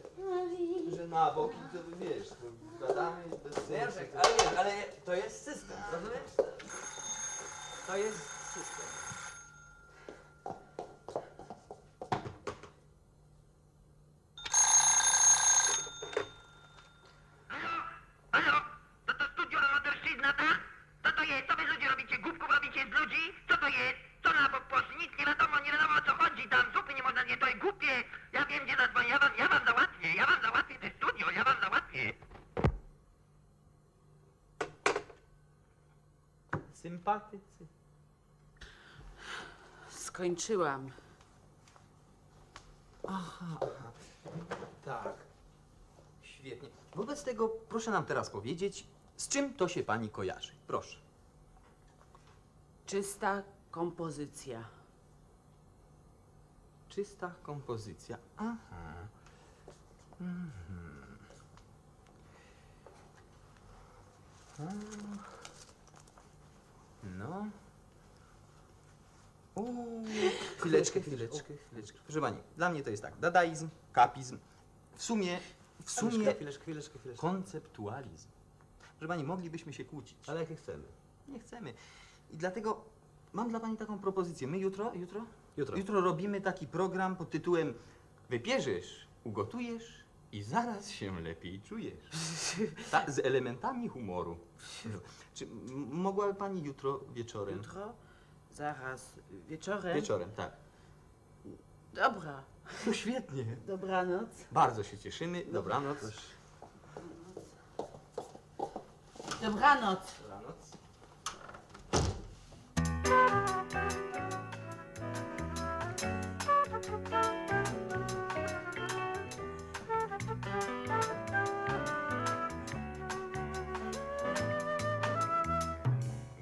że na boki to wiesz, to gadamy bez sensu. Januszek, ale wiesz, ale to jest system, rozumiesz? To jest system. Halo? To to studio amatorszczyzna, tak? Co to jest? Co wy ludzie robicie? Głupków robicie z ludzi? Co to jest? Co na bok poszli? Nic nie wiadomo, nie wiadomo o co chodzi tam. Zupy nie można zjeść, to jest głupie. Ja wiem, gdzie zadzwonię. Ja wam, ja wam załatwię. Ja wam załatwię te studio. Ja wam załatwię. Sympatycy. Skończyłam. Aha. Tak. Świetnie. Wobec tego proszę nam teraz powiedzieć, z czym to się pani kojarzy. Proszę. Czysta kompozycja. Czysta kompozycja. Aha. Mhm. No. Uuu, chwileczkę, chwileczkę, chwileczkę. Proszę pani, dla mnie to jest tak. Dadaizm, kapizm. W sumie, w sumie Chwileczkę, chwileczkę, chwileczkę, konceptualizm. Proszę pani, moglibyśmy się kłócić. Ale jakie chcemy? Nie chcemy. I dlatego mam dla pani taką propozycję. My jutro, jutro? Jutro. Jutro robimy taki program pod tytułem Wypierzesz, ugotujesz i zaraz się lepiej czujesz. Ta, z elementami humoru. Czy mogłaby pani jutro wieczorem? Jutro? Zaraz. Wieczorem? Wieczorem, tak. Dobra. No świetnie. Dobranoc. Bardzo się cieszymy. Dobranoc. Dobranoc. Dobranoc.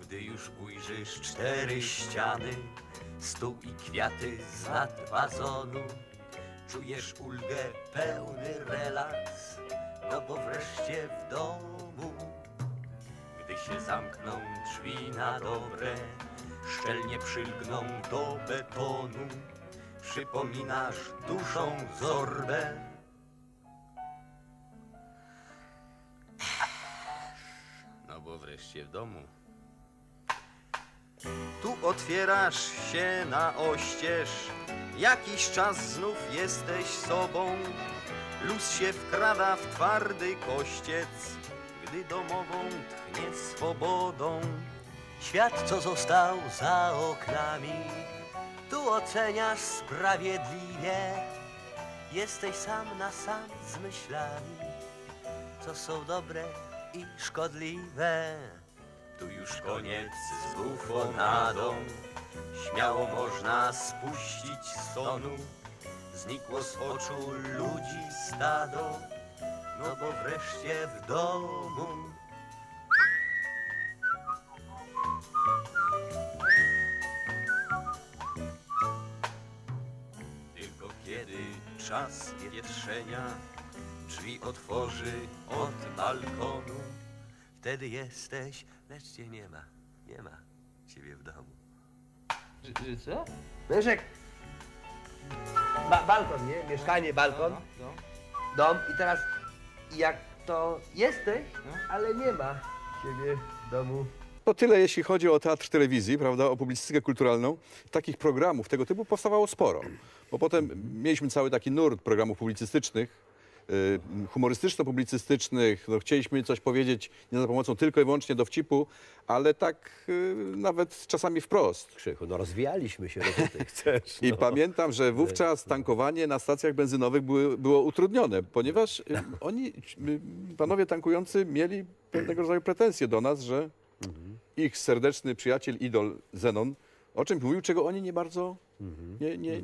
Gdy już ujrzysz cztery ściany, stół i kwiaty z nad czujesz ulgę, pełny relaks, no bo wreszcie w domu. Gdy się zamkną drzwi na dobre, szczelnie przylgną do betonu, przypominasz duszą zorbę. No bo wreszcie w domu. Tu otwierasz się na oścież, jakiś czas znów jesteś sobą. Luz się wkrada w twardy kościec, gdy domową tchnie swobodą. Świat, co został za oknami, tu oceniasz sprawiedliwie. Jesteś sam na sam z myślami, co są dobre i szkodliwe. Tu już koniec z bufonadą, śmiało można spuścić z tonu. Znikło z oczu ludzi stado, no bo wreszcie w domu. Tylko kiedy czas wietrzenia drzwi otworzy od balkonu, wtedy jesteś, lecz cię nie ma, nie ma ciebie w domu. Że, co? Leszek! Ba balkon, nie? Mieszkanie, balkon, dom i teraz jak to jesteś, ale nie ma ciebie w domu. To tyle, jeśli chodzi o teatr telewizji, prawda, o publicystykę kulturalną. Takich programów tego typu powstawało sporo, bo potem mieliśmy cały taki nurt programów publicystycznych, humorystyczno-publicystycznych. No, chcieliśmy coś powiedzieć nie za pomocą tylko i wyłącznie dowcipu, ale tak y, nawet czasami wprost. Krzychu, no rozwijaliśmy się, no ty chcesz. I no. pamiętam, że wówczas tankowanie na stacjach benzynowych były, było utrudnione, ponieważ y, oni, y, panowie tankujący, mieli pewnego rodzaju pretensje do nas, że ich serdeczny przyjaciel, idol Zenon, o czymś mówił, czego oni nie bardzo, nie, nie,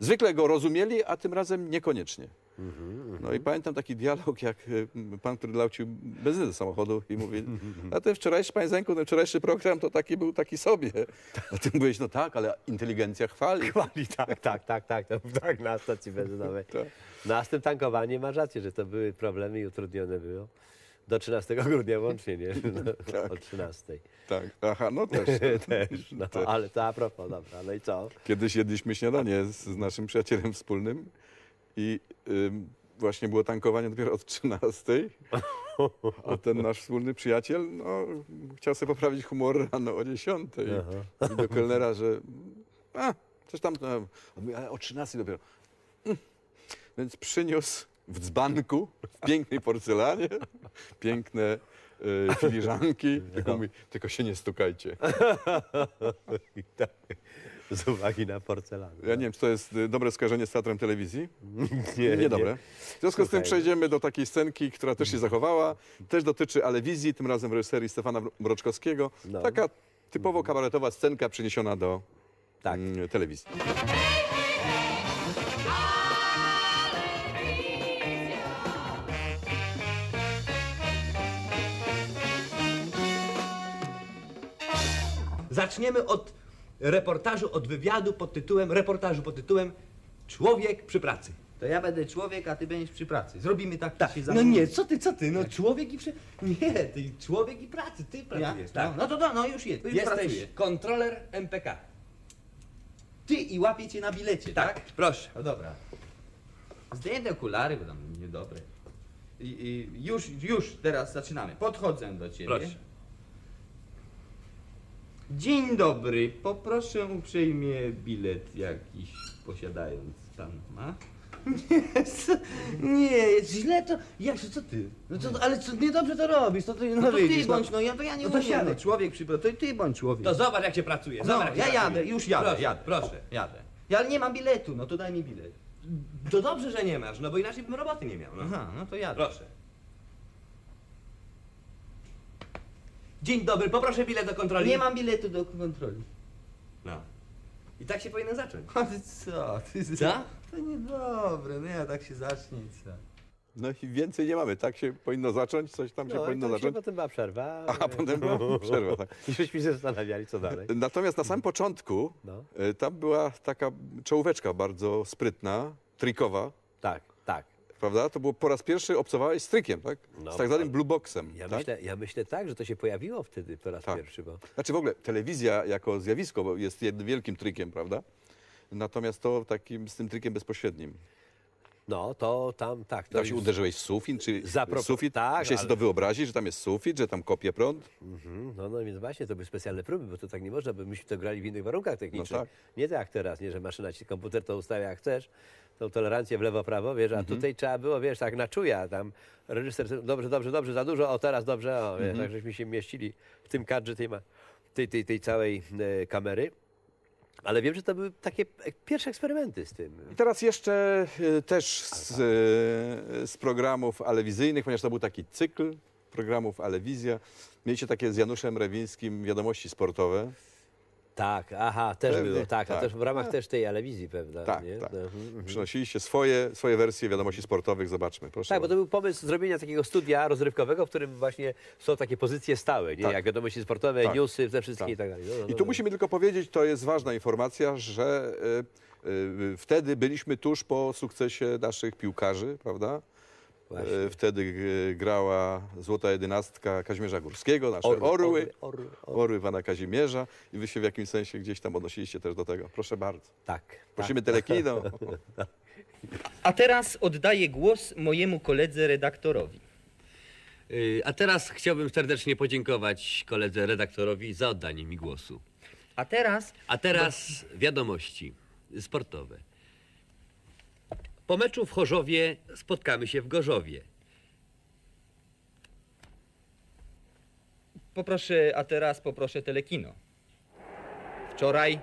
zwykle go rozumieli, a tym razem niekoniecznie. No i pamiętam taki dialog, jak y, pan, który laucił benzynę do samochodu i mówi, a ten wczorajszy, panie Zenku, ten wczorajszy program to taki był taki sobie. A ty mówiłeś, no tak, ale inteligencja chwali. Chwali, tak, tak, tak, tak, tak, na stacji benzynowej. No a z tym tankowaniem masz rację, że to były problemy i utrudnione było. Do 13 grudnia włącznie, nie? No, O 13. Tak, aha, no też. też, no, Też. ale to a propos, dobra, no i co? Kiedyś jedliśmy śniadanie z, z naszym przyjacielem wspólnym i właśnie było tankowanie dopiero od 13. A ten nasz wspólny przyjaciel no, chciał sobie poprawić humor rano o 10. I do kelnera, że a, coś tam, ale o 13 dopiero. Mm. Więc przyniósł w dzbanku, w pięknej porcelanie, piękne y, filiżanki. Tylko, mówi, tylko się nie stukajcie. Tak, Z uwagi na porcelanę. Ja nie wiem, czy to jest y, dobre skojarzenie z teatrem telewizji. Nie, Niedobre. nie. W związku z tym Słuchaj. przejdziemy do takiej scenki, która też się zachowała. Też dotyczy Alewizji, tym razem w reżyserii Stefana Mroczkowskiego. No. Taka typowo kabaretowa scenka przeniesiona do mm, telewizji. Zaczniemy od reportażu, od wywiadu pod tytułem, reportażu pod tytułem Człowiek przy pracy. To ja będę człowiek, a ty będziesz przy pracy. Zrobimy tak, tak. się No nie, co ty, co ty? No człowiek i prze... Nie, ty człowiek i pracy, ty pracujesz. Ja? tak. No, no to do, no już jest. Już Jesteś pracuję. kontroler MPK. Ty i łapię cię na bilecie, tak? Tak, proszę. No dobra. Zdejmę okulary, bo tam niedobre. I, i już, już teraz zaczynamy. Podchodzę do ciebie. Proszę. Dzień dobry. Poproszę uprzejmie bilet jakiś posiadając pan ma. Nie, nie, źle to... Jak, co ty? No co, ale co, niedobrze to robisz, to ty, no, No to ty bądź, no ja to ja nie no to umiem. No, człowiek przy to ty bądź człowiek. To zobacz jak się pracuje, No, zobacz jak się ja pracuje. jadę, już jadę, proszę, jadę. Proszę. Jadę. Ja ale nie mam biletu, no to daj mi bilet. To dobrze, że nie masz, no bo inaczej bym roboty nie miał. No. Aha, no to jadę. Proszę. Dzień dobry, poproszę bilet do kontroli. Nie mam biletu do kontroli. No. I tak się powinno zacząć. Ale co? Ty, Co? To niedobre, no ja tak się zacznie i co? No i więcej nie mamy. Tak się powinno zacząć, coś tam się No, i powinno się zacząć. potem była przerwa. A potem była przerwa, tak. I żeśmy się zastanawiali, co dalej. Natomiast na samym początku No. e, tam była taka czołóweczka bardzo sprytna, trikowa. Tak, tak. Prawda? To było po raz pierwszy obcowałeś z trikiem, tak? No, z tak zwanym blue boxem. Ja, tak? myślę, ja myślę tak, że to się pojawiło wtedy po raz Tak. pierwszy, bo Znaczy w ogóle telewizja jako zjawisko jest jednym wielkim trikiem, prawda? Natomiast to takim z tym trikiem bezpośrednim. no to tam tak. To Tam się już- uderzyłeś w sufit, czy sufit, tak, musiałeś ale- sobie to wyobrazić, że tam jest sufit, że tam kopie prąd. Mhm, no, no więc właśnie to były specjalne próby, bo to tak nie można, bo myśmy to grali w innych warunkach technicznych. No tak. Nie tak jak teraz, nie, że maszyna ci komputer to ustawia jak chcesz, tą tolerancję w lewo, prawo, wiesz, a Mhm. tutaj trzeba było, wiesz, tak na czuja, tam reżyser, dobrze, dobrze, dobrze, za dużo, o teraz dobrze, o, wiesz, Mhm. tak żeśmy się mieścili w tym kadrze tej, tej, tej, tej całej e, kamery. Ale wiem, że to były takie pierwsze eksperymenty z tym. I teraz jeszcze e, też z, e, z programów alewizyjnych, ponieważ to był taki cykl programów Alewizja. Mieliście takie z Januszem Rewińskim wiadomości sportowe. Tak, aha, też Pewnie, było, tak, a tak. też w ramach też tej telewizji pewna, Tak, nie? tak. No, mhm, mhm. Przynosiliście swoje, swoje wersje wiadomości sportowych, zobaczmy, proszę. Tak, bo to był pomysł zrobienia takiego studia rozrywkowego, w którym właśnie są takie pozycje stałe, nie? Tak. jak wiadomości sportowe, Tak. newsy, te wszystkie Tak. i tak dalej. No, no, I no, tu no. musimy tylko powiedzieć, to jest ważna informacja, że e, e, wtedy byliśmy tuż po sukcesie naszych piłkarzy, prawda? Właśnie. E, Wtedy e, grała złota jedenastka Kazimierza Górskiego, nasze Orły, orły, orły, orły, orły. pana Kazimierza i wy się w jakimś sensie gdzieś tam odnosiliście też do tego. Proszę bardzo. Tak. Prosimy tak. telekino. A teraz oddaję głos mojemu koledze redaktorowi. Y, A teraz chciałbym serdecznie podziękować koledze redaktorowi za oddanie mi głosu. A teraz A teraz wiadomości sportowe. Po meczu w Chorzowie spotkamy się w Gorzowie. poproszę, a teraz poproszę telekino. Wczoraj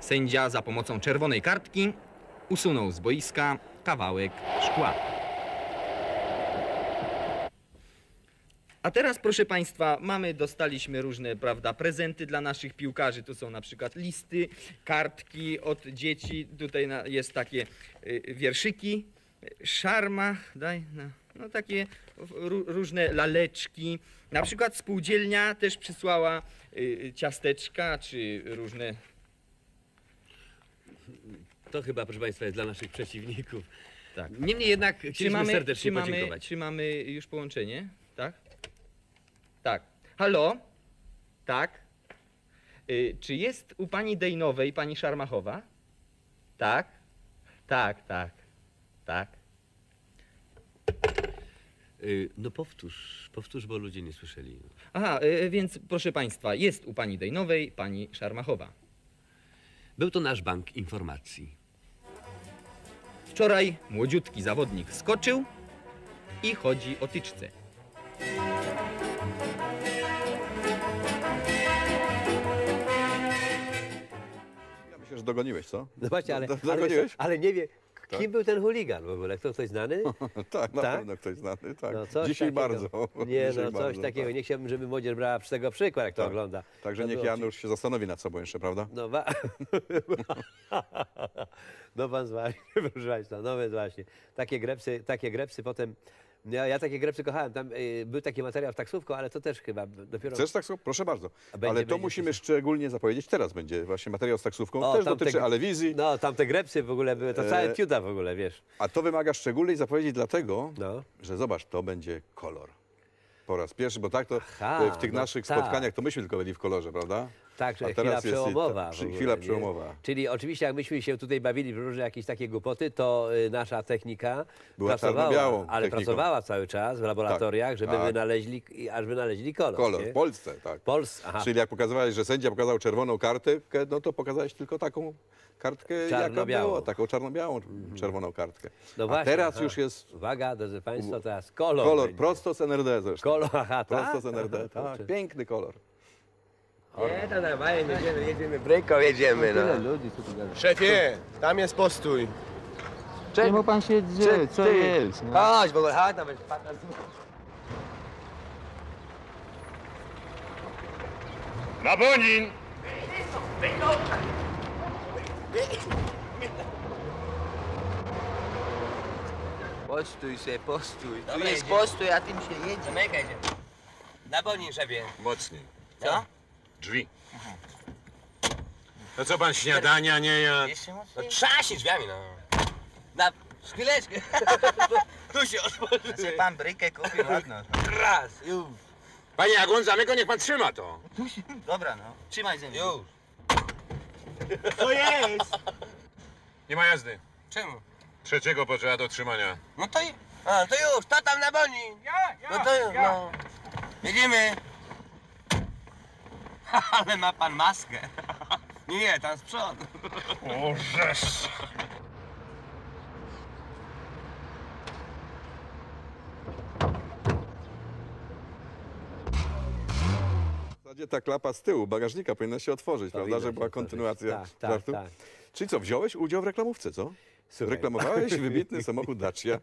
sędzia za pomocą czerwonej kartki usunął z boiska kawałek szkła. A teraz, proszę Państwa, mamy, dostaliśmy różne, prawda, prezenty dla naszych piłkarzy. Tu są na przykład listy, kartki od dzieci. Tutaj na, jest takie y, wierszyki. Szarma, daj, no, no takie ró- różne laleczki. Na przykład spółdzielnia też przysłała y, ciasteczka, czy różne To chyba, proszę Państwa, jest dla naszych przeciwników. Tak. Niemniej jednak chcieliśmy mamy, serdecznie czy, mamy, podziękować. czy mamy już połączenie? Tak? Halo? Tak? Y, czy jest u pani Dejnowej pani Szarmachowa? Tak? Tak, tak. Tak. Y, No powtórz, powtórz, bo ludzie nie słyszeli. Aha, y, więc proszę państwa, jest u pani Dejnowej pani Szarmachowa. Był to nasz bank informacji. Wczoraj młodziutki zawodnik skoczył i chodzi o tyczce. Że dogoniłeś, co? No właśnie, ale, ale, ale nie wie, kim Tak. był ten chuligan w ogóle? Kto ktoś znany? tak, na Tak? pewno ktoś znany, tak. No, Dzisiaj takiego. bardzo. Nie, Dzisiaj no coś bardzo, takiego. tak. Nie chciałbym, żeby młodzież brała z tego przykład, jak to Tak. ogląda. Także To niech było Janusz się zastanowi nad sobą jeszcze, prawda? No, wa- no pan właśnie, proszę Państwa, no więc właśnie. Takie grepsy, takie grepsy potem Ja, ja takie grepsy kochałem. Tam y, był taki materiał z taksówką, ale to też chyba dopiero... Chcesz taksówką? Proszę bardzo. będzie- Ale to będzie musimy szczególnie zapowiedzieć. Teraz będzie właśnie materiał z taksówką. Też tam te- dotyczy Alewizji. No, tam te grepsy w ogóle były, to całe E, piuta w ogóle, wiesz. A to wymaga szczególnej zapowiedzi dlatego, No. że zobacz, to będzie kolor. Po raz pierwszy, bo tak to Aha, e, w tych no naszych tak. spotkaniach to myśmy tylko byli w kolorze, prawda? Tak, że A chwila jest przełomowa. ogóle, chwila przełomowa. Czyli oczywiście jak myśmy się tutaj bawili w różne jakieś takie głupoty, to y, nasza technika Była pracowała, ale techniką. pracowała cały czas w laboratoriach, żeby tak. wynaleźli, aż wynaleźli kolor. Kolor, nie? w Polsce, tak. Pols, aha. Czyli jak pokazywałeś, że sędzia pokazał czerwoną kartkę, no to pokazałeś tylko taką kartkę, jaka była, taką czarno-białą, czerwoną kartkę. No A właśnie, teraz aha. już jest Uwaga, drodzy Państwo, teraz kolor. kolor, będzie. prosto z NRD zresztą. Kolor, aha, Prosto tak? z NRD, tak. Piękny kolor. Nie, to dawaj, jedziemy, jedziemy bryką, jedziemy, no. ludzi tu Szefie, tam jest postój. Czemu pan się drze? Co jest? No. Chodź, ogóle, chodź, nawet Na Bonin! Postój se, postój. Tu Dobra, jest jedziemy. postój, a tym się jedzie. Zamykaj się. Na bonin, szefie. Mocniej. Co? Drzwi. To co pan śniadania nie jadł? No trzaśnie drzwiami, no. Na chwileczkę. tu się otworzy. Chce pan brykę kupił, ładno. Raz, już. Panie, jak on zamyka, niech pan trzyma to. Dobra, no. Trzymaj ze. Już. Co jest? Nie ma jazdy. Czemu? Trzeciego potrzeba do trzymania. No to, a, to już, to tam na bonin. Ja, ja, No to już, ja. no. Jedziemy. Ale ma pan maskę. Nie, tam z przodu. O, żeż. W zasadzie ta klapa z tyłu bagażnika powinna się otworzyć, prawda, Powinna że była kontynuacja Tak, tak, żartu. tak. Czyli co, wziąłeś udział w reklamówce, co? Słuchaj. Reklamowałeś wybitny samochód Dacia.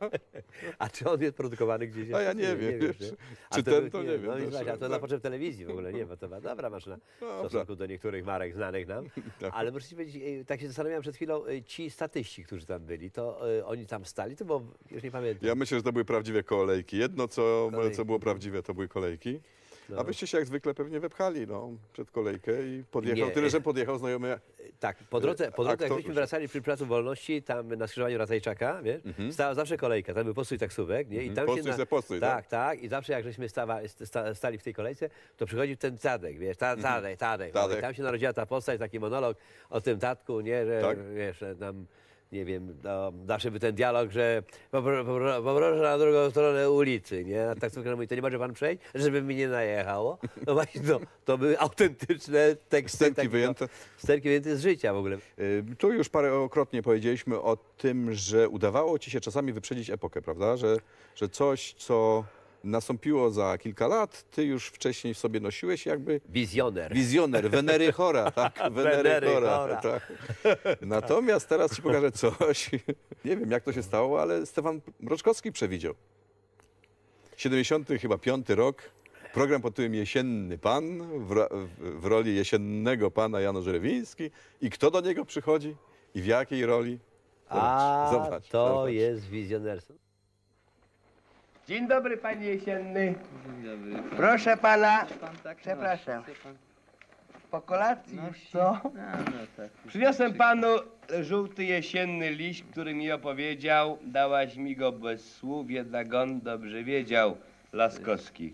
A czy on jest produkowany gdzieś? A ja nie wiem, wiesz, nie? czy to ten, to nie wiem, No słuchaj, a to tak. dla potrzeb telewizji w ogóle nie, bo to była dobra maszyna w Dobra. stosunku do niektórych marek znanych nam. Tak. Ale muszę ci powiedzieć, e, tak się zastanawiałem przed chwilą, e, ci statyści, którzy tam byli, to e, oni tam stali, to było, już nie pamiętam. Ja myślę, że to były prawdziwe kolejki. Jedno, co, Kolejki. co było prawdziwe, to były kolejki. No. A byście się jak zwykle pewnie wepchali no, przed kolejkę i podjechał, Nie. tyle, że podjechał znajomy Tak, po drodze, po drodze jak myśmy wracali przy Placu Wolności, tam na skrzyżowaniu Ratajczaka, wiesz, stała zawsze kolejka, tam był postój taksówek, nie? I Mhm, tam postój się se postój, tak? tak, tak, i zawsze jak żeśmy stawa, sta, stali w tej kolejce, to przychodził ten Tadek, wiesz, ta, Tadek, Tadek, Mhm. Tadek. I tam się narodziła ta postać, taki monolog o tym Tatku, nie, że, Tak. wiesz, że tam nie wiem, no, zawsze by ten dialog, że popro- popro- poproszę na drugą stronę ulicy, nie? A taksówkarz mówi, to nie może pan przejść, żeby mi nie najechało. No właśnie, to, to były autentyczne teksty. Scenki takiego- wyjęte. Scenki wyjęte z życia w ogóle. Tu już parokrotnie powiedzieliśmy o tym, że udawało ci się czasami wyprzedzić epokę, prawda? Że, że coś, co nastąpiło za kilka lat, ty już wcześniej sobie nosiłeś jakby... Wizjoner. Wizjoner, Wenery Chora, tak? Wenery Wenery Chora, Chora. tak. Natomiast teraz ci pokażę coś, nie wiem jak to się stało, ale Stefan Mroczkowski przewidział. 70 chyba piąty rok, program pod tytułem Jesienny Pan, w, w, w roli jesiennego pana Janusz Rewiński. I kto do niego przychodzi i w jakiej roli? A Zobacz, zobacz, to zobacz. jest wizjonerstwo. Dzień dobry, panie Jesienny. Proszę pana. Przepraszam. Po kolacji już co? Przyniosłem panu żółty jesienny liść, który mi opowiedział. Dałaś mi go bez słów, jednak on dobrze wiedział. Laskowski.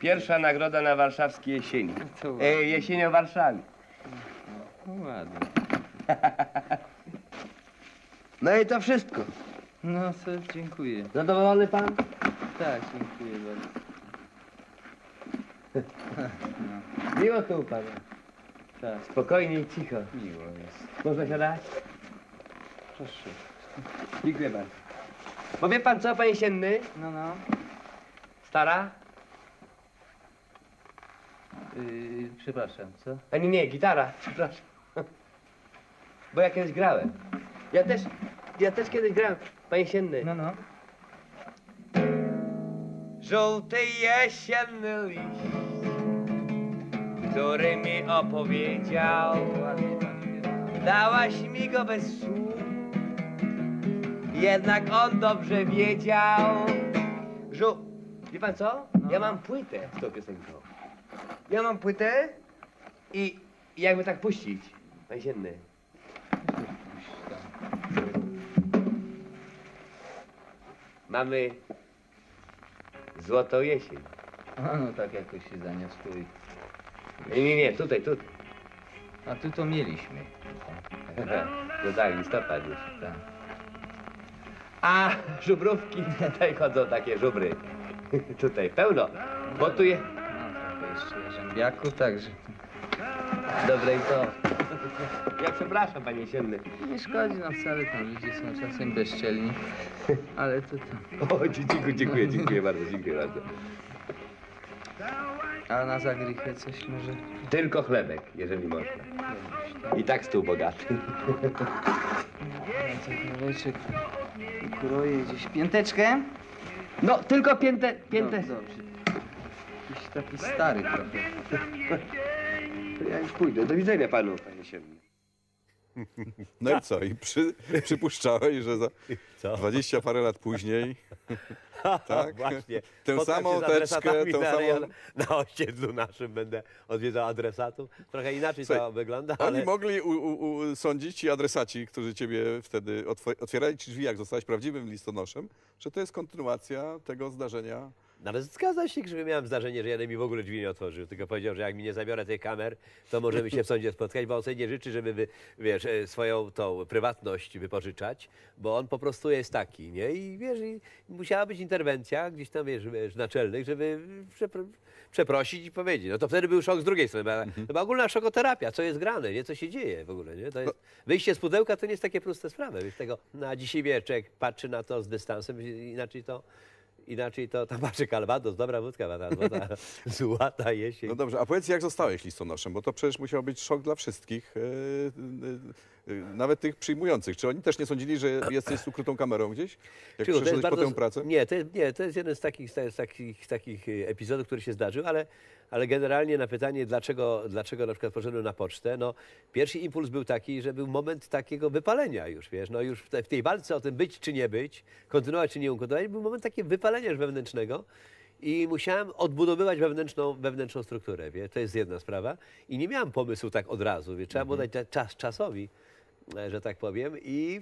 Pierwsza nagroda na warszawskiej jesieni. E, jesienią Warszawy. Ładnie. No i to wszystko. No, co, dziękuję. Zadowolony pan? Tak, dziękuję bardzo. Miło tu u pana. Tak, Spokojnie i cicho. miło jest. Można siadać? Proszę. Dziękuję bardzo. Bo wie pan co, panie Jesienny? No, no. Stara? Yy, przepraszam, co? A nie, gitara, przepraszam. Bo ja kiedyś grałem. Ja też, ja też kiedyś grałem, Jesienny. No, no. Żółty jesienny liść, który mi opowiedział. Dałaś mi go bez słów, jednak on dobrze wiedział. Stasiu, wie pan co? Ja mam płytę z tą piosenką. Ja mam płytę i i jakby tak puścić, pan Sienny. Mamy złotą jesień. A no tak jakoś się zaniosł tu i... Nie, nie, nie, tutaj, tutaj. A tu to mieliśmy. No tak, listopad już. Tak. A żubrówki, tutaj chodzą takie żubry. Tutaj pełno, bo tu jest... No to jeszcze rzębiaku, także... Dobre i to. Ja przepraszam, panie Sienny. Nie szkodzi nam wcale, tam ludzie są czasem bezczelni. Ale to to... O, dziękuję, dziękuję, dziękuję bardzo, dziękuję bardzo. A na zagrychę coś może... Tylko chlebek, jeżeli można. I tak stół bogaty. Chlebeczek ukroję gdzieś pięteczkę. No, tylko piętę... piętę... No, dobrze. Jakiś taki stary trochę. To ja już pójdę. Do widzenia panu, panie Sienny. No i co? I przy, przypuszczałeś, że za Co? 20 parę lat później tak? Właśnie. Tę Spotkam samą teczkę, tą na, samą... Na osiedlu naszym będę odwiedzał adresatów. Trochę inaczej to Słuchaj, wygląda, Oni ale... mogli u, u, u, sądzić, ci adresaci, którzy ciebie wtedy otw- otwierali ci drzwi, jak zostałeś prawdziwym listonoszem, że to jest kontynuacja tego zdarzenia. Nawet zgadza się, że miałem zdarzenie, że jeden mi w ogóle drzwi nie otworzył, tylko powiedział, że jak mi nie zabiorę tych kamer, to możemy się w sądzie spotkać, bo on sobie nie życzy, żeby, wy, wiesz, e, swoją tą prywatność wypożyczać, bo on po prostu jest taki, nie? I wiesz, i musiała być interwencja gdzieś tam, wiesz, wiesz naczelnych, żeby przepro, przeprosić i powiedzieć. No to wtedy był szok z drugiej strony, była, to była ogólna szokoterapia, co jest grane, nie? Co się dzieje w ogóle, nie? To jest, wyjście z pudełka to nie jest takie proste sprawy, wiesz, tego, no a dzisiaj, wiesz, człowiek patrzy na to z dystansem, inaczej to... Inaczej to tam patrzy Calvados, dobra wódka, ta woda złota jesień. No dobrze, a powiedz, jak zostałeś listonoszem, bo to przecież musiał być szok dla wszystkich, e, e, nawet tych przyjmujących. Czy oni też nie sądzili, że jesteś z ukrytą kamerą gdzieś, jak przyszedłeś po tę pracę? Nie, to jest, nie, to jest jeden z takich, z takich, z takich epizodów, który się zdarzył, ale, ale generalnie na pytanie, dlaczego, dlaczego na przykład poszedłem na pocztę, no pierwszy impuls był taki, że był moment takiego wypalenia już, wiesz, no już w, te, w tej walce o tym być czy nie być, kontynuować czy nie kontynuować, był moment takiego wypalenia już wewnętrznego i musiałem odbudowywać wewnętrzną, wewnętrzną strukturę, wie? to jest jedna sprawa i nie miałem pomysłu tak od razu, wie? trzeba było dać te- czas czasowi, e, że tak powiem i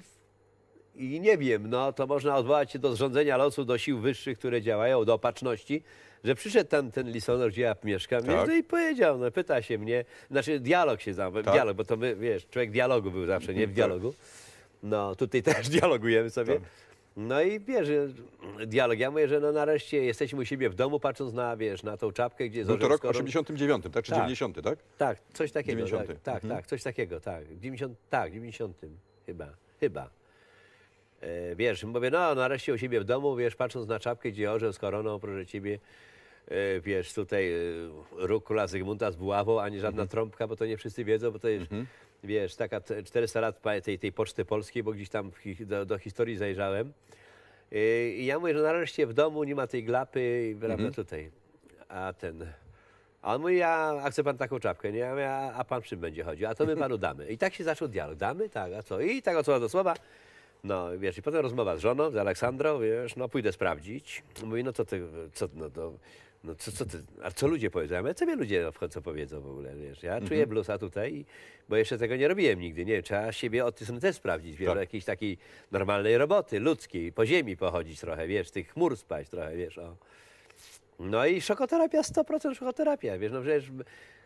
i nie wiem, no to można odwołać się do zrządzenia losu, do sił wyższych, które działają, do opatrzności, że przyszedł tam ten listonosz, gdzie ja mieszkam, Tak. no i powiedział, no pyta się mnie, znaczy dialog się znam, Tak. dialog, bo to my, wiesz, człowiek dialogu był zawsze, nie w Tak. dialogu. No tutaj też dialogujemy sobie. Tak. No i wiesz, dialog, ja mówię, że no nareszcie jesteśmy u siebie w domu, patrząc na, wiesz, na tą czapkę, gdzie Był to rok skoron- 89, tak? Czy Tak. 90, tak? tak, coś takiego. 90. Tak, tak, Mhm. tak, coś takiego, tak. W 90, tak, w 90 chyba, chyba. E, wiesz, mówię, no nareszcie u siebie w domu, wiesz, patrząc na czapkę, gdzie orzeł z koroną, proszę ciebie, e, wiesz, tutaj e, róg króla Zygmunta z buławą, ani żadna trąbka, bo to nie wszyscy wiedzą, bo to jest, wiesz, taka te- 400 lat tej, tej Poczty Polskiej, bo gdzieś tam do, do historii zajrzałem. I ja mówię, że nareszcie w domu nie ma tej glapy, i prawda, Mhm. tutaj. A ten... A on mówi, a, a chce pan taką czapkę, nie? Ja mówię, a, a pan czym będzie chodził? A to my panu damy. I tak się zaczął dialog. Damy? Tak, a co? I tak od słowa do słowa. No, wiesz, i potem rozmowa z żoną, z Aleksandrą, wiesz, no pójdę sprawdzić. Mówi, no to ty, co, no to, no co, co ty, a co ludzie powiedzą? Ja mówię, co mnie ludzie w co powiedzą w ogóle, wiesz? Ja czuję Mhm. blusa tutaj, bo jeszcze tego nie robiłem nigdy, nie? Trzeba siebie od strony też sprawdzić, wiesz, Tak. jakiejś takiej normalnej roboty, ludzkiej, po ziemi pochodzić trochę, wiesz, tych chmur spać trochę, wiesz, o. No i szokoterapia, 100% szokoterapia, wiesz, no przecież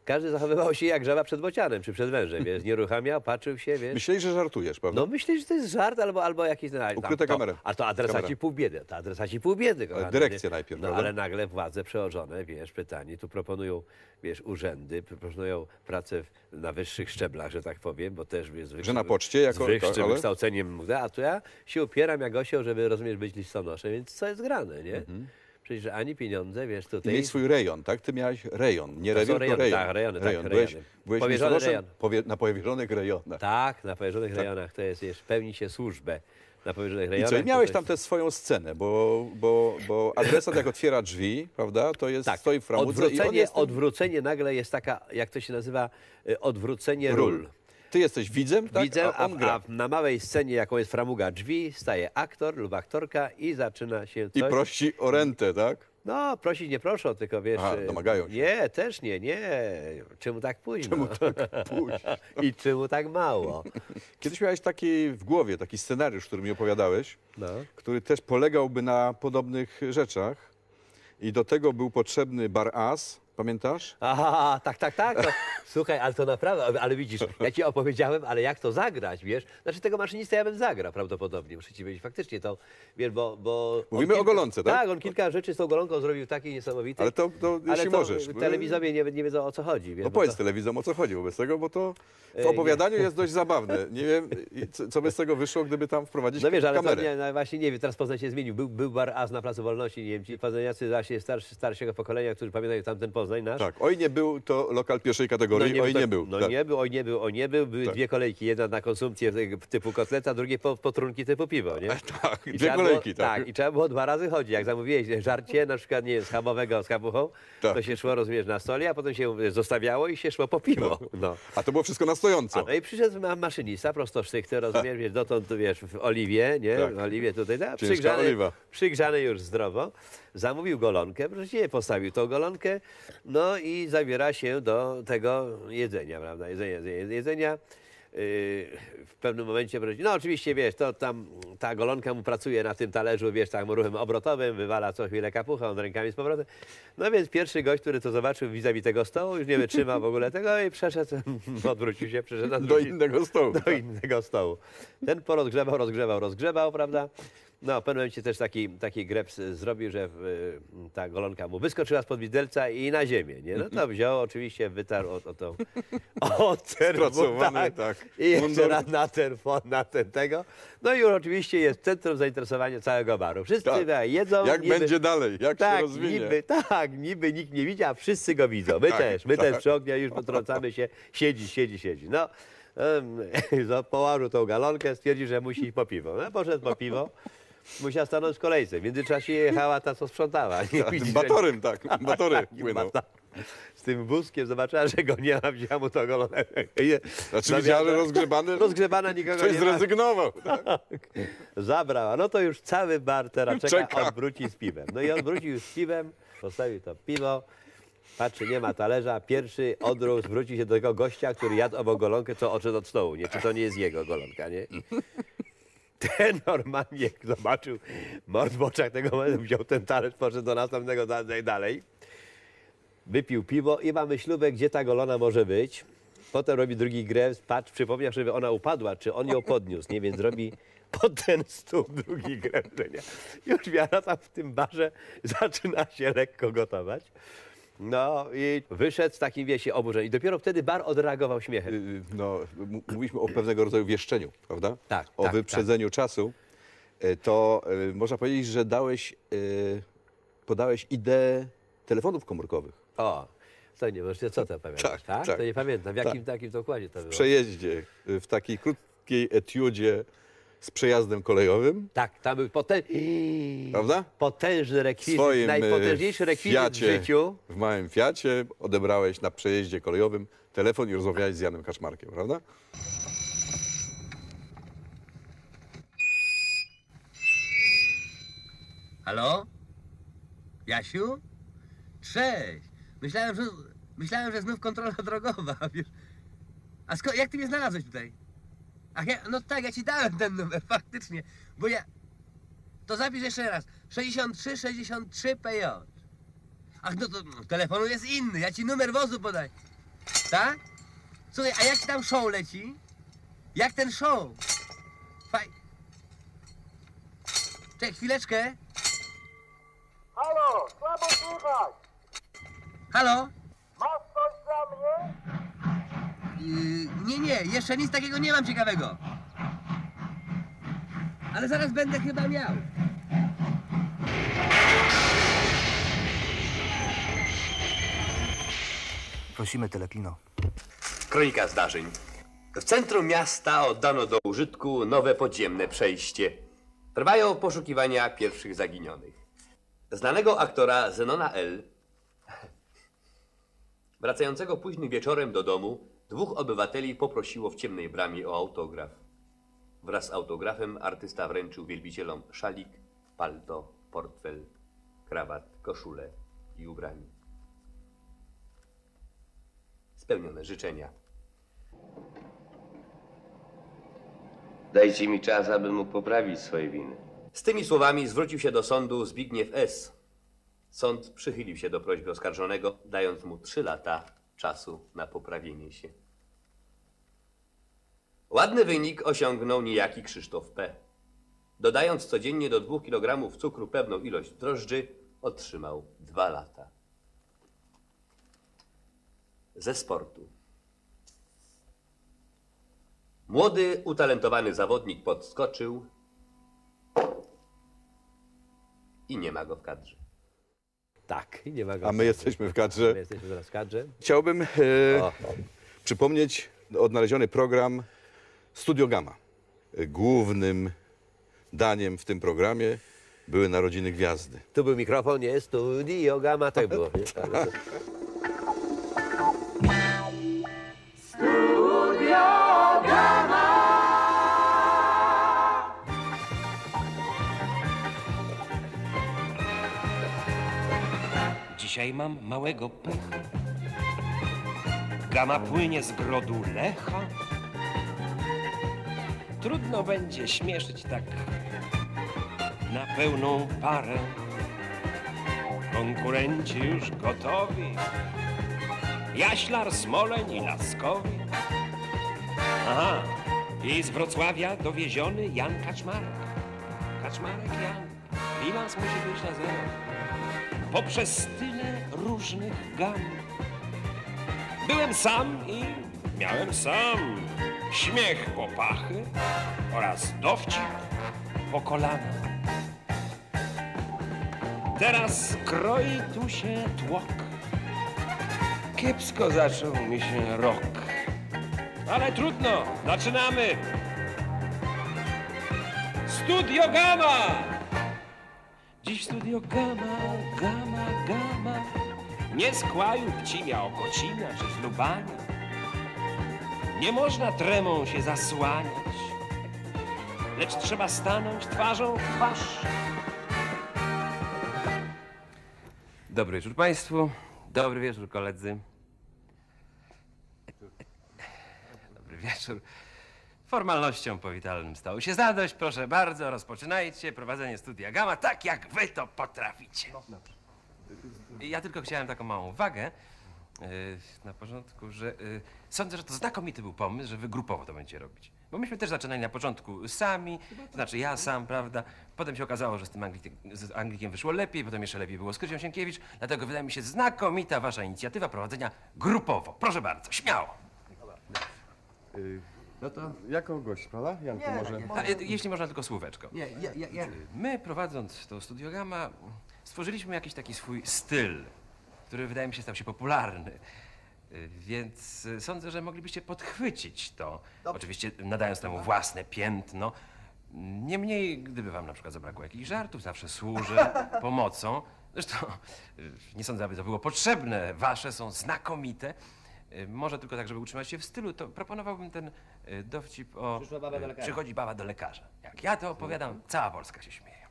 każdy zachowywał się jak żaba przed bocianem, czy przed wężem, wiesz, nie ruchamiał, patrzył się, wiesz. Myśleli, że żartujesz, prawda? No myślę, że to jest żart albo, albo jakiś... No, Ukryte to, kamery. A to adresaci Kamera. pół biedy, to adresaci pół biedy, kochany, dyrekcja najpierw, No prawda? ale nagle władze przełożone, wiesz, pytanie, tu proponują, wiesz, urzędy, proponują pracę w- na wyższych szczeblach, że tak powiem, bo też jest Że na poczcie jako- z wyższym ale- wykształceniem, a tu ja się upieram jak osioł, żeby, rozumiesz, być listonoszem, więc co jest grane, nie? Przecież ani pieniądze, wiesz, I tutaj... mieć swój rejon, tak? Ty miałeś rejon, nie To rewir, rejony, to rejon. tak, rejony, tak, Byłeś, rejony. byłeś Powierzony rejon. powie, na powierzonych rejonach. Tak, na powierzonych rejonach to jest, wiesz, pełni się służbę na powierzonych I rejonach. co, i miałeś tam tę swoją scenę, bo, bo, bo adresat jak otwiera drzwi, prawda, to jest, stoi w framudze i on Odwrócenie, jest... odwrócenie nagle jest taka, jak to się nazywa, y, odwrócenie ról. Ty jesteś widzem, tak? Widzę, a on gra. a na małej scenie, jaką jest framuga drzwi, staje aktor lub aktorka i zaczyna się I coś. prosi o rentę, tak? No, prosić nie proszą, tylko wiesz... Aha, e, domagają się. Nie, też nie, nie. Czemu tak późno? Czemu tak późno? I czemu tak mało? Kiedyś miałeś taki w głowie, taki scenariusz, który mi opowiadałeś, No. który też polegałby na podobnych rzeczach. I do tego był potrzebny bar as, pamiętasz? Aha, tak, tak, tak. No, słuchaj, ale to naprawdę, ale widzisz, ja ci opowiedziałem, ale jak to zagrać, wiesz? Znaczy tego maszynista ja bym zagrał prawdopodobnie, muszę ci powiedzieć. Faktycznie to, wiesz, bo... bo Mówimy o golonce, tak? Tak, on kilka rzeczy z tą golonką zrobił takich niesamowitych. Ale to, to ale jeśli to możesz. telewizowie nie, nie wiedzą o co chodzi, wiesz? No powiedz to- telewizom, o co chodzi wobec tego, bo to w Ej, opowiadaniu jest dość zabawne. Nie wiem, co- by z tego wyszło, gdyby tam wprowadzić No wiesz, ale to kamerę. nie, no właśnie nie wiem, teraz Poznań się zmienił. Był, był bar Az na Placu Wolności, nie wiem, ci poznaniacy starszego pokolenia, którzy pamiętają tamten Poznań nasz. Tak, oj nie był to lokal pierwszej kategorii, oj to- nie był. No tak. nie był, oj nie był, oj nie był. Były Tak. dwie kolejki, jedna na konsumpcję typu kotleta, drugie po, po trunki typu piwo, nie? Tak, I dwie kolejki, było, tak. I trzeba było dwa razy chodzić. Jak zamówiłeś żarcie, na przykład, nie wiem, schabowego z kapuchą, Tak. to się szło, rozumiesz, na stole, a potem się zostawiało i się szło po piwo. No. A to było wszystko na stojąco. A no i przyszedł ma- maszynista, prosto sztychty, rozumiesz, wiesz, dotąd, tu, wiesz, w oliwie, nie? Tak. W oliwie tutaj, da, Ciężka przygrzany, przygrzany już zdrowo. Zamówił golonkę, proszę nie postawił tą golonkę, no i zabiera się do tego jedzenia, prawda, jedzenia, jedzenia, jedzenia. Yy, w pewnym momencie, prosi- no oczywiście, wiesz, to tam ta golonka mu pracuje na tym talerzu, wiesz, tak ruchem obrotowym, wywala co chwilę kapuchę, on rękami z powrotem. No więc pierwszy gość, który to zobaczył vis-a-vis tego stołu, już nie wytrzymał w ogóle tego i przeszedł, odwrócił się, przeszedł na Do drugi, innego stołu. do innego stołu. Ten porozgrzewał, rozgrzewał, rozgrzewał, prawda? No, w pewnym momencie też taki, taki greps zrobił, że y, ta golonka mu wyskoczyła spod widelca i na ziemię, nie? No to wziął, oczywiście wytarł o, o tą... O Spracowany, tak, I jeszcze na, na ten fon, na ten tego. No i już oczywiście jest centrum zainteresowania całego baru. Wszyscy Tak. tak. jedzą. Jak niby, będzie dalej, jak się tak, rozwinie. Niby, tak, niby nikt nie widzi, a wszyscy go widzą. My Tak, też, my tak. też przy ogniu już potrącamy się. Siedzi, siedzi, siedzi. No, um, położył tą galonkę, stwierdził, że musi iść po piwo. No, poszedł po piwo. Musiał stanąć w kolejce. W międzyczasie jechała ta, co sprzątała. Nie Tak, widzi, że- batorym, tak, batory takim płyną. Z tym wózkiem zobaczyła, że go nie ma, wzięła mu to golonę. Znaczy widziała, że rozgrzebany? Rozgrzebana nikogo Ktoś nie ma. zrezygnował. Tak? Zabrała. No to już cały bar teraz czeka, Czeka. odwróci z piwem. No i odwrócił z piwem, postawił to piwo, patrzy, nie ma talerza, pierwszy odruch zwróci się do tego gościa, który jadł obok golonkę, co odszedł od stołu, nie? Czy to nie jest jego golonka, nie? Ten normalnie jak zobaczył mord w oczach tego momentu, wziął ten talerz, poszedł do następnego dalej, dalej. Wypił piwo i ma myślówę, gdzie ta golona może być. Potem robi drugi grę, patrz, przypomniał, żeby ona upadła, czy on ją podniósł, nie? Więc robi pod ten stół drugi nie? Już wiara tam w tym barze zaczyna się lekko gotować. No i wyszedł z takim, wiecie, oburzeniem. I dopiero wtedy bar odreagował śmiechem. No, m- mówiliśmy o pewnego rodzaju wieszczeniu, prawda? Tak, O tak, wyprzedzeniu czasu. E, To e, można powiedzieć, że dałeś, e, podałeś ideę telefonów komórkowych. O, to nie, możecie co to pamiętasz, Tak, tak? tak. To nie pamiętam. W jakim Tak. takim dokładzie to W było? przejeździe, w takiej krótkiej etiudzie z przejazdem kolejowym. Tak, tam był potę... Prawda? potężny rekwizyt, swoim e, najpotężniejszy rekwizyt Fiacie, w życiu. W małym Fiacie odebrałeś na przejeździe kolejowym telefon i rozmawiałeś z Janem Kaczmarkiem, prawda? Halo? Jasiu? Cześć! Myślałem, że, myślałem, że znów kontrola drogowa. A sko- jak ty mnie znalazłeś tutaj? Ach, ja, no tak, ja ci dałem ten numer, faktycznie, bo ja... To zapisz jeszcze raz. 63 63 PJ. Ach, no to no, telefonu jest inny, ja ci numer wozu podaj. Tak? Słuchaj, a jak tam show leci? Jak ten show? Faj... Czekaj, chwileczkę. Halo, słabo słychać. Halo? Masz coś dla mnie? Yy, nie, nie, jeszcze nic takiego nie mam ciekawego. Ale zaraz będę chyba miał. Prosimy, Teleklino. Kronika zdarzeń. W centrum miasta oddano do użytku nowe podziemne przejście. Trwają poszukiwania pierwszych zaginionych. Znanego aktora Zenona L., wracającego późnym wieczorem do domu Dwóch obywateli poprosiło w ciemnej bramie o autograf. Wraz z autografem artysta wręczył wielbicielom szalik, palto, portfel, krawat, koszulę i ubranie. Spełnione życzenia. Dajcie mi czas, abym mógł poprawić swoje winy. Z tymi słowami zwrócił się do sądu Zbigniew S. Sąd przychylił się do prośby oskarżonego, dając mu trzy lata czasu na poprawienie się. Ładny wynik osiągnął niejaki Krzysztof P. Dodając codziennie do 2 kg cukru pewną ilość drożdży, otrzymał dwa lata. Ze sportu. Młody, utalentowany zawodnik podskoczył i nie ma go w kadrze. Tak, i nie ma go. A my jesteśmy w kadrze. My jesteśmy teraz w kadrze. Chciałbym e, przypomnieć odnaleziony program Studio Gama. Głównym daniem w tym programie były narodziny gwiazdy. Tu był mikrofon, nie? Studio Gama, tak było. Nie? Ale Dzisiaj mam małego pecha. Gama płynie z grodu Lecha. Trudno będzie śmieszyć tak na pełną parę. Konkurenci już gotowi. Jaślar, Smoleń i Laskowi. Aha, i z Wrocławia dowieziony Jan Kaczmarek. Kaczmarek Jan. Bilans musi być na zero poprzez tyle różnych gam. Byłem sam i miałem sam śmiech po pachy oraz dowcip po kolana. Teraz kroi tu się tłok. Kiepsko zaczął mi się rok. Ale trudno, zaczynamy. Studio Gama! Dziś studio Gama, Gama, Gama. Nie z Kłaju, Pcimia, Okocina czy z. Nie można tremą się zasłaniać, lecz trzeba stanąć twarzą w twarz. Dobry wieczór Państwu. Dobry wieczór koledzy. Dobry wieczór. Formalnością powitalnym stało się zadość. Proszę bardzo, rozpoczynajcie prowadzenie studia Gama tak, jak wy to potraficie. Ja tylko chciałem taką małą uwagę na początku, że yy, sądzę, że to znakomity był pomysł, że wy grupowo to będziecie robić. Bo myśmy też zaczynali na początku sami, to znaczy ja sam, prawda? Potem się okazało, że z tym Anglikiem, z Anglikiem wyszło lepiej, potem jeszcze lepiej było z Krysią Sienkiewicz, dlatego wydaje mi się znakomita wasza inicjatywa prowadzenia grupowo. Proszę bardzo, śmiało. No to jako gość, prawda? Janku, Nie, może... A, jeśli można tylko słóweczko. Nie, ja- ja- ja- My prowadząc to Studio Gama stworzyliśmy jakiś taki swój styl, który wydaje mi się stał się popularny. Y, Więc y, sądzę, że moglibyście podchwycić to, oczywiście nadając temu własne piętno. Niemniej, gdyby wam na przykład zabrakło jakichś żartów, zawsze służę pomocą. Zresztą y, nie sądzę, aby to było potrzebne. Wasze są znakomite. Może tylko tak, żeby utrzymać się w stylu, to proponowałbym ten dowcip o... Przyszła baba do lekarza. Przychodzi baba do lekarza. Jak ja to opowiadam, cała Polska się śmieje.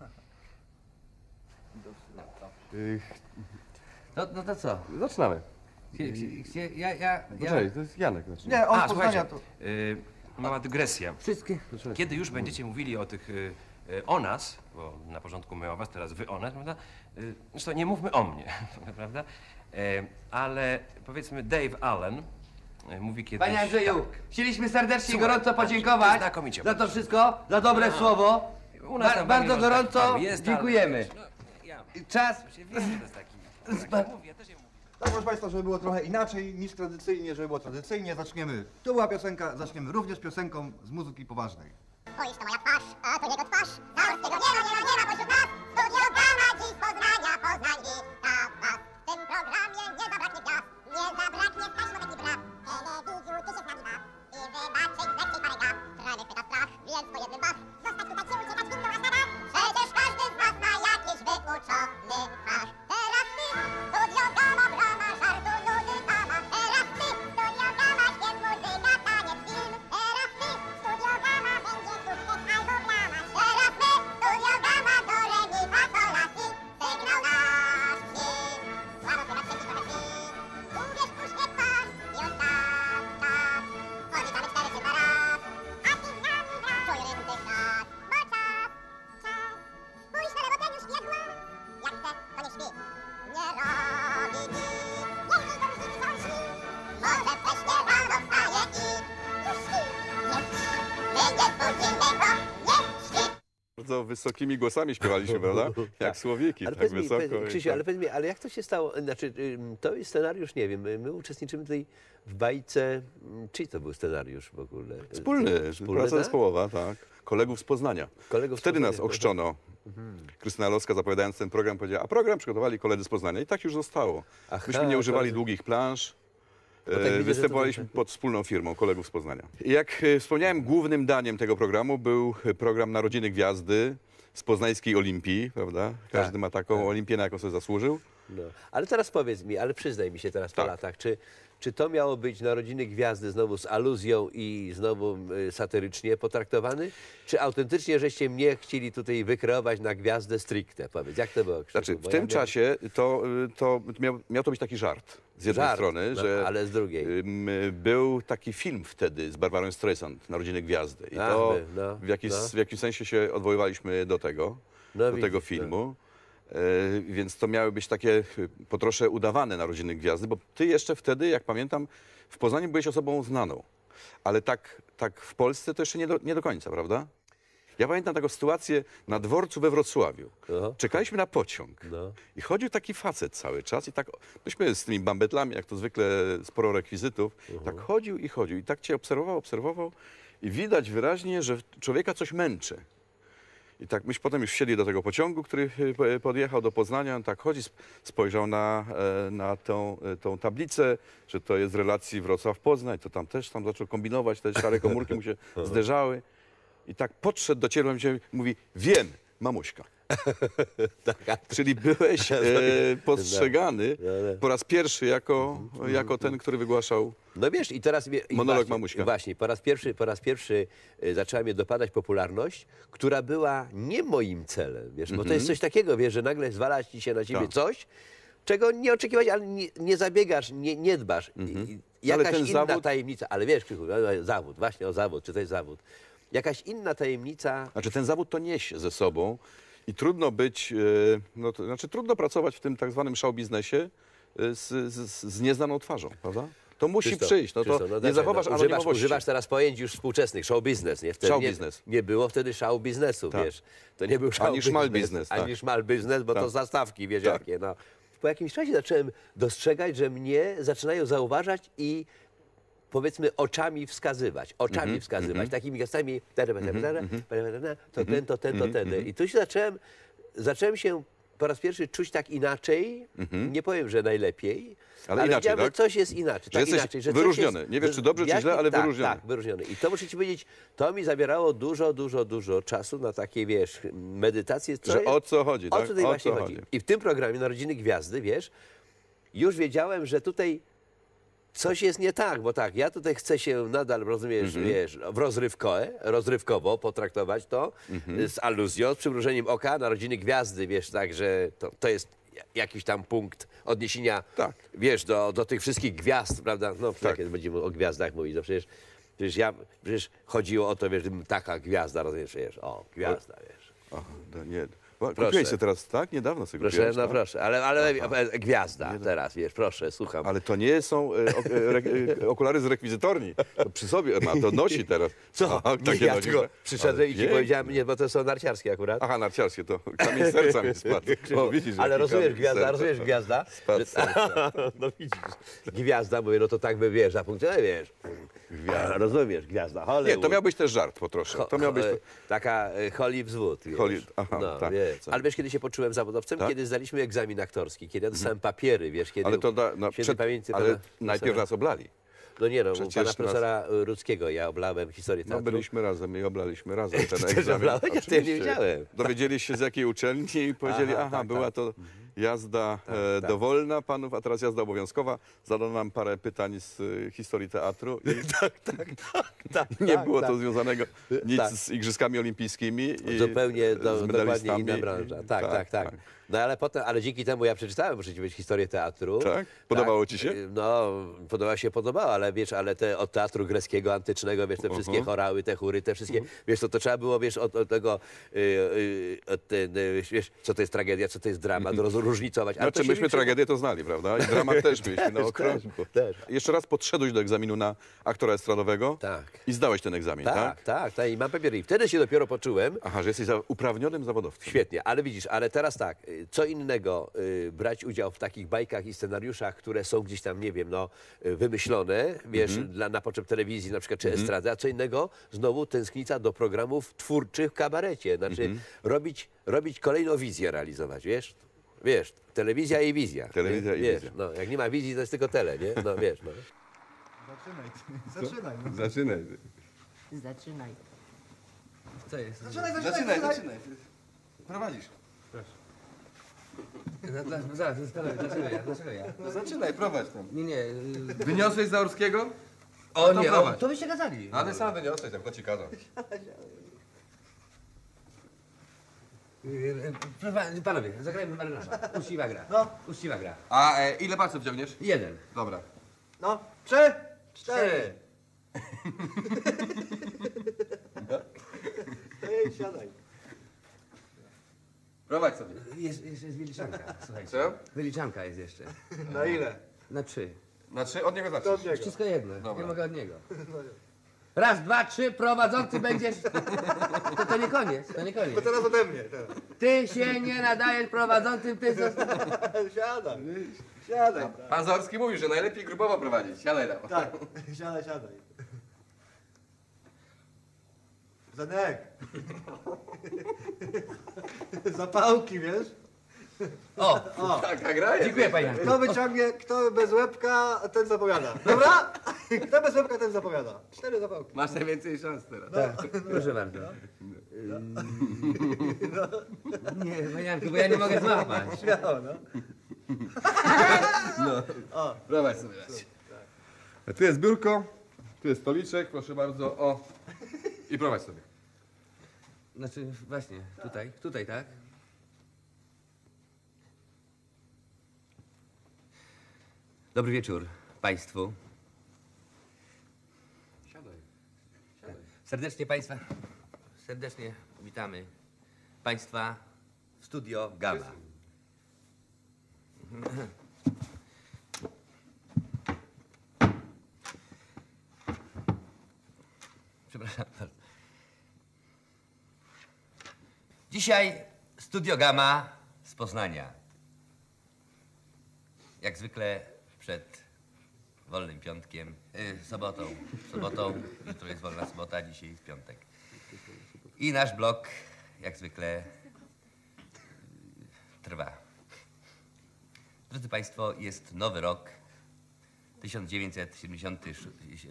Y, No, no to co? Zaczynamy. Chcie- Ja, ja, ja... Poczekaj, to jest Janek zaczyna. Nie, on A, Poznania słuchajcie, to- y, mała dygresja. Wszystkie. Kiedy już będziecie mówili o tych y, y, o nas, bo na porządku my o was, teraz wy o nas, prawda? Y, Zresztą nie mówmy o mnie, prawda? Ale powiedzmy Dave Allen y, mówi kiedyś... Panie Andrzeju, tak. chcieliśmy serdecznie Słuchaj, gorąco podziękować znakomicie za to wszystko, za dobre No. słowo. U nas tam bardzo tak gorąco jest, ale- dziękujemy. No, ja- Czas. Wiem, że to jest taki... Tak, proszę Państwa, żeby było trochę inaczej niż tradycyjnie, żeby było tradycyjnie, zaczniemy. To była piosenka, zaczniemy również piosenką z muzyki poważnej. Oj, to moja twarz, a to jego twarz. Zaorskiego nie ma, nie ma, nie ma pośród nas. Studio Gama dziś Poznania, Poznań wita was. W tym programie nie zabraknie gwiazd, nie zabraknie taśmotek i bra. Telewizju ty się z nami baw i wybaczyć zechciej parę gaf. Trany pyta strach, więc po jednym bach. Zostać tutaj czy uciekać winną nas nada? Przecież każdy z was ma jakiś wyuczony fach. Wysokimi głosami śpiewaliśmy, prawda? Jak słowiki, Ale tak mi, wysoko. powiedz, Krzysiu, tak. ale powiedz mi, ale jak to się stało? Znaczy, to jest scenariusz, nie wiem, my, my uczestniczymy tutaj w bajce, czyj to był scenariusz w ogóle? Wspólny, Wspólny, praca tak? zespołowa, tak. Kolegów z Poznania. Kolegów Wtedy nas ochrzczono. Mhm. Krystyna Lowska zapowiadając ten program powiedziała, a program przygotowali koledzy z Poznania i tak już zostało. Aha, Myśmy nie używali to- długich plansz. Tak e, Występowaliśmy pod wspólną firmą kolegów z Poznania. Jak e, wspomniałem, głównym daniem tego programu był e, program Narodziny Gwiazdy z poznańskiej Olimpii, prawda? Każdy Tak, ma taką olimpię, na jaką sobie zasłużył. No. Ale teraz powiedz mi, ale przyznaj mi się teraz po Tak. latach, czy, czy to miało być Narodziny Gwiazdy znowu z aluzją i znowu y, satyrycznie potraktowany? Czy autentycznie żeście mnie chcieli tutaj wykreować na gwiazdę stricte? Powiedz, jak to było? Krzysiu? Znaczy, w ja tym miałem- czasie to, y, to miał, miał to być taki żart z jednej Żart, strony, no, że ale z drugiej. był taki film wtedy z Barbarą Streisand, Narodziny Gwiazdy. I to no, w, jakiś, no. w jakimś sensie się odwoływaliśmy do tego, No do widzisz, tego filmu. E, więc to miały być takie y, po trosze udawane Narodziny Gwiazdy, bo ty jeszcze wtedy, jak pamiętam, w Poznaniu byłeś osobą znaną. Ale tak, tak w Polsce to jeszcze nie do, nie do końca, prawda? Ja pamiętam taką sytuację na dworcu we Wrocławiu. Czekaliśmy na pociąg No. i chodził taki facet cały czas i tak, myśmy z tymi bambetlami, jak to zwykle sporo rekwizytów, tak chodził i chodził i tak cię obserwował, obserwował i widać wyraźnie, że człowieka coś męczy. I tak myśmy potem już wsiedli do tego pociągu, który y, po- podjechał do Poznania. On tak chodzi, sp- spojrzał na, e, na tą, e, tą tablicę, że to jest z relacji Wrocław-Poznań. To tam też tam zaczął kombinować, te szare komórki mu się zderzały. I tak podszedł do ciebie i mówi, wiem, mamuśka. Czyli byłeś e, postrzegany po raz pierwszy jako, jako ten, który wygłaszał No wiesz, i teraz... i Monolog właśnie, Mamuśka. Właśnie, po raz pierwszy, po raz pierwszy y, zaczęła mnie dopadać popularność, która była nie moim celem, wiesz, bo to Mhm. jest coś takiego, wiesz, że nagle zwala ci się na ciebie Tak. coś, czego nie oczekiwać, ale nie, nie zabiegasz, nie, nie dbasz. I Ale Jakaś inna zawód- tajemnica, ale wiesz, Krzychu, no, no, zawód, właśnie o zawód, czy to jest zawód. Jakaś inna tajemnica... Znaczy ten zawód to niesie ze sobą i trudno być, e, no to, znaczy trudno pracować w tym tak zwanym show biznesie e, z, z, z nieznaną twarzą, prawda? To musi Krzysztof, przyjść, no to Krzysztof, nie dlaczego? zachowasz używasz, anonimowości. używasz teraz pojęć już współczesnych, show business, nie? Wtedy Show nie, business. Nie było wtedy show biznesu, Tak. wiesz. To nie był show Ani szmal biznes, tak. Ani szmal biznes, bo to Tak. zastawki, wiesz Tak. jakie, no. Po jakimś czasie zacząłem dostrzegać, że mnie zaczynają zauważać i powiedzmy oczami wskazywać, oczami Mhm, wskazywać, mhm. takimi gestami, Mhm, tere, to Mhm, ten, to ten, to mhm, ten. mhm. I tu się zacząłem, zacząłem się po raz pierwszy czuć tak inaczej, nie powiem, że najlepiej, Ale inaczej, wiedziałem, że tak? coś jest inaczej. Że tak inaczej, że wyróżniony. Jest, Nie wiesz, czy dobrze, czy jaki- źle, ale tak, wyróżniony. Tak, wyróżniony. I to muszę ci powiedzieć, to mi zabierało dużo, dużo, dużo czasu na takie, wiesz, medytacje. Że jest- o co chodzi, O tak? co tutaj O właśnie co chodzi. chodzi. I w tym programie Narodziny Gwiazdy, wiesz, już wiedziałem, że tutaj coś jest nie tak, bo tak, ja tutaj chcę się nadal, rozumiesz, Mhm. wiesz, w rozrywko, rozrywkowo potraktować to Mhm. z aluzją, z przymrużeniem oka, Narodziny Gwiazdy, wiesz, tak, że to, to jest jakiś tam punkt odniesienia, wiesz, do, do tych wszystkich gwiazd, prawda? No, tak. jak będziemy o gwiazdach mówić, no przecież, przecież ja, przecież chodziło o to, wiesz, taka gwiazda, rozumiesz, wiesz, o, gwiazda, wiesz. Aha, no nie. Kupiłeś sobie teraz, tak? Niedawno sobie Proszę, kupiłeś, no tak? proszę, ale, ale e, gwiazda teraz, wiesz, proszę, słucham. Ale to nie są e, ok, e, e, okulary z rekwizytorni. To przy sobie ma, to nosi teraz. Co? Aha, Nie, takie ja nosi, tylko przyszedłem i ci powiedziałem, nie, bo to są narciarskie akurat. Aha, narciarskie, to kamień serca mi spadł. O, widzisz, Ale rozumiesz gwiazda, serca. rozumiesz gwiazda? Spadł serca. No widzisz, gwiazda, mówię, no to tak by, wiesz, zafunkcjonuje, wiesz. Gwiazda. Rozumiesz, gwiazda, Hollywood. Nie, to miał być też żart po trosze. To miał być... e, Taka e, Hollywood, wiesz. Holly- aha, no, tak. wiesz. Ale wiesz, kiedy się poczułem zawodowcem? Tak? Kiedy zdaliśmy egzamin aktorski, kiedy ja dostałem papiery, wiesz, kiedy... Ale to no, świętej przed, pamięci ale najpierw nas oblali. No nie no, Przecież pana profesora Rudzkiego ja oblałem historię No teatru. byliśmy razem i oblaliśmy razem ten Ty też egzamin. oblałeś? Ja nie wiedziałem. Dowiedzieli się z jakiej uczelni i powiedzieli, Aha, aha, tak, była tak. to jazda e, tak. dowolna panów, a teraz jazda obowiązkowa. Zadano nam parę pytań z e, historii teatru i tak, tak, tak, nie tak, było to tak. związanego nic Tak. z Igrzyskami Olimpijskimi. I Zupełnie z do, dokładnie medalistami. inna branża. Tak, tak, tak. No ale potem, ale dzięki temu ja przeczytałem, muszę ci powiedzieć, historię teatru. Tak? Podobało ci się? y, No, podoba się, podobało, ale wiesz, ale te od teatru greckiego, antycznego, wiesz, te wszystkie Mhm. chorały, te chóry, te wszystkie, wiesz, to, to trzeba było, wiesz, od, od tego, y, y, od ten, y, wiesz, co to jest tragedia, co to jest dramat, rozróżnicować. Znaczy, myśmy liczy- tragedię to znali, prawda? I dramat też mieliśmy na też. Jeszcze raz podszedłeś do egzaminu na aktora estradowego Tak. i zdałeś ten egzamin, tak? Tak, tak, tak, i mam papier. I wtedy się dopiero poczułem. Aha, że jesteś za uprawnionym zawodowcem. Świetnie, ale widzisz, ale teraz tak, co innego y, brać udział w takich bajkach i scenariuszach, które są gdzieś tam, nie wiem, no, y, wymyślone, wiesz, Mhm. dla, na potrzeb telewizji na przykład, czy Mhm. estrady, a co innego, znowu tęsknica do programów twórczych w kabarecie, znaczy Mhm. robić, robić kolejną wizję realizować, wiesz? Wiesz, telewizja i wizja. Telewizja nie? i wiesz, wizja. No, jak nie ma wizji, to jest tylko tele, nie? No wiesz, no. Zaczynaj, zaczynaj. No. Zaczynaj. Zaczynaj. Co jest? Zaczynaj, zaczynaj, zaczynaj. Prowadzisz. No, no, no, zaraz, zaraz, dlaczego ja? Dlaczego ja? No zaczynaj, prowadź tam. Nie, nie. Wyniosłeś Zaorskiego? O No nie, o, prowadź. to byście kazali. Ale sam wyniosłeś, tam kto ci kazał. Proszę pan- panowie, zagrajmy marynarza. Uczciwa gra. No. Uczciwa gra. A e, ile palców wciągniesz? Jeden. Dobra. No, trzy, cztery. Ej, siadaj. Prowadź sobie. Jest, jest, jest wyliczanka, słuchajcie. Co? Wyliczanka jest jeszcze. Na ile? Na trzy. Na trzy? Od niego zacznij. To Wszystko jedno, Dobra. nie mogę od niego. Raz, dwa, trzy, prowadzący będziesz... To, to nie koniec, to nie koniec. To teraz ode mnie. Teraz. Ty się nie nadajesz prowadzącym, ty zostań... Siadaj. Siadaj. Pan Zaorski mówił, że najlepiej grupowo prowadzić. Siadaj tam. Tak, siadaj, siadaj. Zanek. Zapałki, wiesz? O, tak, gra jest. Dziękuję, panie. Kto wyciągnie, kto bez łebka, ten zapowiada. Dobra? Kto bez łebka, ten zapowiada. Cztery zapałki. Masz najwięcej szans teraz. No. Tak, proszę bardzo. Nie, panie Janku, bo ja nie mogę złapać. Śmiało, no. No. O. Prowadź sobie. A tu jest biurko, tu jest stoliczek, proszę bardzo, o. I prowadź sobie. Znaczy, właśnie, tutaj, tutaj, tak? Dobry wieczór Państwu. Siadaj. Serdecznie Państwa, serdecznie witamy Państwa w studio Gama. Przepraszam bardzo. Dzisiaj studio Gama z Poznania. Jak zwykle przed wolnym piątkiem, y, sobotą, sobotą, jutro jest wolna sobota, dzisiaj jest piątek. I nasz blok, jak zwykle, trwa. Drodzy Państwo, jest nowy rok, 1977,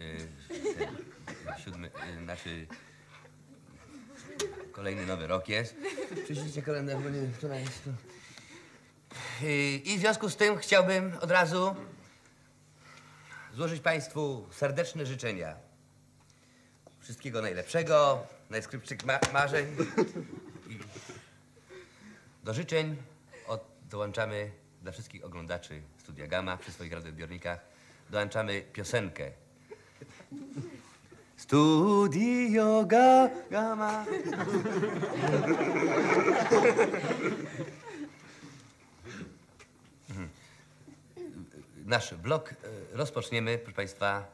y, znaczy kolejny nowy rok jest. Przyjrzyjcie kalendarz, bo nie, wczoraj jest to... Y, I w związku z tym chciałbym od razu złożyć Państwu serdeczne życzenia. Wszystkiego najlepszego, najskrypszych ma marzeń. I do życzeń od, dołączamy dla wszystkich oglądaczy Studia Gama przy swoich radioodbiornikach dołączamy piosenkę. Studio Ga Gama. Nasz blok e, rozpoczniemy, proszę Państwa,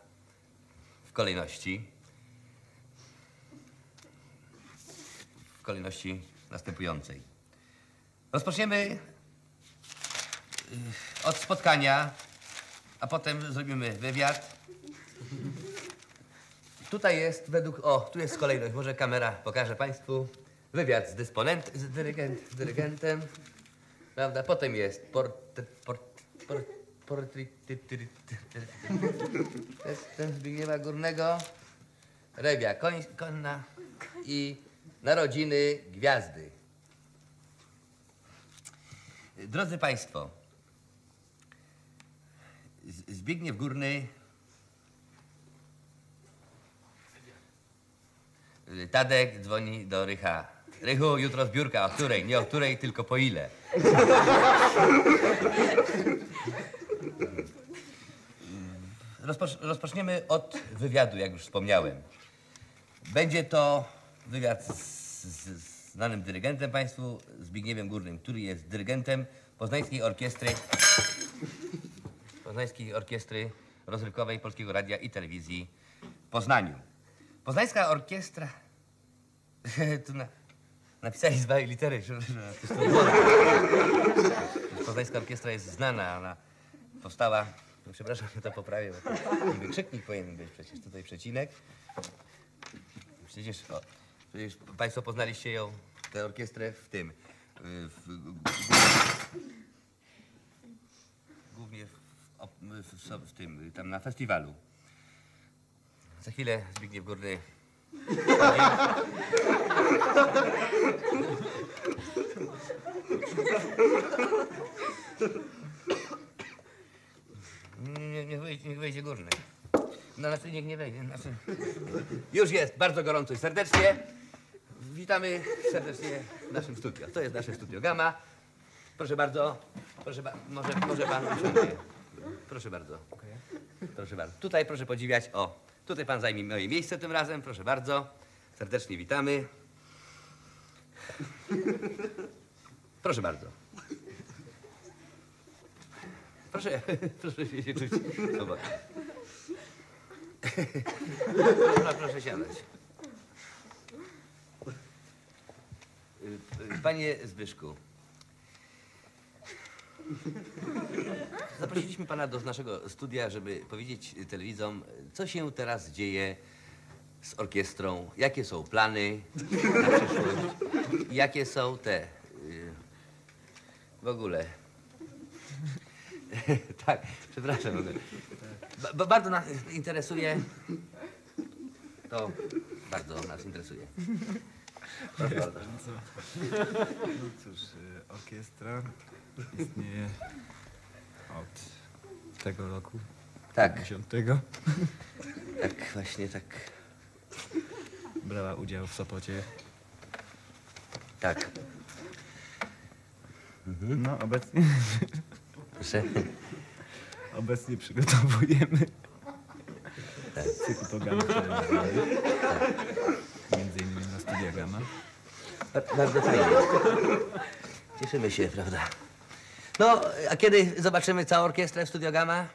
w kolejności. W kolejności następującej. Rozpoczniemy y, od spotkania, a potem zrobimy wywiad. Tutaj jest według, o, tu jest kolejność, może kamera pokaże Państwu. Wywiad z dysponent, z, dyrygent, z dyrygentem, prawda? Potem jest portret, port, port, portret, Zbigniewa Górnego, rewia koń, konna i narodziny gwiazdy. Drodzy Państwo, Zbigniew Górny Tadek dzwoni do Rycha Rychu, jutro zbiórka. O której? Nie o której, tylko po ile. Rozpocz rozpoczniemy od wywiadu, jak już wspomniałem. Będzie to wywiad z, z, znanym dyrygentem państwu, Zbigniewem Górnym, który jest dyrygentem Poznańskiej Orkiestry Poznańskiej Orkiestry Rozrywkowej Polskiego Radia i Telewizji w Poznaniu. Poznańska Orkiestra... tu na, napisali z małej litery. Poznańska Orkiestra jest znana, ona powstała... no Przepraszam, że to poprawię, bo to wykrzyknik powinien być przecież, tutaj przecinek. Przecież, o, przecież Państwo poznaliście ją, tę orkiestrę w tym, y, w, głównie w, w, w, w tym, tam na festiwalu. Za chwilę Zbigniew Górny. Nie, niech, wejdzie, niech wejdzie Górny. No znaczy niech nie wejdzie. Znaczy... Już jest, bardzo gorąco i serdecznie. Witamy serdecznie w naszym studio. To jest nasze studio Gama. Proszę bardzo. Proszę ba może, może pan usiądzie. Proszę bardzo. Proszę bardzo. Tutaj proszę podziwiać. O, tutaj pan zajmie moje miejsce tym razem. Proszę bardzo. Serdecznie witamy. Proszę bardzo. Proszę, proszę się czuć swobodnie. Proszę, proszę siadać. Y, y, Panie Zbyszku, zaprosiliśmy pana do naszego studia, żeby powiedzieć telewidzom, co się teraz dzieje z orkiestrą, jakie są plany na przyszłość, jakie są te... y, w ogóle. tak, przepraszam. Ba- ba- bardzo nas interesuje. To bardzo nas interesuje. Bardzo. No cóż, y, orkiestra istnieje od tego roku. Tak. 10. Tak, właśnie tak. Brała udział w Sopocie. Tak. No, obecnie. Proszę. Obecnie przygotowujemy Tak. cykl programów telewizyjnych. Między innymi na studia Gama. Ba- Bardzo fajnie. Cieszymy się, prawda? No, a kiedy zobaczymy całą orkiestrę w Studio Gama?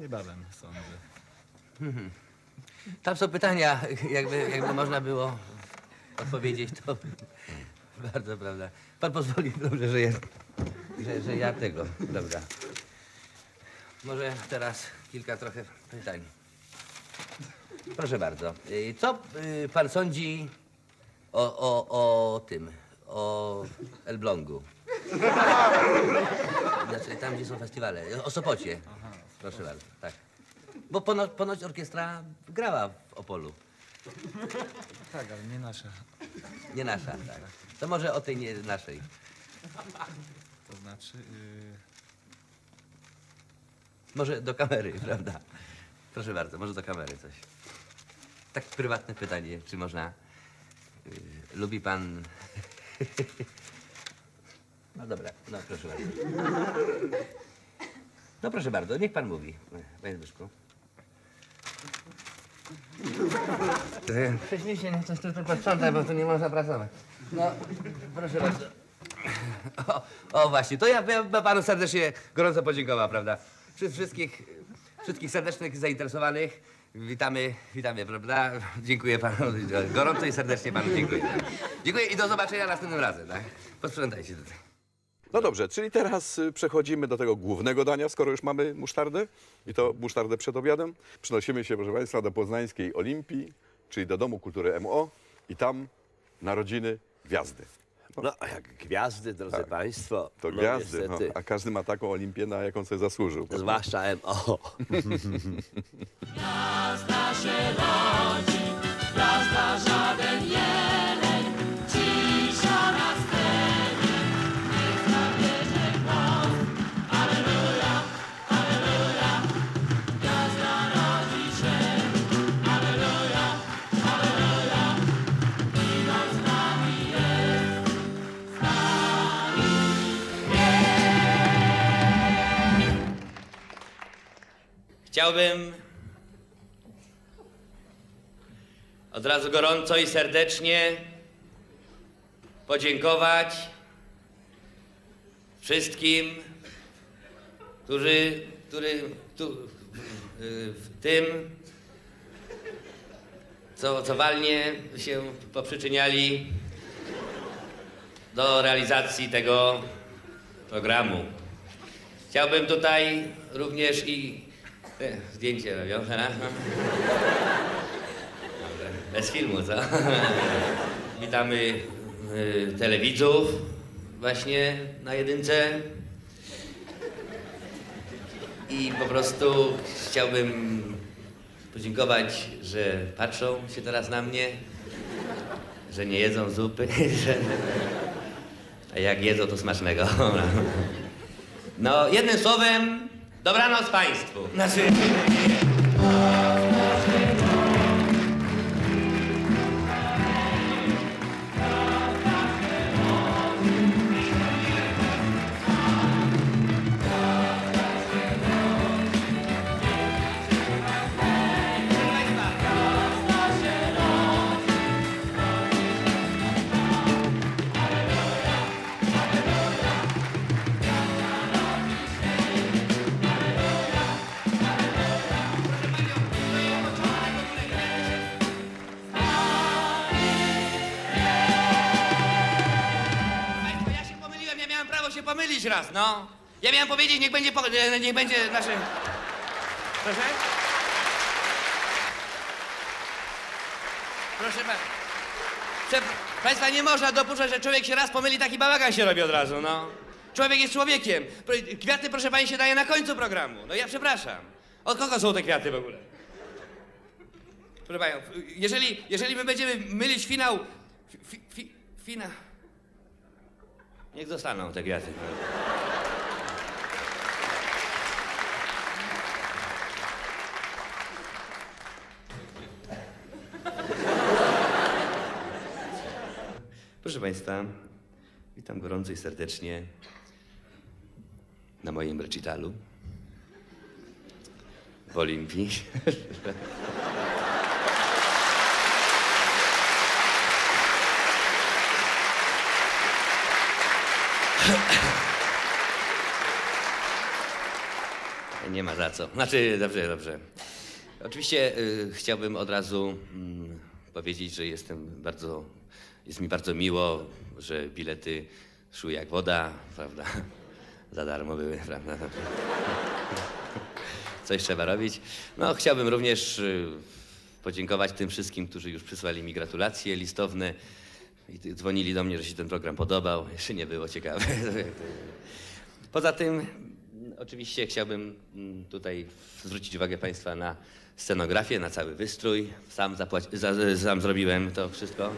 Niebawem, sądzę. Mhm. Tam są pytania, jakby, jakby można było odpowiedzieć, to bardzo, prawda. Pan pozwoli, dobrze, że ja, że, że ja tego, dobra. Może teraz kilka trochę pytań. Proszę bardzo. Y, Co y, pan sądzi o, o, o tym, o Elblągu? Znaczy tam, gdzie są festiwale, o Sopocie. Proszę bardzo, tak. Bo ponoć, ponoć orkiestra grała w Opolu. Tak, ale nie nasza. Nie nasza, tak. To może o tej nie naszej. To znaczy. y, Może do kamery, prawda? Proszę bardzo, może do kamery coś. Tak prywatne pytanie, czy można... y, lubi pan... No dobra, no proszę bardzo. No proszę bardzo, niech pan mówi, panie Zbyszku. Prześlij się, niech coś tu tylko sprząta, bo tu nie można pracować. No, proszę bardzo. O, o właśnie, to ja bym panu serdecznie gorąco podziękował, prawda? Wszy- Wszystkich, wszystkich serdecznych zainteresowanych witamy, witamy, prawda? Dziękuję panu, gorąco i serdecznie panu dziękuję. Dziękuję i do zobaczenia następnym razem, tak? Posprzątajcie tutaj. No dobrze, czyli teraz y, przechodzimy do tego głównego dania, skoro już mamy musztardę i to musztardę przed obiadem. Przenosimy się, proszę Państwa, do Poznańskiej Olimpii, czyli do Domu Kultury MO i tam narodziny gwiazdy. No, a jak gwiazdy, drodzy Tak. Państwo. To no gwiazdy, no, a każdy ma taką olimpię, na jaką sobie zasłużył. Zwłaszcza MO. Gwiazda się rodzi, Chciałbym od razu gorąco i serdecznie podziękować wszystkim, którzy, którzy tu, w- tym, co, co walnie się poprzyczyniali do realizacji tego programu. Chciałbym tutaj również i zdjęcie robią teraz. Bez filmu, co? Witamy y, telewidzów właśnie na jedynce. I po prostu chciałbym podziękować, że patrzą się teraz na mnie, że nie jedzą zupy, że... a jak jedzą, to smacznego. No, jednym słowem, dobranoc Państwu. Znaczy... Ja miałem powiedzieć, niech będzie, po, e, niech będzie. Proszę? Proszę pana. Prze- Państwa, nie można dopuszczać, że człowiek się raz pomyli, taki bałagan się robi od razu, no. Człowiek jest człowiekiem. Kwiaty, proszę pani, się daje na końcu programu. No ja przepraszam. Od kogo są te kwiaty w ogóle? Proszę panią, jeżeli, jeżeli my będziemy mylić finał... Fi, fi, finał... Niech zostaną te kwiaty. Proszę Państwa, witam gorąco i serdecznie na moim recitalu w Olimpii. Nie ma za co. Znaczy, dobrze, dobrze. Oczywiście y, chciałbym od razu mm, powiedzieć, że jestem bardzo, jest mi bardzo miło, że bilety szły jak woda, prawda? Za darmo były, prawda? Coś trzeba robić. No, chciałbym również y, podziękować tym wszystkim, którzy już przysłali mi gratulacje listowne i dzwonili do mnie, że się ten program podobał. Jeszcze nie było ciekawe. Poza tym, oczywiście chciałbym mm, tutaj zwrócić uwagę Państwa na scenografię, na cały wystrój. Sam, za, sam zrobiłem to wszystko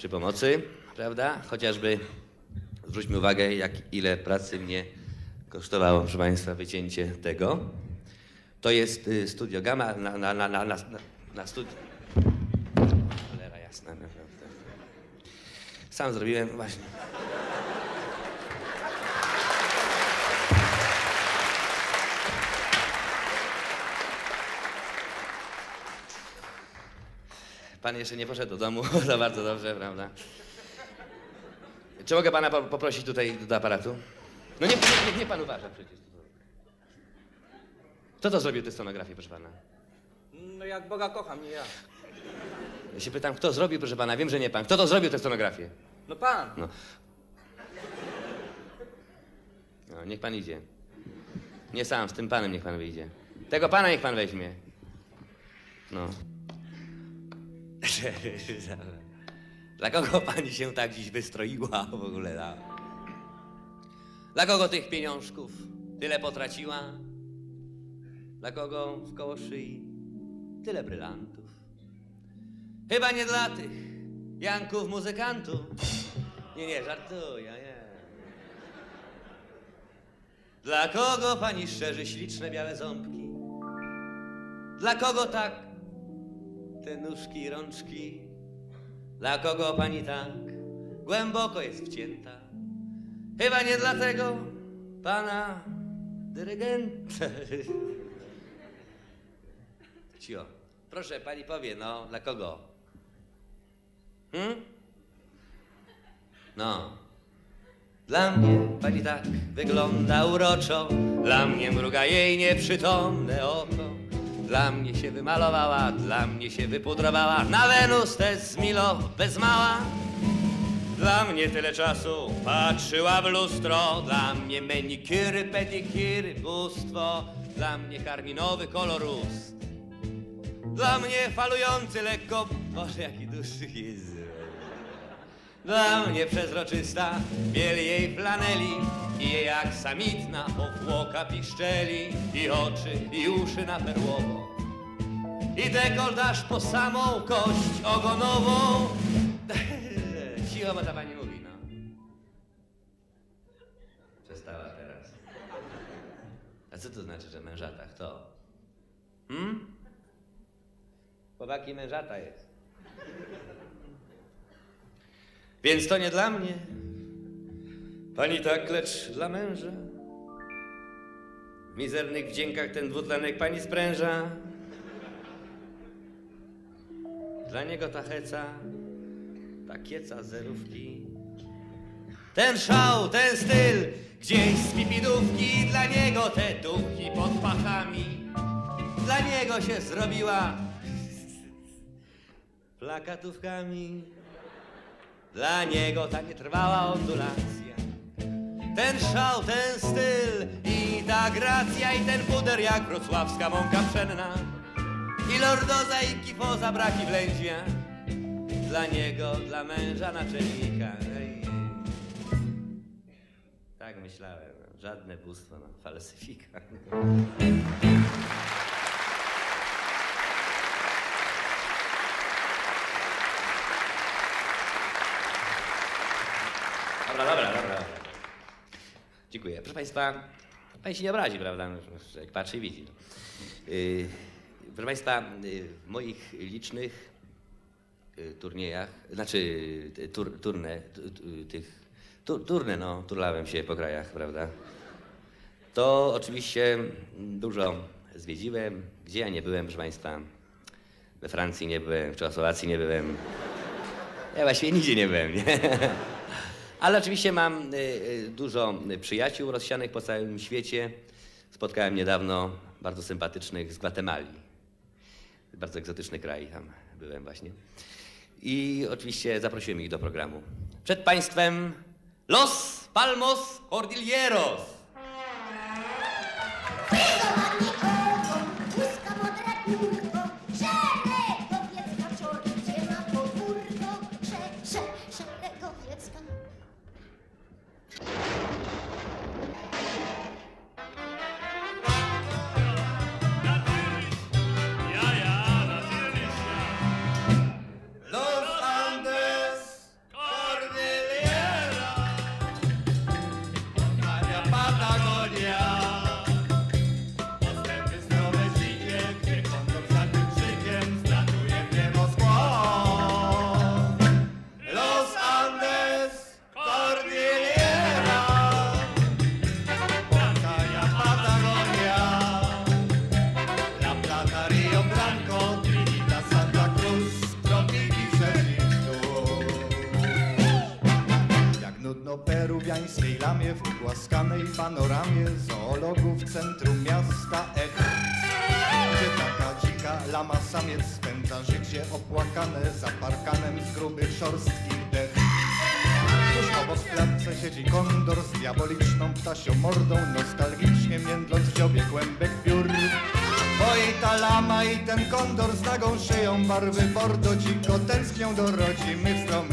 przy pomocy, prawda? Chociażby zwróćmy uwagę, jak ile pracy mnie kosztowało, proszę Państwa, wycięcie tego. To jest y, Studio Gamma na, na, na, na, na, na studio. Cholera jasna, naprawdę. Sam zrobiłem właśnie. Pan jeszcze nie poszedł do domu, to bardzo dobrze, prawda? Czy mogę pana po- poprosić tutaj do aparatu? No niech, niech, niech pan uważa przecież. Kto to zrobił tę scenografię, proszę pana? No jak Boga kocham, nie ja. Ja się pytam, kto zrobił, proszę pana? Wiem, że nie pan. Kto to zrobił tę scenografię? No pan. No. No, niech pan idzie. Nie sam, z tym panem niech pan wyjdzie. Tego pana niech pan weźmie. No. Dla kogo pani się tak dziś wystroiła w ogóle? Dla, dla kogo tych pieniążków tyle potraciła? Dla kogo w koło szyi tyle brylantów? Chyba nie dla tych Janków muzykantów. Nie, nie, żartuję, nie. Dla kogo pani szczerzy śliczne białe ząbki? Dla kogo tak te nóżki rączki? Dla kogo pani tak głęboko jest wcięta? Chyba nie dlatego pana dyrygenta. Cio. Proszę, pani powie, no, dla kogo? Hmm? No. Dla mnie pani tak wygląda uroczo, dla mnie mruga jej nieprzytomne oko. Dla mnie się wymalowała, dla mnie się wypudrowała, na Wenus też z Milo bez mała. Dla mnie tyle czasu patrzyła w lustro, dla mnie menikury, pedikiry, bóstwo, dla mnie karminowy kolor ust. Dla mnie falujący lekko, Boże jaki duszy Jezu. Dla mnie przezroczysta biel jej flaneli i jej aksamitna powłoka piszczeli i oczy i uszy na perłowo. I dekolt aż po samą kość ogonową. Cicho, bo ta pani mówi, no. Przestała teraz. A co to znaczy, że mężata? Kto? Hmm? Chłopaki mężata jest. Więc to nie dla mnie. Pani tak, lecz dla męża. W mizernych wdziękach ten dwutlenek pani spręża. Dla niego ta heca, ta kieca zerówki. Ten szał, ten styl, gdzieś z pipidówki. Dla niego te duchy pod pachami. Dla niego się zrobiła plakatówkami. Dla niego ta nietrwała ondulacja. Ten szał, ten styl i ta gracja i ten puder jak wrocławska mąka pszenna. I lordoza i kifoza braki wlędzia. Dla niego, dla męża naczelnika. Ej. Tak myślałem. Żadne bóstwo, no, falsyfikat. Dobra, dobra, dobra. Dziękuję. Proszę Państwa, Pani się nie obrazi, prawda? No, Jak patrzy i widzi. No. Yy, proszę Państwa, yy, w moich licznych yy, turniejach, znaczy y, tur, turne, tu- tu- tych, tur, turne, no, turlałem się po krajach, prawda? To oczywiście dużo zwiedziłem. Gdzie ja nie byłem, proszę Państwa? We Francji nie byłem, w Czechosłowacji nie byłem. Ja właściwie nigdzie nie byłem, nie? Ale oczywiście mam y, y, dużo przyjaciół rozsianych po całym świecie. Spotkałem niedawno bardzo sympatycznych z Gwatemali. Bardzo egzotyczny kraj, tam byłem właśnie. I oczywiście zaprosiłem ich do programu. Przed Państwem Los Palmos Cordilleros. Ten kondor z nagą szyją barwy bordo dziko tęsknią do rodzimych stromych gór.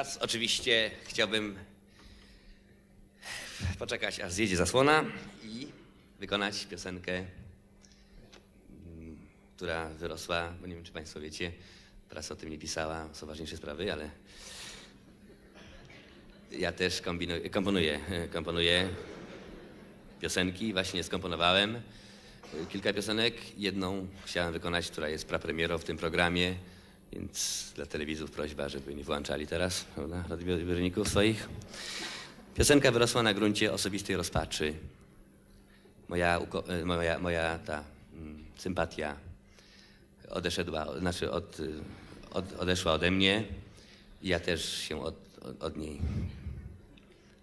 Teraz oczywiście chciałbym poczekać, aż zjedzie zasłona i wykonać piosenkę, mm, która wyrosła, bo nie wiem, czy Państwo wiecie, prasa o tym nie pisała, są ważniejsze sprawy, ale ja też komponuję, komponuję piosenki, właśnie skomponowałem kilka piosenek. Jedną chciałem wykonać, która jest prapremierą w tym programie, więc dla telewizów prośba, żeby nie włączali teraz, prawda, radioodbiorników swoich. Piosenka wyrosła na gruncie osobistej rozpaczy. Moja, y, moja, moja ta mm, sympatia odeszedła, znaczy od, y, od, odeszła ode mnie ja też się od, od, od niej.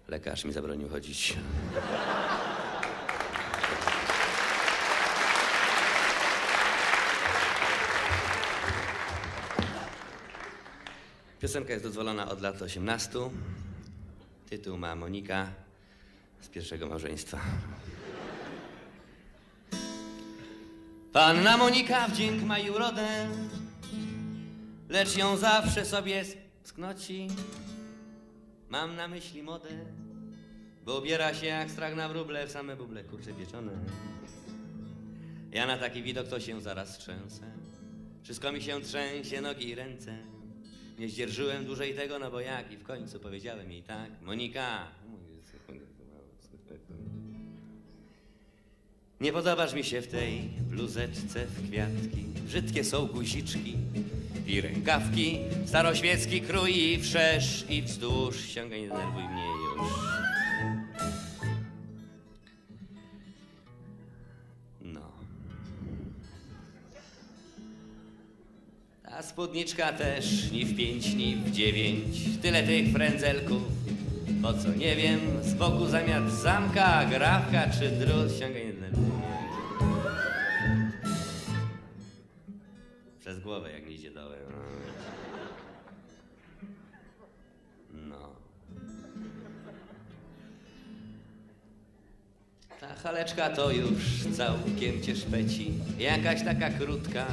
Lekarz mi zabronił chodzić. Piosenka jest dozwolona od lat 18. Tytuł ma Monika z pierwszego małżeństwa. Panna Monika wdzięk ma i urodę, lecz ją zawsze sobie sknoci. Mam na myśli modę, bo ubiera się jak strach na wróble w same buble kurcze pieczone. Ja na taki widok to się zaraz trzęsę. Wszystko mi się trzęsie, nogi i ręce. Nie zdzierżyłem dłużej tego, no bo jak? I w końcu powiedziałem jej tak. Monika! Nie podobasz mi się w tej bluzetce w kwiatki. Brzydkie są guziczki i rękawki. Staroświecki krój i wszerz i wzdłuż. Ściągaj, nie denerwuj mnie już. Ta spódniczka też ni w pięć, ni w dziewięć. Tyle tych frędzelków. Po co nie wiem, z boku zamiast zamka, grafka czy drut. Denerwuj mnie. Przez głowę, jak nie idzie dołem. No. Ta haleczka to już całkiem cię szpeci. Jakaś taka krótka,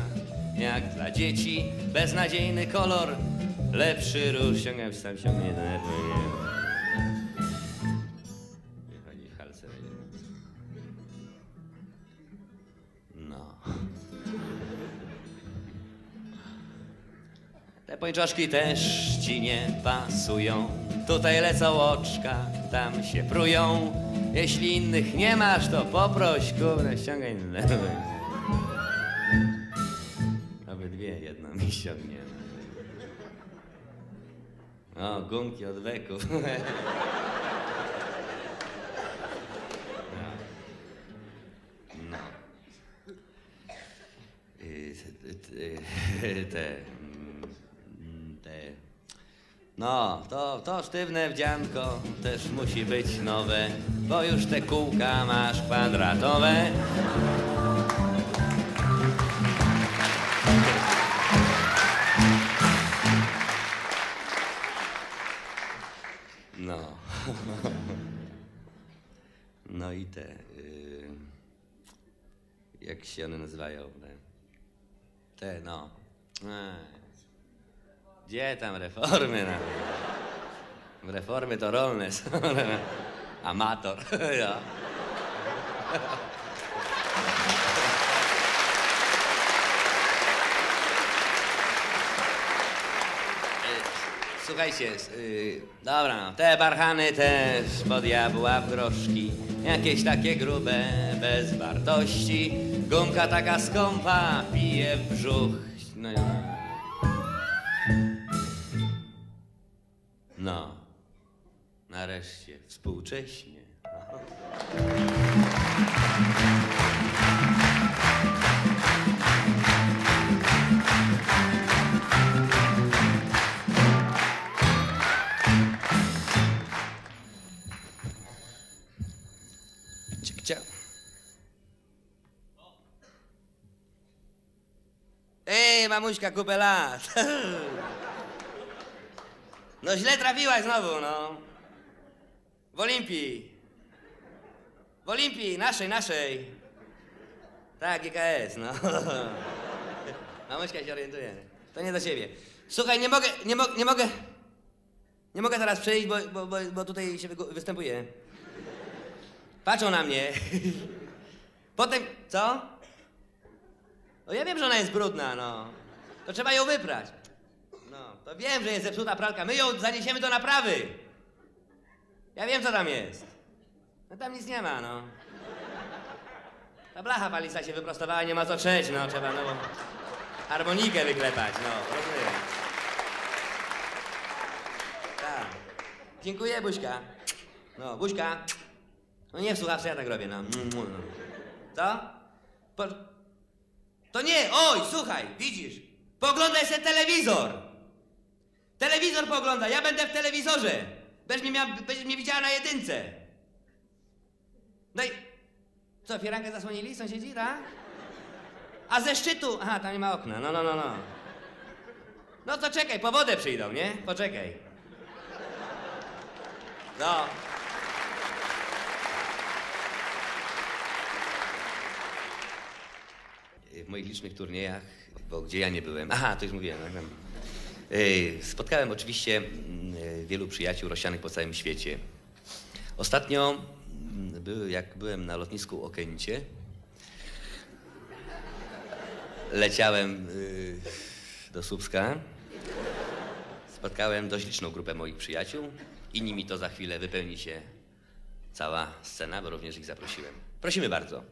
jak dla dzieci. Beznadziejny kolor, lepszy róż. Ściągam się sam, mnie. Nie chodzi halce. No. Te pończoszki też ci nie pasują. Tutaj lecą oczka, tam się prują. Jeśli innych nie masz, to poproś, kurde, ściągaj lewy. Mi ściągnie. O, gumki od weków. No. te, te, te. No, to, to sztywne wdzianko też musi być nowe, bo już te kółka masz kwadratowe. No. No i te. y, jak się one nazywają? Te, no. Ej. Gdzie tam reformy? No? Reformy to rolne są. Amator. Ja. Słuchajcie, s- y, dobra, te barchany też po diabła w groszki, jakieś takie grube, bez wartości, gumka taka skąpa, pije w brzuch, no. No, nareszcie, współcześnie. Ej, mamuśka, kupę lat. No źle trafiłaś znowu, no. W Olimpii. W Olimpii, naszej, naszej. Tak, GKS, no. Mamuśka się orientuje. To nie do ciebie. Słuchaj, nie mogę, nie, mo nie mogę, nie mogę teraz przejść, bo, bo, bo, bo tutaj się występuje. Patrzą na mnie. Potem, co? No ja wiem, że ona jest brudna, no. To trzeba ją wyprać. No, to wiem, że jest zepsuta pralka. My ją zaniesiemy do naprawy. Ja wiem, co tam jest. No tam nic nie ma, no. Ta blacha palista się wyprostowała, nie ma co trzeć, no. Trzeba, no, bo harmonikę wyklepać, no. Rozumiem. Tak. Dziękuję, Buźka. No, Buźka. No nie w słuchawce, ja tak robię, no. Co? Po... To nie, oj, słuchaj, widzisz, poglądaj się telewizor. Telewizor pogląda, ja będę w telewizorze. Będziesz mnie, miała, będziesz mnie widziała na jedynce. No i co, firankę zasłonili sąsiedzi, tak? A ze szczytu, aha, tam nie ma okna, no, no, no, no. No to czekaj, po wodę przyjdą, nie? Poczekaj. No. W moich licznych turniejach, bo gdzie ja nie byłem. Aha, to już mówiłem. tam. Ej, Spotkałem oczywiście mm, e, wielu przyjaciół rozsianych po całym świecie. Ostatnio, mm, jak byłem na lotnisku Okęcie, leciałem y, do Słupska. Spotkałem dość liczną grupę moich przyjaciół i nimi to za chwilę wypełni się cała scena, bo również ich zaprosiłem. Prosimy bardzo.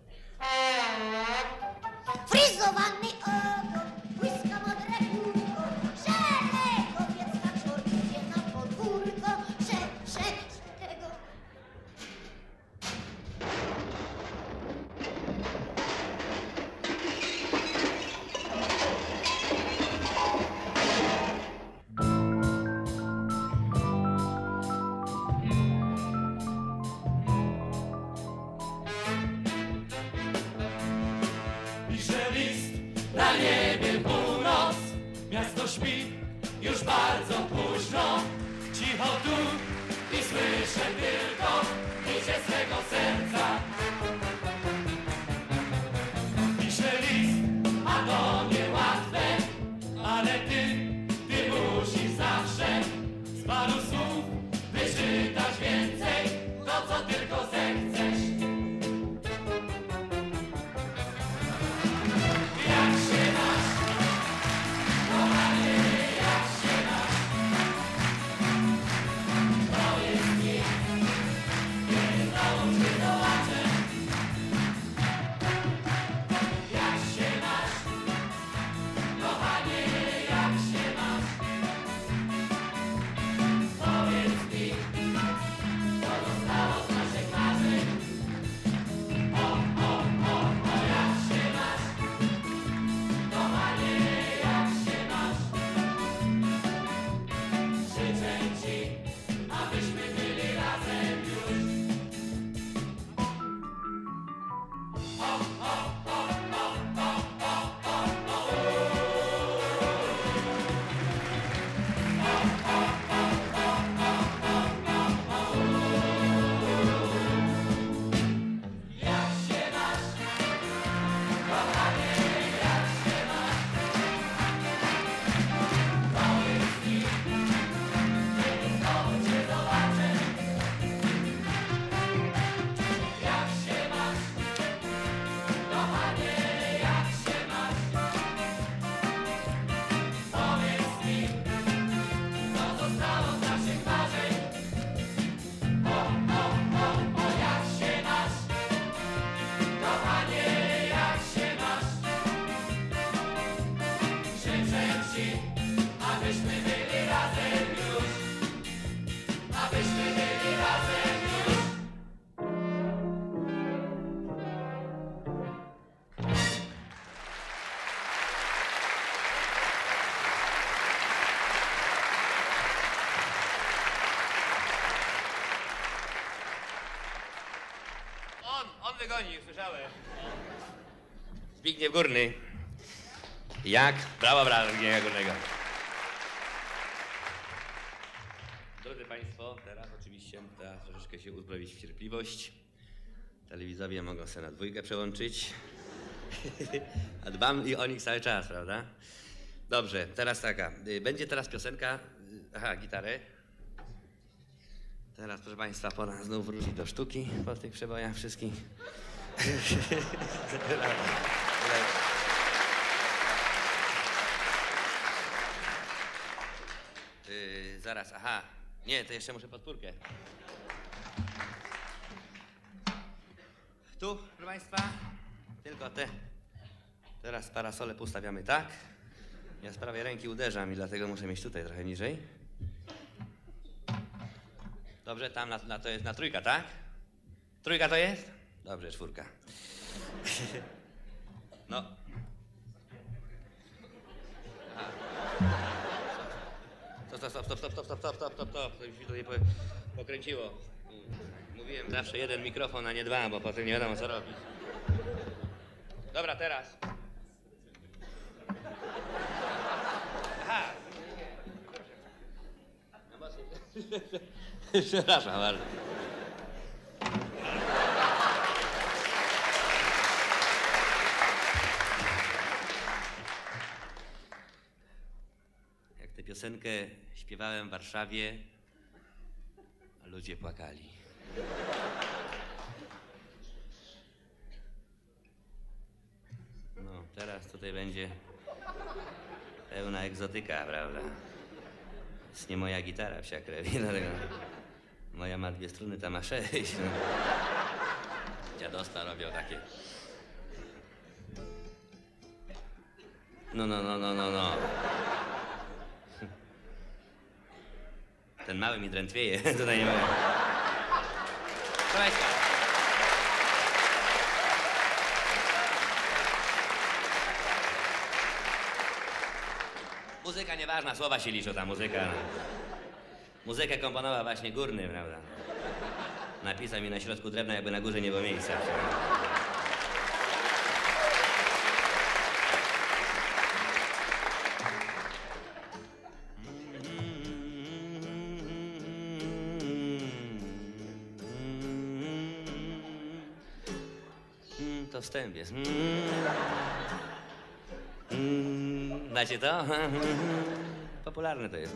Zbigniew Górny. Jak? Brawo, brawo, Zbigniewa Górnego. Drodzy Państwo, teraz oczywiście trzeba troszeczkę się uzbroić w cierpliwość. Telewizowie mogą sobie na dwójkę przełączyć. A dbam i o nich cały czas, prawda? Dobrze, teraz taka. y, Będzie teraz piosenka. y, Aha, gitarę. Teraz, proszę Państwa, pora znów wrócić do sztuki po tych przebojach wszystkich. Yy, zaraz, aha. Nie, to jeszcze muszę podpórkę. Tu, proszę Państwa, tylko te. Teraz parasole postawiamy tak. Ja z prawej ręki uderzam i dlatego muszę mieć tutaj trochę niżej. Dobrze, tam na, na to jest na trójka, tak? Trójka to jest? Dobrze, czwórka. No. Stop, stop, stop, stop, stop, stop, stop, stop, stop, stop. To mi tutaj po, pokręciło. Mówiłem zawsze jeden mikrofon, a nie dwa, bo potem nie wiadomo co robić. Dobra, teraz. Aha. No. Przepraszam bardzo. Piosenkę śpiewałem w Warszawie, a ludzie płakali. No, teraz tutaj będzie pełna egzotyka, prawda? Jest nie moja gitara psia krewi, dlatego moja ma dwie struny, ta ma sześć. No. Dziadostwa robią takie. No, no, no, no, no, no. Ten mały mi drętwieje, tutaj nie mogę. Proszę. Muzyka nieważna, słowa się liczą, ta muzyka. Muzykę komponował właśnie Górny, prawda? Napisał mi na środku drewna, jakby na górze nie było miejsca. Wstęp jest. Mm. Mm, Znacie to? Popularne to jest.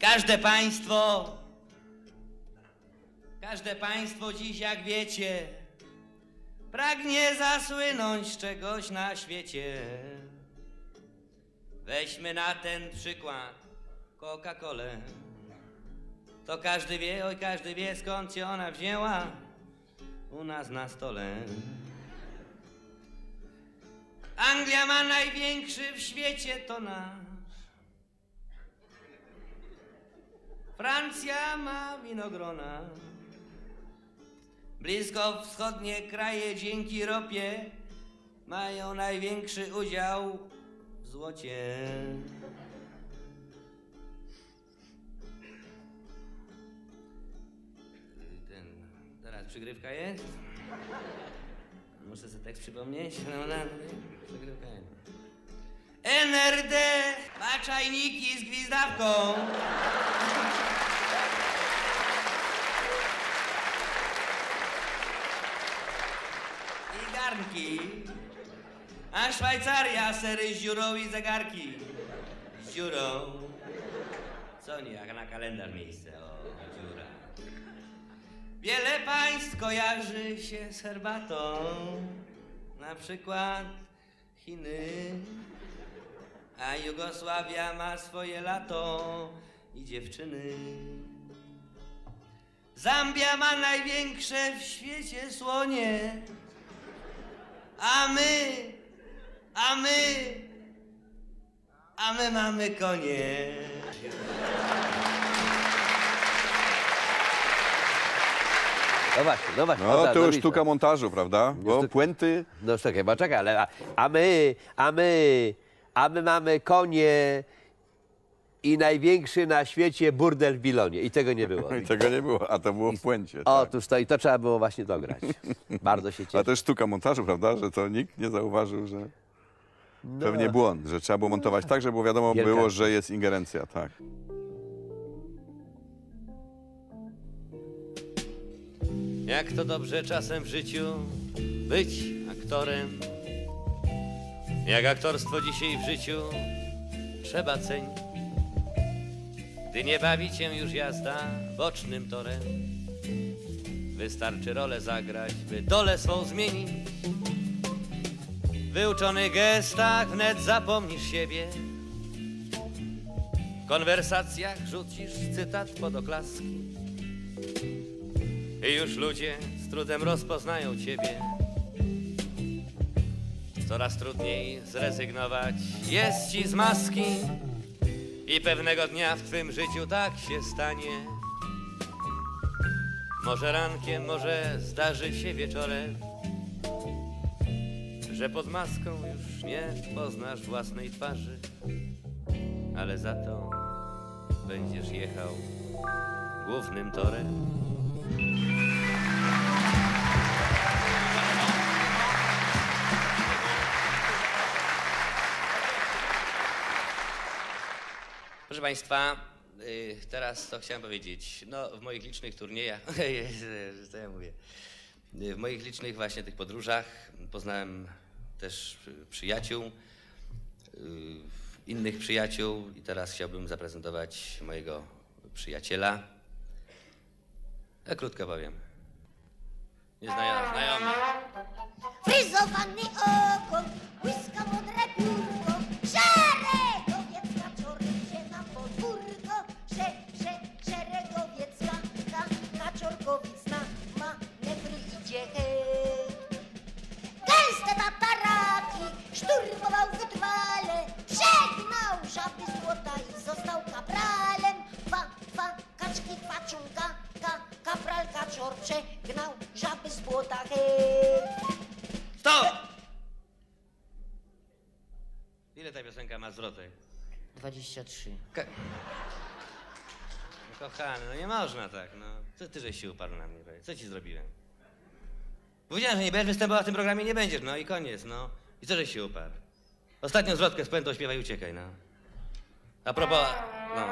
Każde państwo, każde państwo dziś, jak wiecie, pragnie zasłynąć czegoś na świecie. Weźmy na ten przykład Coca-Colę. To każdy wie, oj każdy wie skąd się ona wzięła u nas na stole. Anglia ma największy w świecie to nasz. Francja ma winogrona. Blisko wschodnie kraje dzięki ropie mają największy udział w złocie. Przygrywka jest? Muszę sobie tekst przypomnieć? No, no, przygrywka jest. NRD ma czajniki z gwizdawką. garnki, a Szwajcaria sery z dziurą i zegarki. Z dziurą. Co nie, jak na kalendarz miejsce. Wiele państw kojarzy się z herbatą, na przykład Chiny, a Jugosławia ma swoje lato i dziewczyny. Zambia ma największe w świecie słonie, a my, a my, a my mamy konie. No właśnie, no właśnie. No prawda, to już sztuka montażu, prawda? Bo puenty... No czekaj, bo czekaj, ale a, a my, a my, a my mamy konie i największy na świecie burdel w Bilonie. I tego nie było. I tego nie było, a to było w puencie. tak. Otóż to i to trzeba było właśnie dograć. Bardzo się cieszę. A to jest sztuka montażu, prawda? Że to nikt nie zauważył, że... No. Pewnie błąd, że trzeba było montować tak, żeby wiadomo Wielka- było, że jest ingerencja, tak. Jak to dobrze czasem w życiu być aktorem. Jak aktorstwo dzisiaj w życiu trzeba cenić. Gdy nie bawi cię już jazda bocznym torem, wystarczy rolę zagrać, by dolę swą zmienić. W wyuczonych gestach wnet zapomnisz siebie. W konwersacjach rzucisz cytat pod oklaski. I już ludzie z trudem rozpoznają ciebie. Coraz trudniej zrezygnować jest ci z maski. I pewnego dnia w twym życiu tak się stanie. Może rankiem, może zdarzy się wieczorem, że pod maską już nie poznasz własnej twarzy, ale za to będziesz jechał głównym torem. Proszę Państwa, y, teraz co chciałem powiedzieć. No, w moich licznych turniejach, co ja mówię, Y, w moich licznych właśnie tych podróżach poznałem też przyjaciół, y, innych przyjaciół i teraz chciałbym zaprezentować mojego przyjaciela. Ja krótko powiem. Nieznajomy. Znajomy. Fryzowany ogon, błyska modre piórko, szturmował wytrwale, przegnał żaby złota i został kapralem. Kwa, kwa, kaczki kwaczą, ka, ka, kapral kaczor przegnał żaby z błota hej. Stop! Ile ta piosenka ma zwrotek? 23. Ka- no, kochany, no nie można tak, no. Co ty żeś się uparł na mnie, powiedz? Co ci zrobiłem? Powiedziałem, że nie będziesz występował w tym programie, nie będziesz, no i koniec, no. I co żeś się uparł? Ostatnią zwrotkę z puentą śpiewaj uciekaj, no. A propos, no.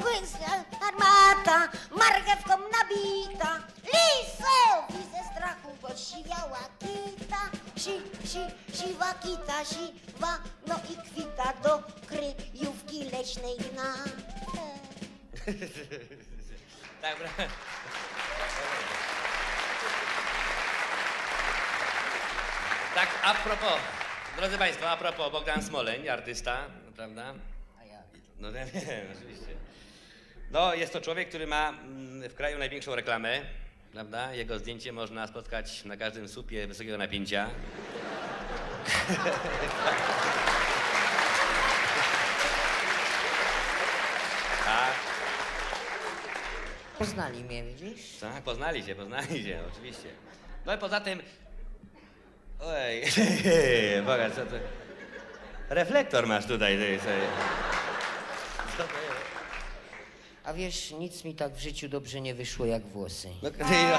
Błyska armata, marchewką nabita, lisowi ze strachu posiwiała kita. Si, si, siwa kita, siwa, no i kwita do kryjówki leśnej gna. tak, bra- Tak, a propos, drodzy Państwo, a propos, Bogdan Smoleń, artysta, prawda? No ja wiem, oczywiście. No, jest to człowiek, który ma mm, w kraju największą reklamę, prawda? Jego zdjęcie można spotkać na każdym słupie wysokiego napięcia. Poznali mnie, widzisz? tak, poznali się, poznali się, oczywiście. No i poza tym... Oj, Boga, co to... Reflektor masz tutaj, ty? A wiesz, nic mi tak w życiu dobrze nie wyszło jak włosy. No, ty, no.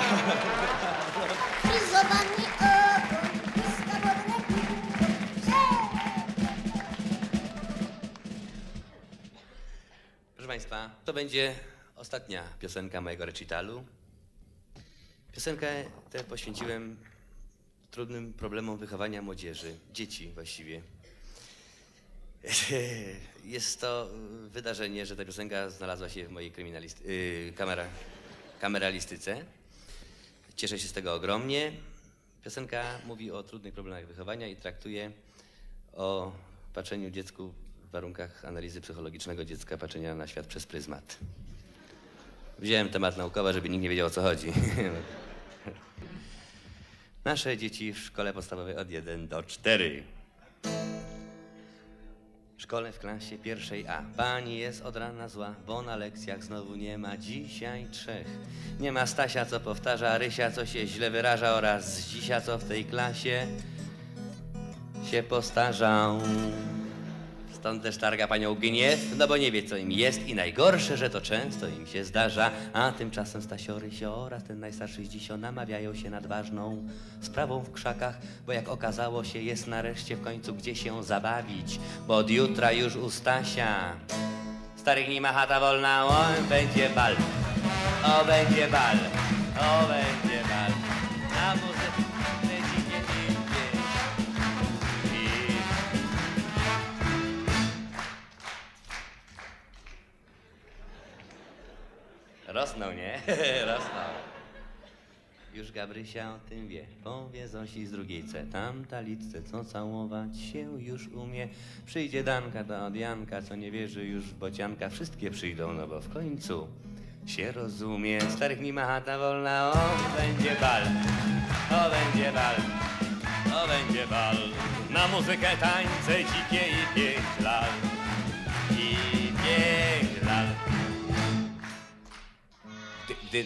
Fryzowany ogon, Proszę Państwa, to będzie ostatnia piosenka mojego recitalu. Piosenkę tę poświęciłem trudnym problemom wychowania młodzieży, dzieci właściwie. Jest to wydarzenie, że ta piosenka znalazła się w mojej kryminalist... Yy, kamera... kameralistyce. Cieszę się z tego ogromnie. Piosenka mówi o trudnych problemach wychowania i traktuje o patrzeniu dziecku w warunkach analizy psychologicznego dziecka, patrzenia na świat przez pryzmat. Wziąłem temat naukowy, żeby nikt nie wiedział o co chodzi. Nasze dzieci w szkole podstawowej od 1 do 4. W szkole w klasie pierwszej A. Pani jest od rana zła, bo na lekcjach znowu nie ma dzisiaj trzech. Nie ma Stasia, co powtarza, Rysia, co się źle wyraża oraz Zdzisia, co w tej klasie się postarzał. Stąd też targa panią gniew, no bo nie wie, co im jest i najgorsze, że to często im się zdarza. A tymczasem Stasio, Rysio oraz ten najstarszy z dzisio namawiają się nad ważną sprawą w krzakach, bo jak okazało się, jest nareszcie w końcu gdzie się zabawić, bo od jutra już u Stasia. Starych nie ma chata wolna, o, będzie bal, o, będzie bal, o, będzie Rosną, nie? Rosną. Już Gabrysia o tym wie, powie Zosi z drugiej C. Tamta litce, co całować się już umie. Przyjdzie Danka, to od Janka, co nie wierzy już w bocianka. Wszystkie przyjdą, no bo w końcu się rozumie. Starych nie ma chata wolna, o, będzie bal, o, będzie bal, o, będzie bal. Na muzykę tańce dzikie i pięć lat. Dy.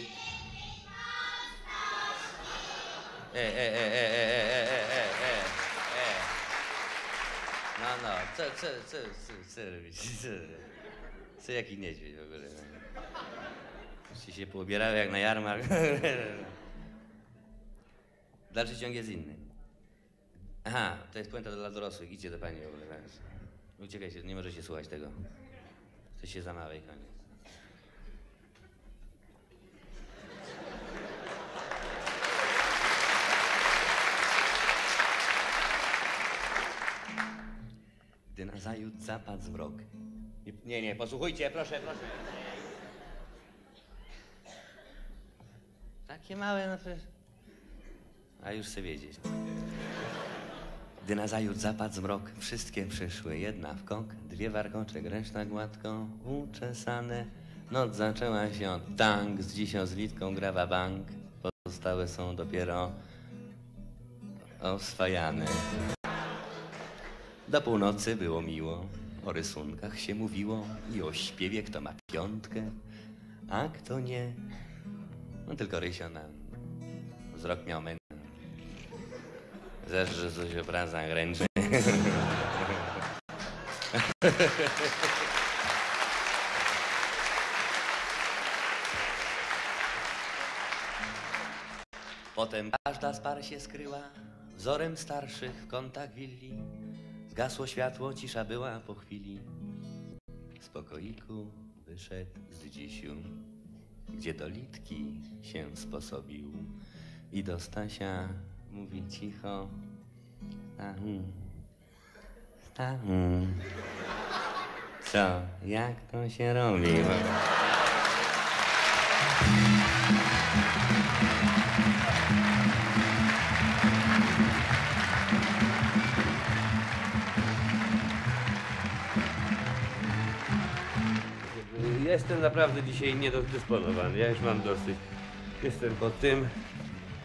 E, e, e, e, e, e, e, e, e, e. No, no, co, co, co, co, co robić? Co, co jaki niedźwiedź w ogóle? Ci się poobierały jak na jarmark. Dalszy ciąg jest inny. Aha, to jest puenta dla dorosłych. Idźcie do pani w ogóle. Uciekajcie, nie możecie słuchać tego. Jesteście za małe koniec. Gdy nazajutrz zapadł zmrok. Nie, nie, posłuchajcie, proszę, proszę. Takie małe, no. A już chcę wiedzieć. Gdy nazajutrz zapadł zmrok, wszystkie przyszły, jedna w kąk, dwie warkocze, reszta gładko uczesane. Noc zaczęła się od tank, z dzisią z litką grawa bank, pozostałe są dopiero oswajane. Do północy było miło, o rysunkach się mówiło i o śpiewie, kto ma piątkę, a kto nie. No tylko Rysio na wzrok miał mętny. Zerze coś obraza ręczy. Potem każda z par się skryła, wzorem starszych w kątach willi. Zgasło światło, cisza była po chwili. Z pokoiku wyszedł z dzisiu, gdzie do litki się sposobił. I do Stasia mówi cicho. Stachu, Stachu. Co, jak to się robi? Jestem naprawdę dzisiaj niedysponowany. Ja już mam dosyć. Jestem po tym.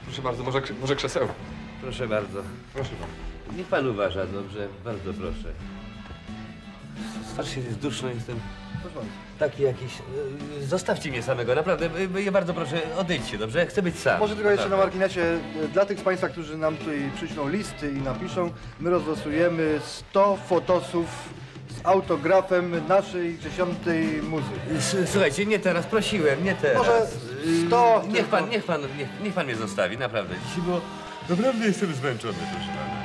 Proszę bardzo, może, może krzesełko. Proszę bardzo. Proszę bardzo. Niech pan uważa dobrze, bardzo proszę. Strasznie jest duszno, jestem Proszę bardzo. taki jakiś... y, Zostawcie mnie samego, naprawdę. y, y, Bardzo proszę, odejdźcie, dobrze? Chcę być sam. Może tylko jeszcze na marginesie, e, dla tych z Państwa, którzy nam tutaj przyślą listy i napiszą, my rozlosujemy 100 fotosów autografem naszej dziesiątej muzy. S- Słuchajcie, nie teraz, prosiłem, nie teraz. Może Y, 100 Niech tylko. pan, niech pan, niech, niech pan mnie zostawi, naprawdę. Dzisiaj było... Naprawdę jestem zmęczony, proszę pana.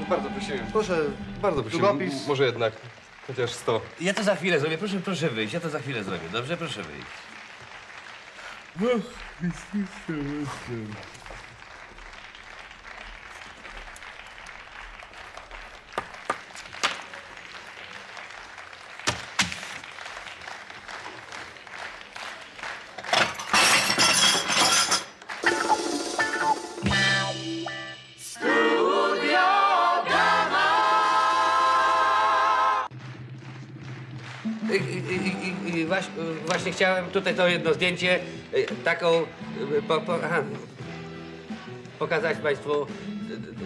No bardzo prosimy. Proszę, Bardzo prosimy. długopis. Może jednak chociaż 100. Ja to za chwilę zrobię, proszę, proszę wyjść, ja to za chwilę zrobię, dobrze? Proszę wyjść. waś, y, właśnie chciałem tutaj to jedno zdjęcie, y, taką, y, po, po, pokazać Państwu y,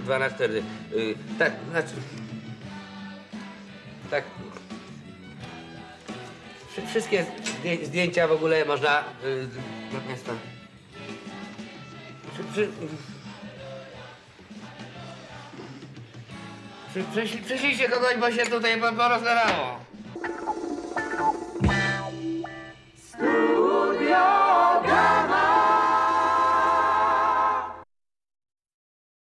2 na 4. Y, Tak, znaczy, tak, Wszy- wszystkie zdję- zdjęcia w ogóle można, y, przy, przyszli, przyszliście kogoś, bo się tutaj po- porozlewało. Studio Ghana.